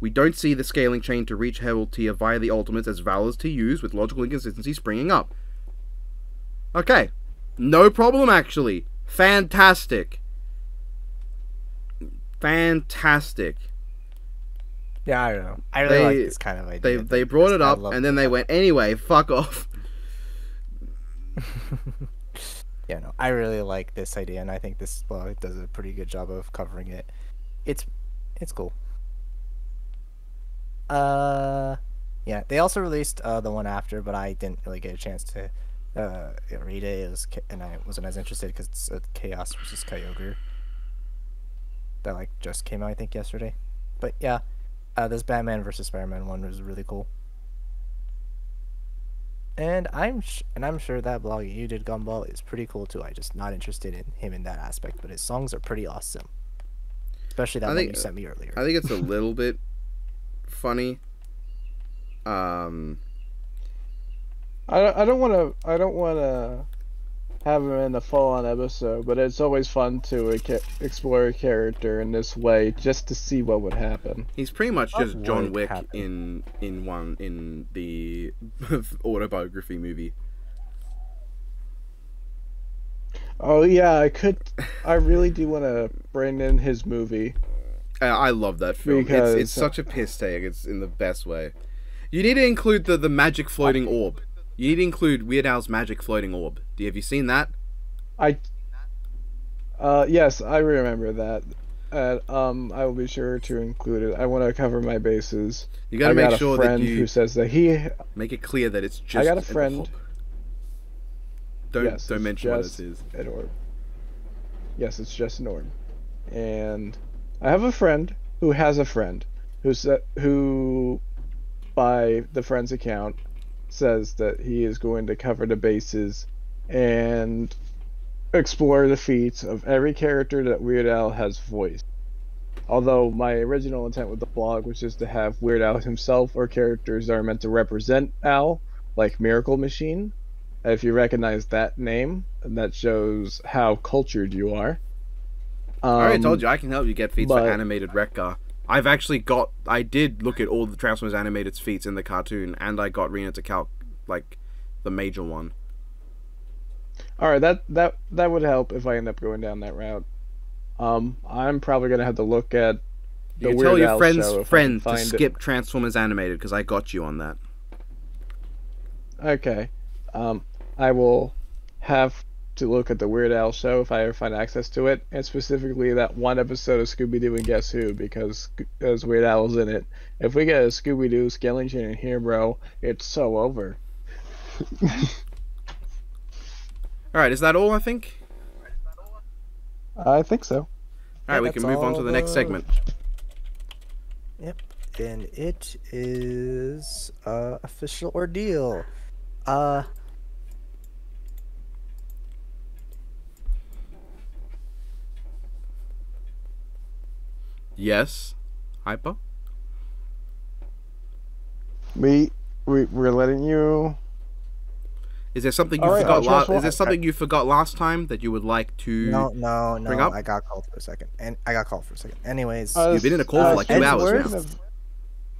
We don't see the scaling chain to reach Herald tier via the ultimates as Valor's to use, with logical inconsistency springing up. Okay. No problem, actually. Fantastic. Fantastic. Yeah, I don't know. I really like They- this kind of idea. They they brought it up and then they went anyway. Fuck off. yeah, no, I really like this idea, and I think this blog does a pretty good job of covering it. It's, it's cool. Uh, yeah, they also released uh the one after, but I didn't really get a chance to uh read it. It was, and I wasn't as interested because it's Chaos versus Kyogre. That like just came out, I think, yesterday. But yeah, uh, this Batman versus Spider-Man one was really cool. And I'm sh- and I'm sure that blog you did Gumball is pretty cool too. I just not interested in him in that aspect, but his songs are pretty awesome. Especially that I one think- you sent me earlier. I think it's a little bit funny. Um, I I don't want to I don't want to have him in a full-on episode, but it's always fun to explore a character in this way just to see what would happen. he's pretty much What just John Wick happen? in in one in the autobiography movie. Oh yeah, I could. I really do want to bring in his movie. I, I love that film. It's, it's such a piss take. It's in the best way. You need to include the, the magic floating orb. You need to include Weird Al's magic floating orb. Do you, have you seen that? I. Uh, yes, I remember that. And um, I will be sure to include it. I want to cover my bases. You gotta I make got sure a that friend you who says that he. make it clear that it's just. I got a friend- Don't Yes, don't mention what this is. an orb. Yes, it's just an orb. And I have a friend who has a friend who sa- who, by the friend's account, says that he is going to cover the bases and explore the feats of every character that Weird Al has voiced. Although my original intent with the blog was just to have Weird Al himself or characters that are meant to represent Al, like Miracle Machine. If you recognize that name, that shows how cultured you are. Um, I already told you I can help you get feats but- for animated Rekka. I've actually got. I did look at all the Transformers animated feats in the cartoon, and I got Rena to calc like the major one. All right, that that that would help if I end up going down that route. Um, I'm probably gonna have to look at You the Weird tell your Al friend's show if I can friend to find it. skip Transformers animated because I got you on that. Okay, um, I will have to look at the Weird Al show if I ever find access to it, and specifically that one episode of Scooby Doo and Guess Who because because Weird Al's in it. If we get a Scooby Doo scaling chain in here, bro, it's so over. All right, is that all? I think. I think so. All right, we can move on to all the next segment. Yep, and it is uh official ordeal. Uh Yes, hyper. We we we're letting you. Is there something you All right, forgot? uh, La- is there something you forgot last time that you would like to? no no no bring up? I got called for a second. And I got called for a second. Anyways, Uh, You've been in a call for like two hours Edgeworth?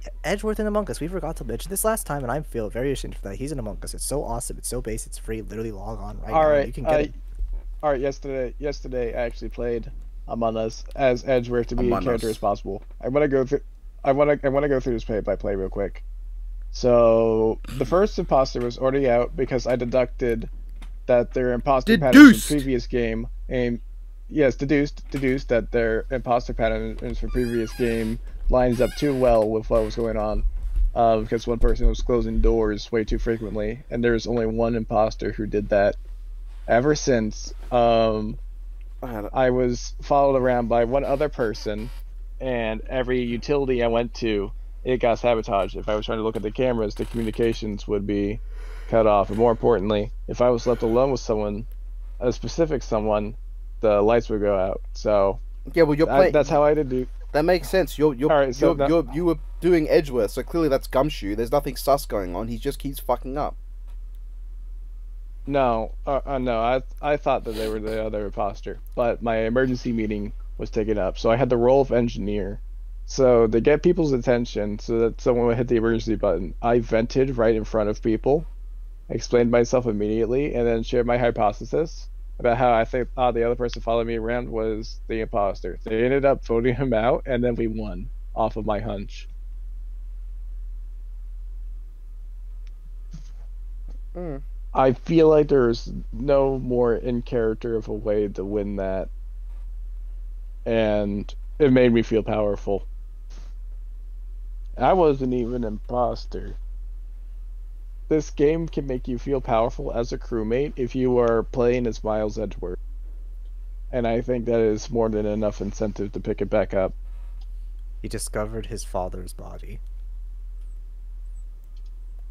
now. Edgeworth and Among Us. We forgot to mention this last time and I feel very ashamed for that. He's in Among Us. It's so awesome, it's so base, it's free. Literally log on right All now. right, You can get I- it. All right, yesterday, yesterday I actually played Among Us as Edgeworth to be Among a character Us. as possible. I want to go through. I want to. I want to go through this play by play real quick. So the first imposter was already out because I deducted that their imposter patterns Deduced! from previous game and yes, deduced deduced that their imposter patterns from previous game lines up too well with what was going on. Uh, because one person was closing doors way too frequently, and there's only one imposter who did that. Ever since, um, I was followed around by one other person, and every utility I went to, it got sabotaged. If I was trying to look at the cameras, the communications would be cut off. And more importantly, if I was left alone with someone, a specific someone, the lights would go out. So Yeah, well, you're I, playing. that's how I did do. That makes sense. You're you're Alright, so you're, that- you're you were doing Edgeworth, so clearly that's Gumshoe. There's nothing sus going on. He just keeps fucking up. No, uh, uh, no, I I thought that they were the other imposter, but my emergency meeting was taken up, so I had the role of engineer. So to get people's attention, so that someone would hit the emergency button, I vented right in front of people, explained myself immediately, and then shared my hypothesis about how I think uh, the other person following me around was the imposter. They ended up voting him out, and then we won off of my hunch. Mm. I feel like there's no more in character of a way to win that, and it made me feel powerful. I wasn't even an imposter. This game can make you feel powerful as a crewmate if you are playing as Miles Edgeworth. And I think that is more than enough incentive to pick it back up. He discovered his father's body.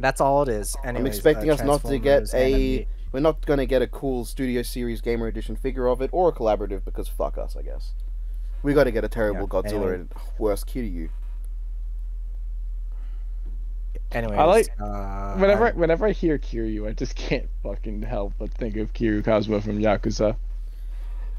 That's all it is. Anyways, I'm expecting uh, us not to get Transformers and a. We're not gonna get a cool Studio Series Gamer Edition figure of it or a collaborative because fuck us, I guess. We got to get a terrible Yeah, Godzilla anyway. and worse Kiryu. Anyways, I like- uh, Whenever I'm- whenever I hear Kiryu, I just can't fucking help but think of Kiryu Kazuma from Yakuza.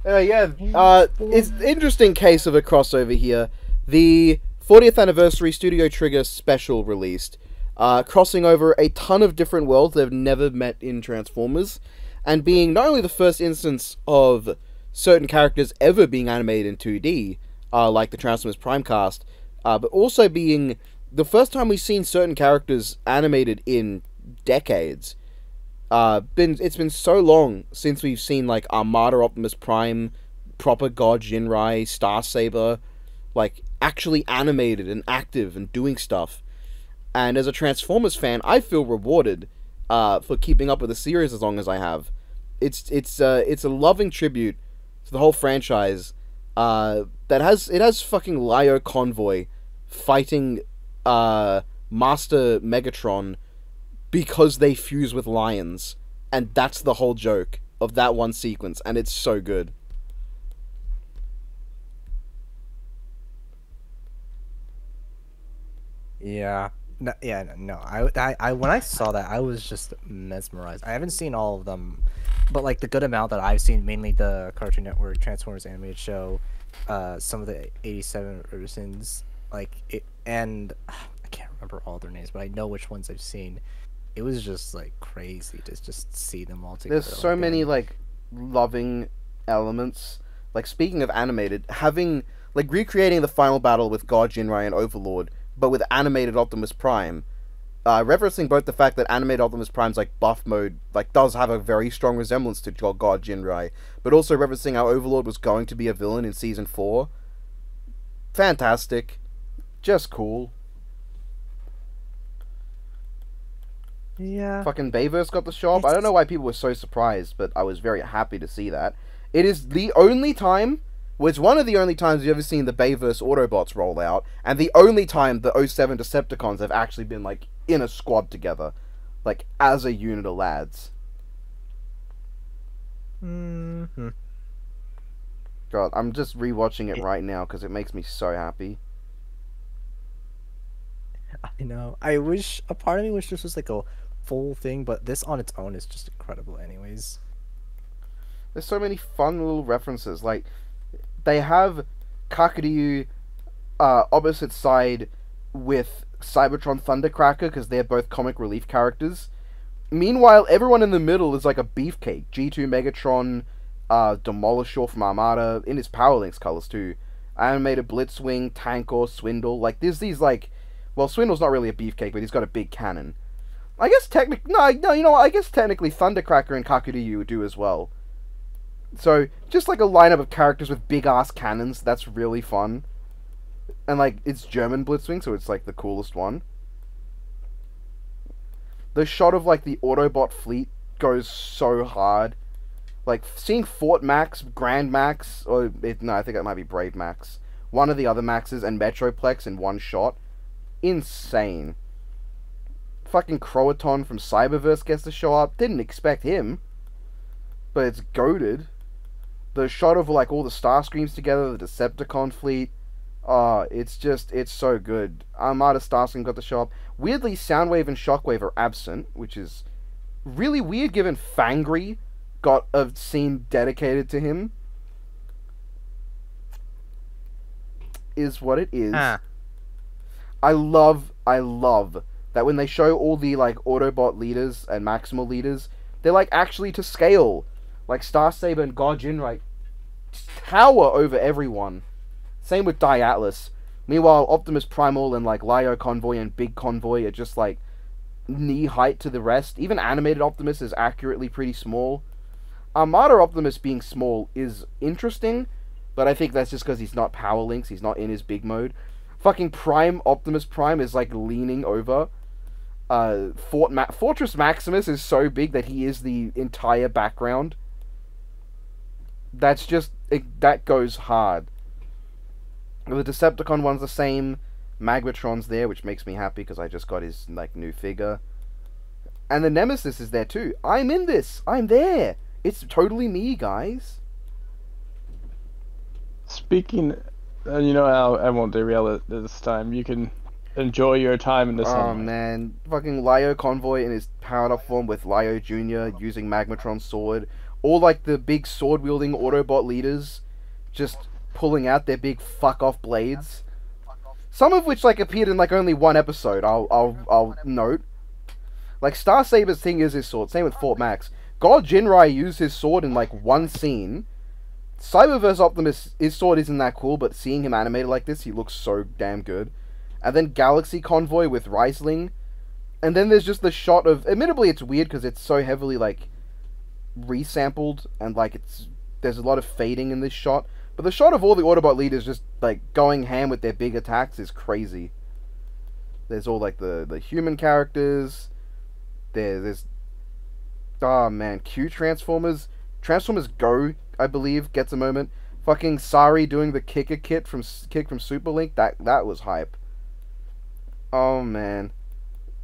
Uh, yeah, uh, it's an interesting case of a crossover here. The 40th anniversary Studio Trigger special released, uh, crossing over a ton of different worlds they've never met in Transformers, and being not only the first instance of certain characters ever being animated in 2D, uh, like the Transformers Prime cast, uh, but also being the first time we've seen certain characters animated in decades uh been it's been so long since we've seen like Armada Optimus Prime, proper God Jinrai, Star Saber, like actually animated and active and doing stuff. And as a Transformers fan, I feel rewarded uh for keeping up with the series as long as I have. It's it's uh it's a loving tribute to the whole franchise uh that has it has fucking Lio Convoy fighting uh Master Megatron because they fuse with lions and that's the whole joke of that one sequence and it's so good Yeah. No, yeah, no. I, I, I, when I saw that, I was just mesmerized. I haven't seen all of them, but like the good amount that I've seen, mainly the Cartoon Network Transformers animated show, uh, some of the '87 versions, like it, and I can't remember all their names, but I know which ones I've seen. It was just like crazy to just see them all together. there's so many like loving elements like speaking of animated having like recreating the final battle with god jinrai and overlord but with animated optimus prime uh, referencing both the fact that animated optimus prime's like buff mode like does have a very strong resemblance to god God jinrai but also referencing how overlord was going to be a villain in season 4 fantastic just cool Yeah. Fucking Bayverse got the shop. I don't know why people were so surprised, but I was very happy to see that. It is the only time, it's one of the only times you've ever seen the Bayverse Autobots roll out, and the only time the 07 Decepticons have actually been, like, in a squad together. Like, as a unit of lads. Mm-hmm. God, I'm just rewatching it right now because it makes me so happy. I know. I wish a part of me wish this was like a full thing, but this on its own is just incredible, anyways. There's so many fun little references. Like, they have Kakaryu uh, opposite side with Cybertron Thundercracker because they're both comic relief characters. Meanwhile, everyone in the middle is like a beefcake. G2 Megatron, uh, Demolisher from Armada, in his Powerlinx colors too. Animated Blitzwing, Tankor, Swindle. Like, there's these like. Well, Swindle's not really a beefcake, but he's got a big cannon. I guess technically. No, no, you know what? I guess technically Thundercracker and Kakaryu do as well. So, just like a lineup of characters with big ass cannons, that's really fun. And like, it's German Blitzwing, so it's like the coolest one. The shot of like the Autobot fleet goes so hard. Like, seeing Fort Max, Grand Max, or it, no, I think it might be Brave Max, one of the other Maxes, and Metroplex in one shot. Insane. Fucking Croaton from Cyberverse gets to show up. Didn't expect him. But it's goaded. The shot of like all the Starscreams together, the Decepticon fleet. Oh, it's just it's so good. Armada Starscream got the show up. Weirdly, Soundwave and Shockwave are absent, which is really weird given Fangry got a scene dedicated to him. Is what it is. Ah. I love, I love that when they show all the like Autobot leaders and Maximal leaders, they're like actually to scale. Like Star Saber and God Jinrai tower over everyone. Same with Dai Atlas. Meanwhile, Optimus Primal and like Lio Convoy and Big Convoy are just like knee height to the rest. Even animated Optimus is accurately pretty small. Armada Optimus being small is interesting, but I think that's just because he's not Powerlinx. He's not in his big mode. Fucking Prime Optimus Prime is like leaning over. Uh, Fort Ma- Fortress Maximus is so big that he is the entire background. That's just it, that goes hard. The Decepticon one's the same. Magmatron's there, which makes me happy because I just got his like new figure. And the Nemesis is there too. I'm in this. I'm there. It's totally me, guys. Speaking, and you know, I'll, I won't derail it this time. You can enjoy your time in the Oh sun. man, fucking Lio Convoy in his powered up form with Lio Jr. using Magmatron's sword. All like the big sword wielding Autobot leaders just pulling out their big fuck off blades. Some of which like appeared in like only one episode, I'll I'll I'll note. Like Star Saber's thing is his sword, same with Fort Max. God Jinrai used his sword in like one scene. Cyberverse Optimus, his sword isn't that cool, but seeing him animated like this, he looks so damn good. And then Galaxy Convoy with Reisling. And then there's just the shot of. Admittedly, it's weird because it's so heavily like resampled and like it's there's a lot of fading in this shot. But the shot of all the Autobot leaders just like going ham with their big attacks is crazy. There's all like the the human characters. There, there's oh man, Q Transformers, Transformers Go, I believe, gets a moment. Fucking Sari doing the kicker kit from kick from Super Link. That that was hype. Oh man,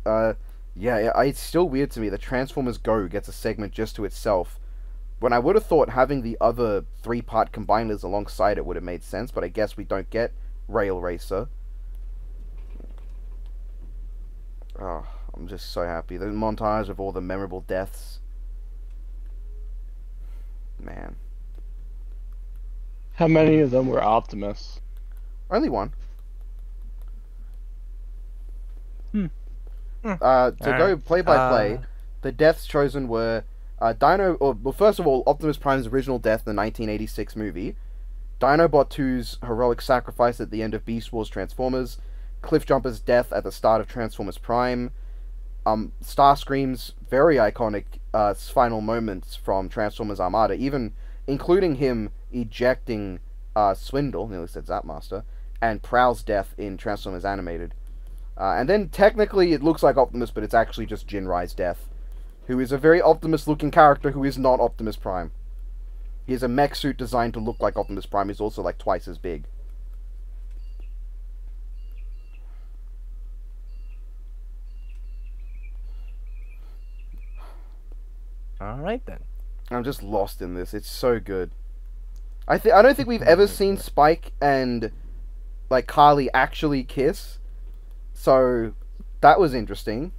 uh, yeah, yeah. It's still weird to me that Transformers Go gets a segment just to itself. When I would have thought having the other three part combiners alongside it would have made sense, but I guess we don't get Rail Racer. Oh, I'm just so happy. The montage of all the memorable deaths. Man. How many of them were Optimus? Only one. Hmm. Uh, to go Alright. play by play, Uh, the deaths chosen were uh, Dino. Or, well, first of all, Optimus Prime's original death in the 1986 movie, Dinobot 2's heroic sacrifice at the end of Beast Wars Transformers, Cliffjumper's death at the start of Transformers Prime, um, Starscream's very iconic uh, final moments from Transformers Armada, even including him ejecting uh, Swindle, nearly said Zapmaster, and Prowl's death in Transformers Animated. Uh, and then technically it looks like Optimus, but it's actually just Jinrai's death, who is a very Optimus-looking character who is not Optimus Prime. He has a mech suit designed to look like Optimus Prime. He's also like twice as big. All right then. I'm just lost in this. It's so good. I think I don't think we've ever seen Spike and like Carly actually kiss. So that was interesting.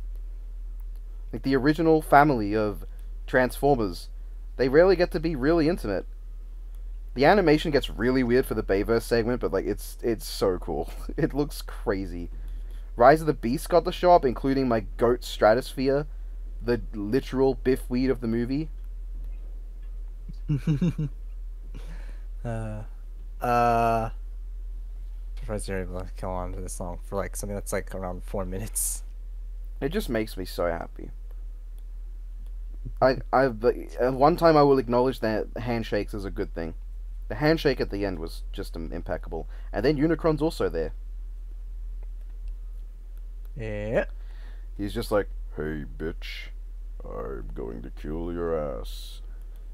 Like the original family of Transformers, they rarely get to be really intimate. The animation gets really weird for the Bayverse segment, but like it's it's so cool. It looks crazy. Rise of the Beast got the shop, including my goat Stratosphere, the literal Biff Weed of the movie. uh, uh. Surprised you're able to kill on to this long for like something that's like around four minutes. It just makes me so happy. I I one time I will acknowledge that handshakes is a good thing. The handshake at the end was just impeccable, and then Unicron's also there. Yeah. He's just like, Hey, bitch. I'm going to kill your ass.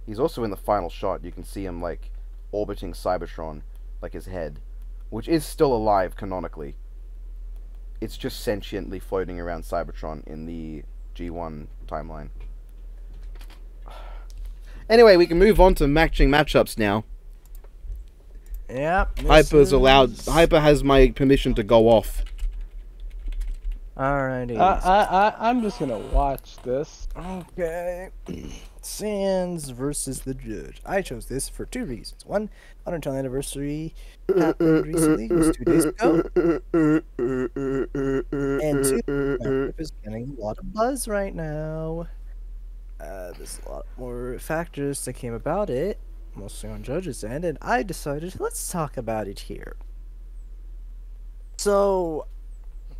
he's also in the final shot. You can see him like orbiting Cybertron, like his head, which is still alive canonically. It's just sentiently floating around Cybertron in the G1 timeline. Anyway, we can move on to matching matchups now. Yep. this Hyper's allowed. Hyper has my permission to go off. Alrighty. I, I, I, I'm just gonna watch this. Okay. Sans versus the Judge. I chose this for two reasons. One, 110th anniversary happened recently, was two days ago. And two, matchup is getting a lot of buzz right now. Uh, there's a lot more factors that came about it, mostly on Judge's end, and I decided let's talk about it here. So,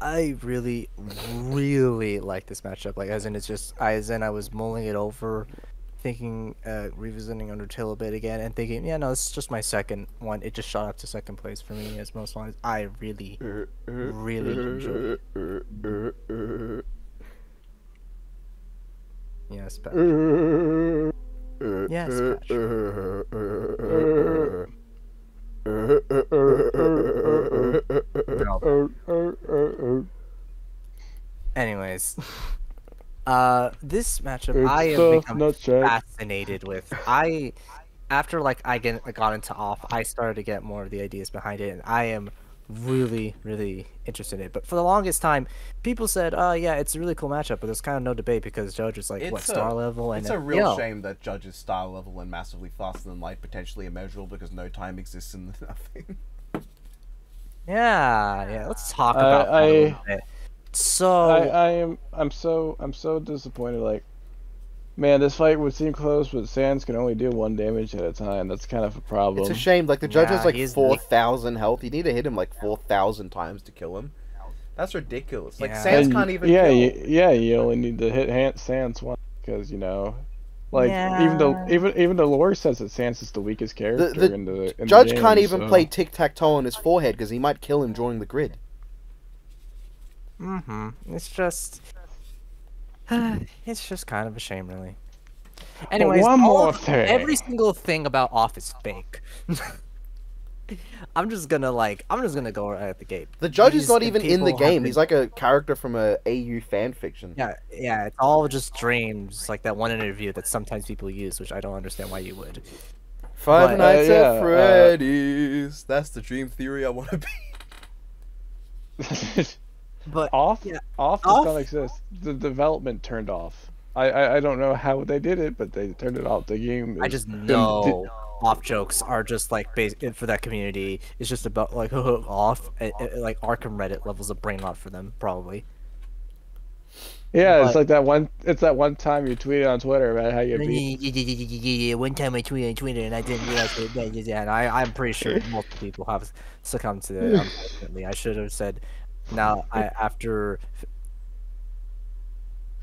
I really, really like this matchup. Like, as in, it's just, as in, I was mulling it over, thinking, uh, revisiting Undertale a bit again, and thinking, yeah, no, this is just my second one. It just shot up to second place for me as most ones. I really, really enjoyed it. Yes, Pat. Yes. No. Anyways, uh, this matchup I It's have the become fascinated with. I, after like I get I got into off, I started to get more of the ideas behind it, and I am really, really interested in it. But for the longest time, people said, "Oh yeah, it's a really cool matchup," but there's kind of no debate because Judge is like what a- star level, and It's a real yo, shame that Judge's star level and massively faster than light potentially immeasurable because no time exists in the nothing. Yeah, yeah. Let's talk I- about that a I- little bit. So I, I am I'm so I'm so disappointed. Like, man, this fight would seem close, but Sans can only do one damage at a time. That's kind of a problem. It's a shame. Like the judge Yeah, has like he's four weak. health. You need to hit him like four thousand times to kill him. That's ridiculous. Like Yeah. Sans And can't even. Yeah, kill. you, yeah. You only need to hit hand, Sans once because you know, like even the even even the lore says that Sans is the weakest character the in the in Judge the game, can't even so- play tic tac toe on his forehead because he might kill him drawing the grid. Hmm It's just, it's just kind of a shame, really. Anyways, one more of- thing. every single thing about Office is fake. I'm just gonna like, I'm just gonna go right at the gate. The judge is not even in the game. been- He's like a character from a AU fan fiction. Yeah, yeah, it's all just dreams, like that one interview that sometimes people use, which I don't understand why you would. Five But- Nights Uh, yeah, at uh, Freddy's. That's the dream theory I want to be. But off yeah. off does Off? not exist. The development turned off. I, I I don't know how they did it, but they turned it off. The game. I just the- the- know off jokes are just like base for that community. It's just about like off, uh, uh, like Arkham Reddit levels of brain rot for them, probably. Yeah, it's like that one. It's that one time you tweeted on Twitter about how you beat. One time I tweeted on Twitter and I didn't realize it. Yeah, and I, I'm pretty sure multiple people have succumbed to it. Unfortunately, I should have said. Now, I after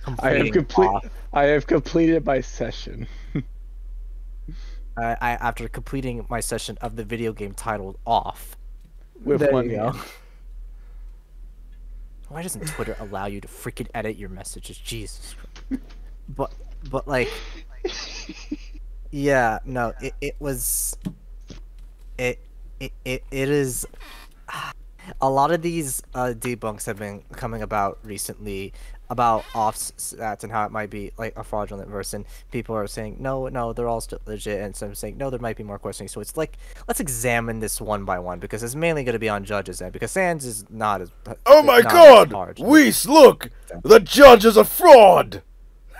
I have completing complete. off, I have completed my session. I, I after completing my session of the video game titled Off. With There one you go. Why doesn't Twitter allow you to freaking edit your messages? Jesus. Christ. But but like Yeah, no, it, it was it it it, it is a lot of these uh, debunks have been coming about recently about offs stats and how it might be like a fraudulent version. People are saying no, no, they're all still legit, and some saying no, there might be more questioning. So it's like let's examine this one by one because it's mainly going to be on judges end because sans is not as Oh my god! large. Weiss, look! The judge is a fraud!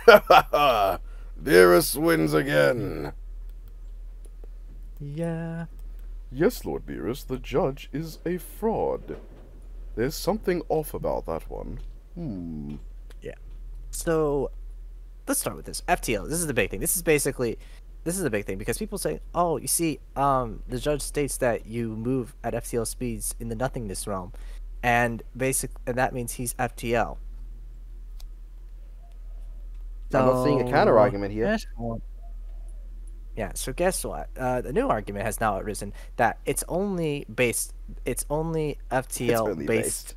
Ha ha ha! Beerus wins again. Yeah. Yes, Lord Beerus, the judge is a fraud. There's something off about that one. Hmm. Yeah. So let's start with this FTL. This is the big thing. This is basically this is the big thing because people say, "Oh, you see, um, the judge states that you move at FTL speeds in the nothingness realm," and basic, and that means he's FTL. I'm not seeing a counter argument here. Yeah, so guess what? Uh, the new argument has now arisen that it's only based, it's only FTL only based.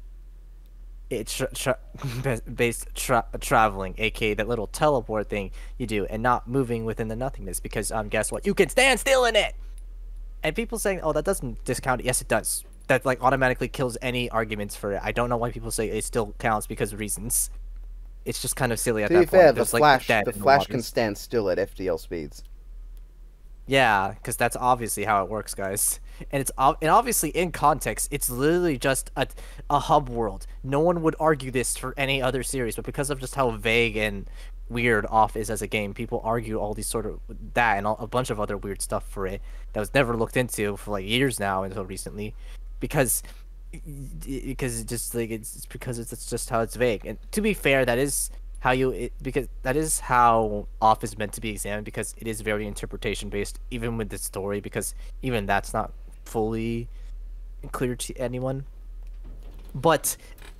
It's tra- tra- based tra- traveling, aka that little teleport thing you do, and not moving within the nothingness. Because um, guess what? You can stand still in it. And people saying, "Oh, that doesn't discount it." Yes, it does. that like automatically kills any arguments for it. I don't know why people say it still counts because of reasons. It's just kind of silly at To that be fair, point. the There's, like, Flash, dead the in Flash can stand still at FTL speeds. Yeah, because that's obviously how it works, guys. And it's and obviously in context, it's literally just a a hub world. No one would argue this for any other series, but because of just how vague and weird off is as a game, people argue all these sort of that and all, a bunch of other weird stuff for it that was never looked into for like years now until recently, because because it just like it's it's because it's, it's just how it's vague. And to be fair, that is how you it, because that is how off is meant to be examined because it is very interpretation based even with the story because even that's not fully clear to anyone. But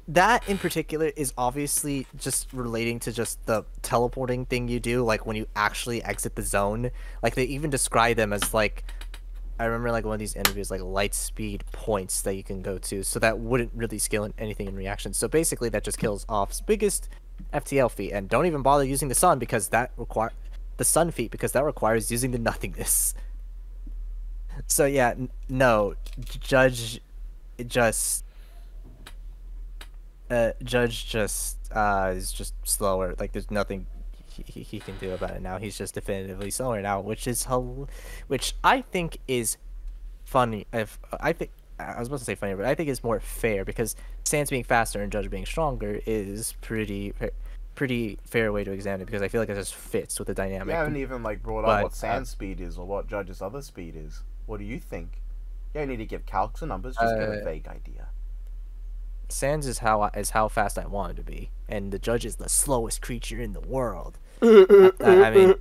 that in particular is obviously just relating to just the teleporting thing you do like when you actually exit the zone. Like they even describe them as like i remember like one of these interviews like light speed points that you can go to so that wouldn't really scale in anything in reaction. So basically that just kills off's biggest ftl feat and don't even bother using the sun because that require the sun feat because that requires using the nothingness. So yeah no judge just uh judge just uh is just slower. Like there's nothing he, he, can do about it now. He's just definitively slower now which is which i think is funny. If i think i was about to say funny but i think it's more fair because sans being faster and judge being stronger is pretty pretty fair way to examine it because i feel like it just fits with the dynamic You haven't even like brought up But, what uh, speed is or what Judge's other speed is. What do you think? You don't need to give calcs and numbers. Just get a Uh, vague idea. Sans is how I, is how fast I wanted to be, and the judge is the slowest creature in the world. I, I mean,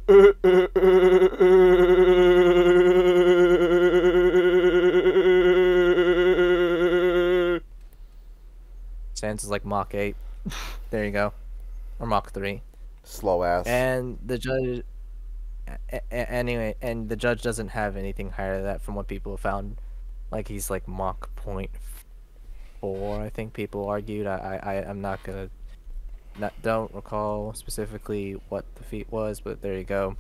Is like Mach eight. there you go, or Mach three. Slow ass. And the judge, anyway, and the judge doesn't have anything higher than that from what people have found. Like he's like Mach point four, I think people argued. I, I, I- I'm not gonna, not don't recall specifically what the feat was, but there you go.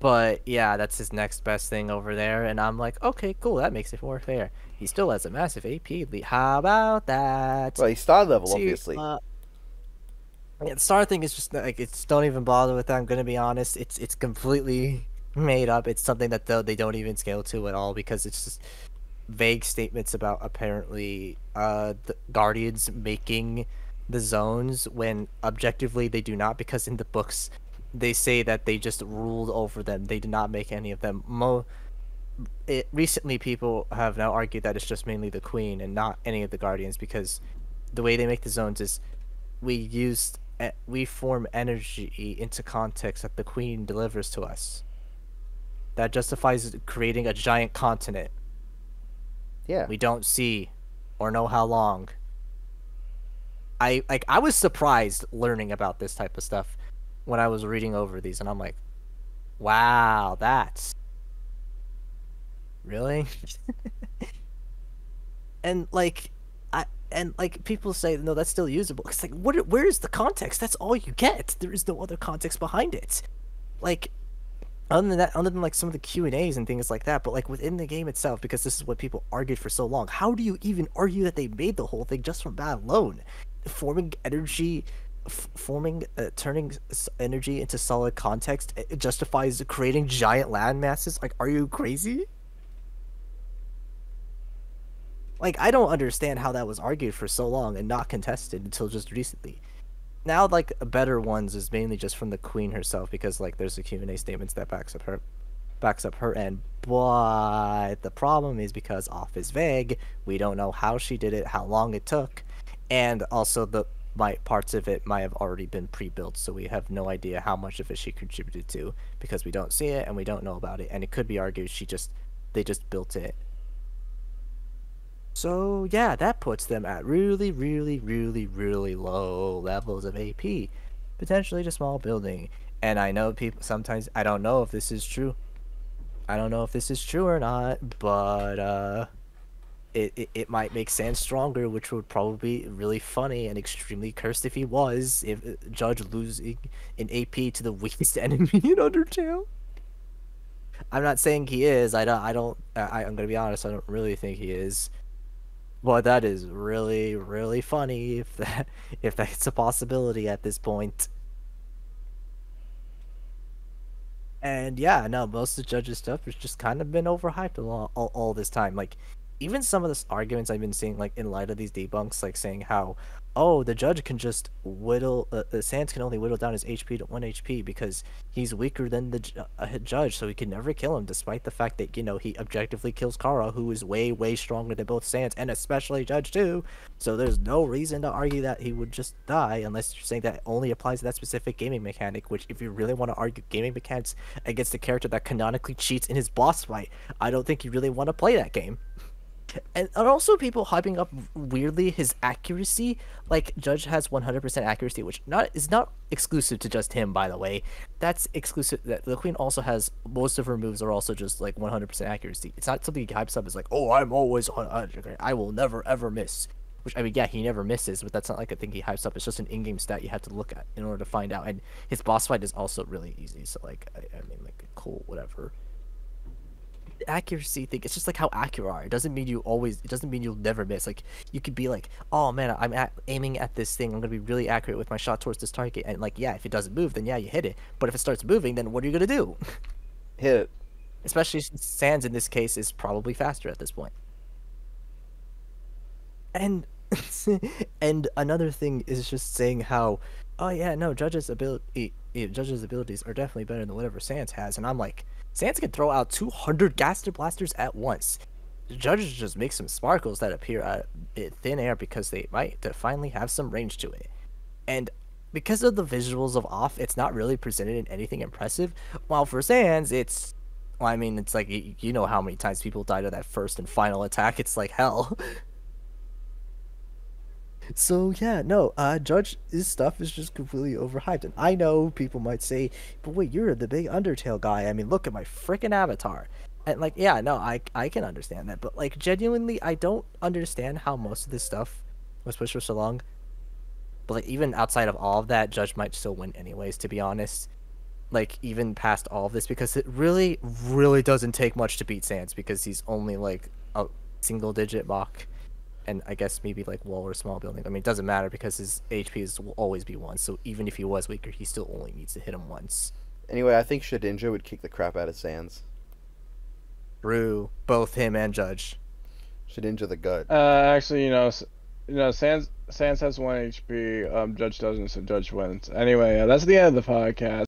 But yeah, that's his next best thing over there, and I'm like, okay, cool, that makes it more fair. He still has a massive AP lead. How about that? well, he's star level, obviously. uh, yeah, the star thing is just like it's don't even bother with that. I'm gonna be honest. It's it's completely made up. It's something that they don't even scale to at all because it's just vague statements about apparently uh the guardians making the zones when objectively they do not because in the books they say that they just ruled over them. They did not make any of them. Mo it, recently people have now argued that it's just mainly the queen and not any of the guardians because the way they make the zones is we use we form energy into context that the queen delivers to us. That justifies creating a giant continent. Yeah. we don't see or know how long. I like i was surprised learning about this type of stuff when i was reading over these and i'm like wow that's really? And like i and like people say no that's still usable. It's like what where is the context? That's all you get. There is no other context behind it. Like other than that other than like some of the q and a's and things like that but like within the game itself because this is what people argued for so long how do you even argue that they made the whole thing just from that alone? Forming energy f- forming uh, turning energy into solid context it justifies creating giant land masses like are you crazy like i don't understand how that was argued for so long and not contested until just recently. Now like better ones is mainly just from the queen herself because like there's a q&a statements that backs up her backs up her end. But the problem is because off is vague. We don't know how she did it how long it took. And also the might parts of it might have already been pre-built so we have no idea how much of it she contributed to because we don't see it and we don't know about it. And it could be argued she just they just built it so yeah, that puts them at really, really, really, really low levels of AP, potentially just small building. And I know people sometimes I don't know if this is true. I don't know if this is true or not, but uh, it it, it might make Sans stronger, which would probably be really funny and extremely cursed if he was. If uh, Judge losing an AP to the weakest enemy in Undertale. I'm not saying he is. I don't. I don't. I, I'm gonna be honest. I don't really think he is Well, that is really, really funny if that if that's a possibility at this point. And yeah, no, most of the judges' stuff has just kind of been overhyped all, all, all this time. Like, even some of the arguments I've been seeing, like in light of these debunks, like saying how, oh, the judge can just whittle, uh, Sans can only whittle down his HP to one HP because he's weaker than the uh, judge, so he can never kill him, despite the fact that you know he objectively kills Chara, who is way, way stronger than both Sans and especially Judge too. So there's no reason to argue that he would just die unless you're saying that only applies to that specific gaming mechanic. Which, if you really want to argue gaming mechanics against the character that canonically cheats in his boss fight, I don't think you really want to play that game. And, and also people hyping up weirdly his accuracy. Like Judge has 100% accuracy, which not is not exclusive to just him, by the way. That's exclusive. That the Queen also has most of her moves are also just like 100% accuracy. It's not something he hypes up as like, oh, I'm always 100. I will never ever miss. Which I mean, yeah, he never misses, but that's not like a thing he hypes up. It's just an in-game stat you have to look at in order to find out. And his boss fight is also really easy. So like, I, I mean, like, cool, whatever accuracy thing it's just like how accurate are. It doesn't mean you always it doesn't mean you'll never miss. Like you could be like oh man i'm at, aiming at this thing. I'm gonna be really accurate with my shot towards this target. And like yeah if it doesn't move then yeah you hit it. But if it starts moving then what are you gonna do? Hit it. especially since sans in this case is probably faster at this point. point. And and another thing is just saying how oh yeah no judges ability judges abilities are definitely better than whatever sans has and i'm like sans can throw out 200 gaster blasters at once judges just make some sparkles that appear uh, out of thin air because they might to finally have some range to it and because of the visuals of off it's not really presented in anything impressive while for sans it's well, I mean, it's like you know how many times people died of that first and final attack. It's like hell. So yeah, no, uh, Judge, his stuff is just completely overhyped, and I know people might say, "But wait, you're the big Undertale guy." I mean, look at my freaking avatar, and like, yeah, no, I I can understand that, but like, genuinely, I don't understand how most of this stuff was pushed for so long. But like, even outside of all of that, Judge might still win anyways. To be honest, like even past all of this, because it really, really doesn't take much to beat Sans, because he's only like a single digit Mach and I guess maybe like wall or small building. I mean, it doesn't matter because his HP is will always be one. So even if he was weaker, he still only needs to hit him once. Anyway, I think Shedinja would kick the crap out of Sans. True, both him and Judge. Shedinja the gut. Uh, actually, you know, you know, Sans Sans has one HP. Um, Judge doesn't, so Judge wins. Anyway, uh, that's the end of the podcast.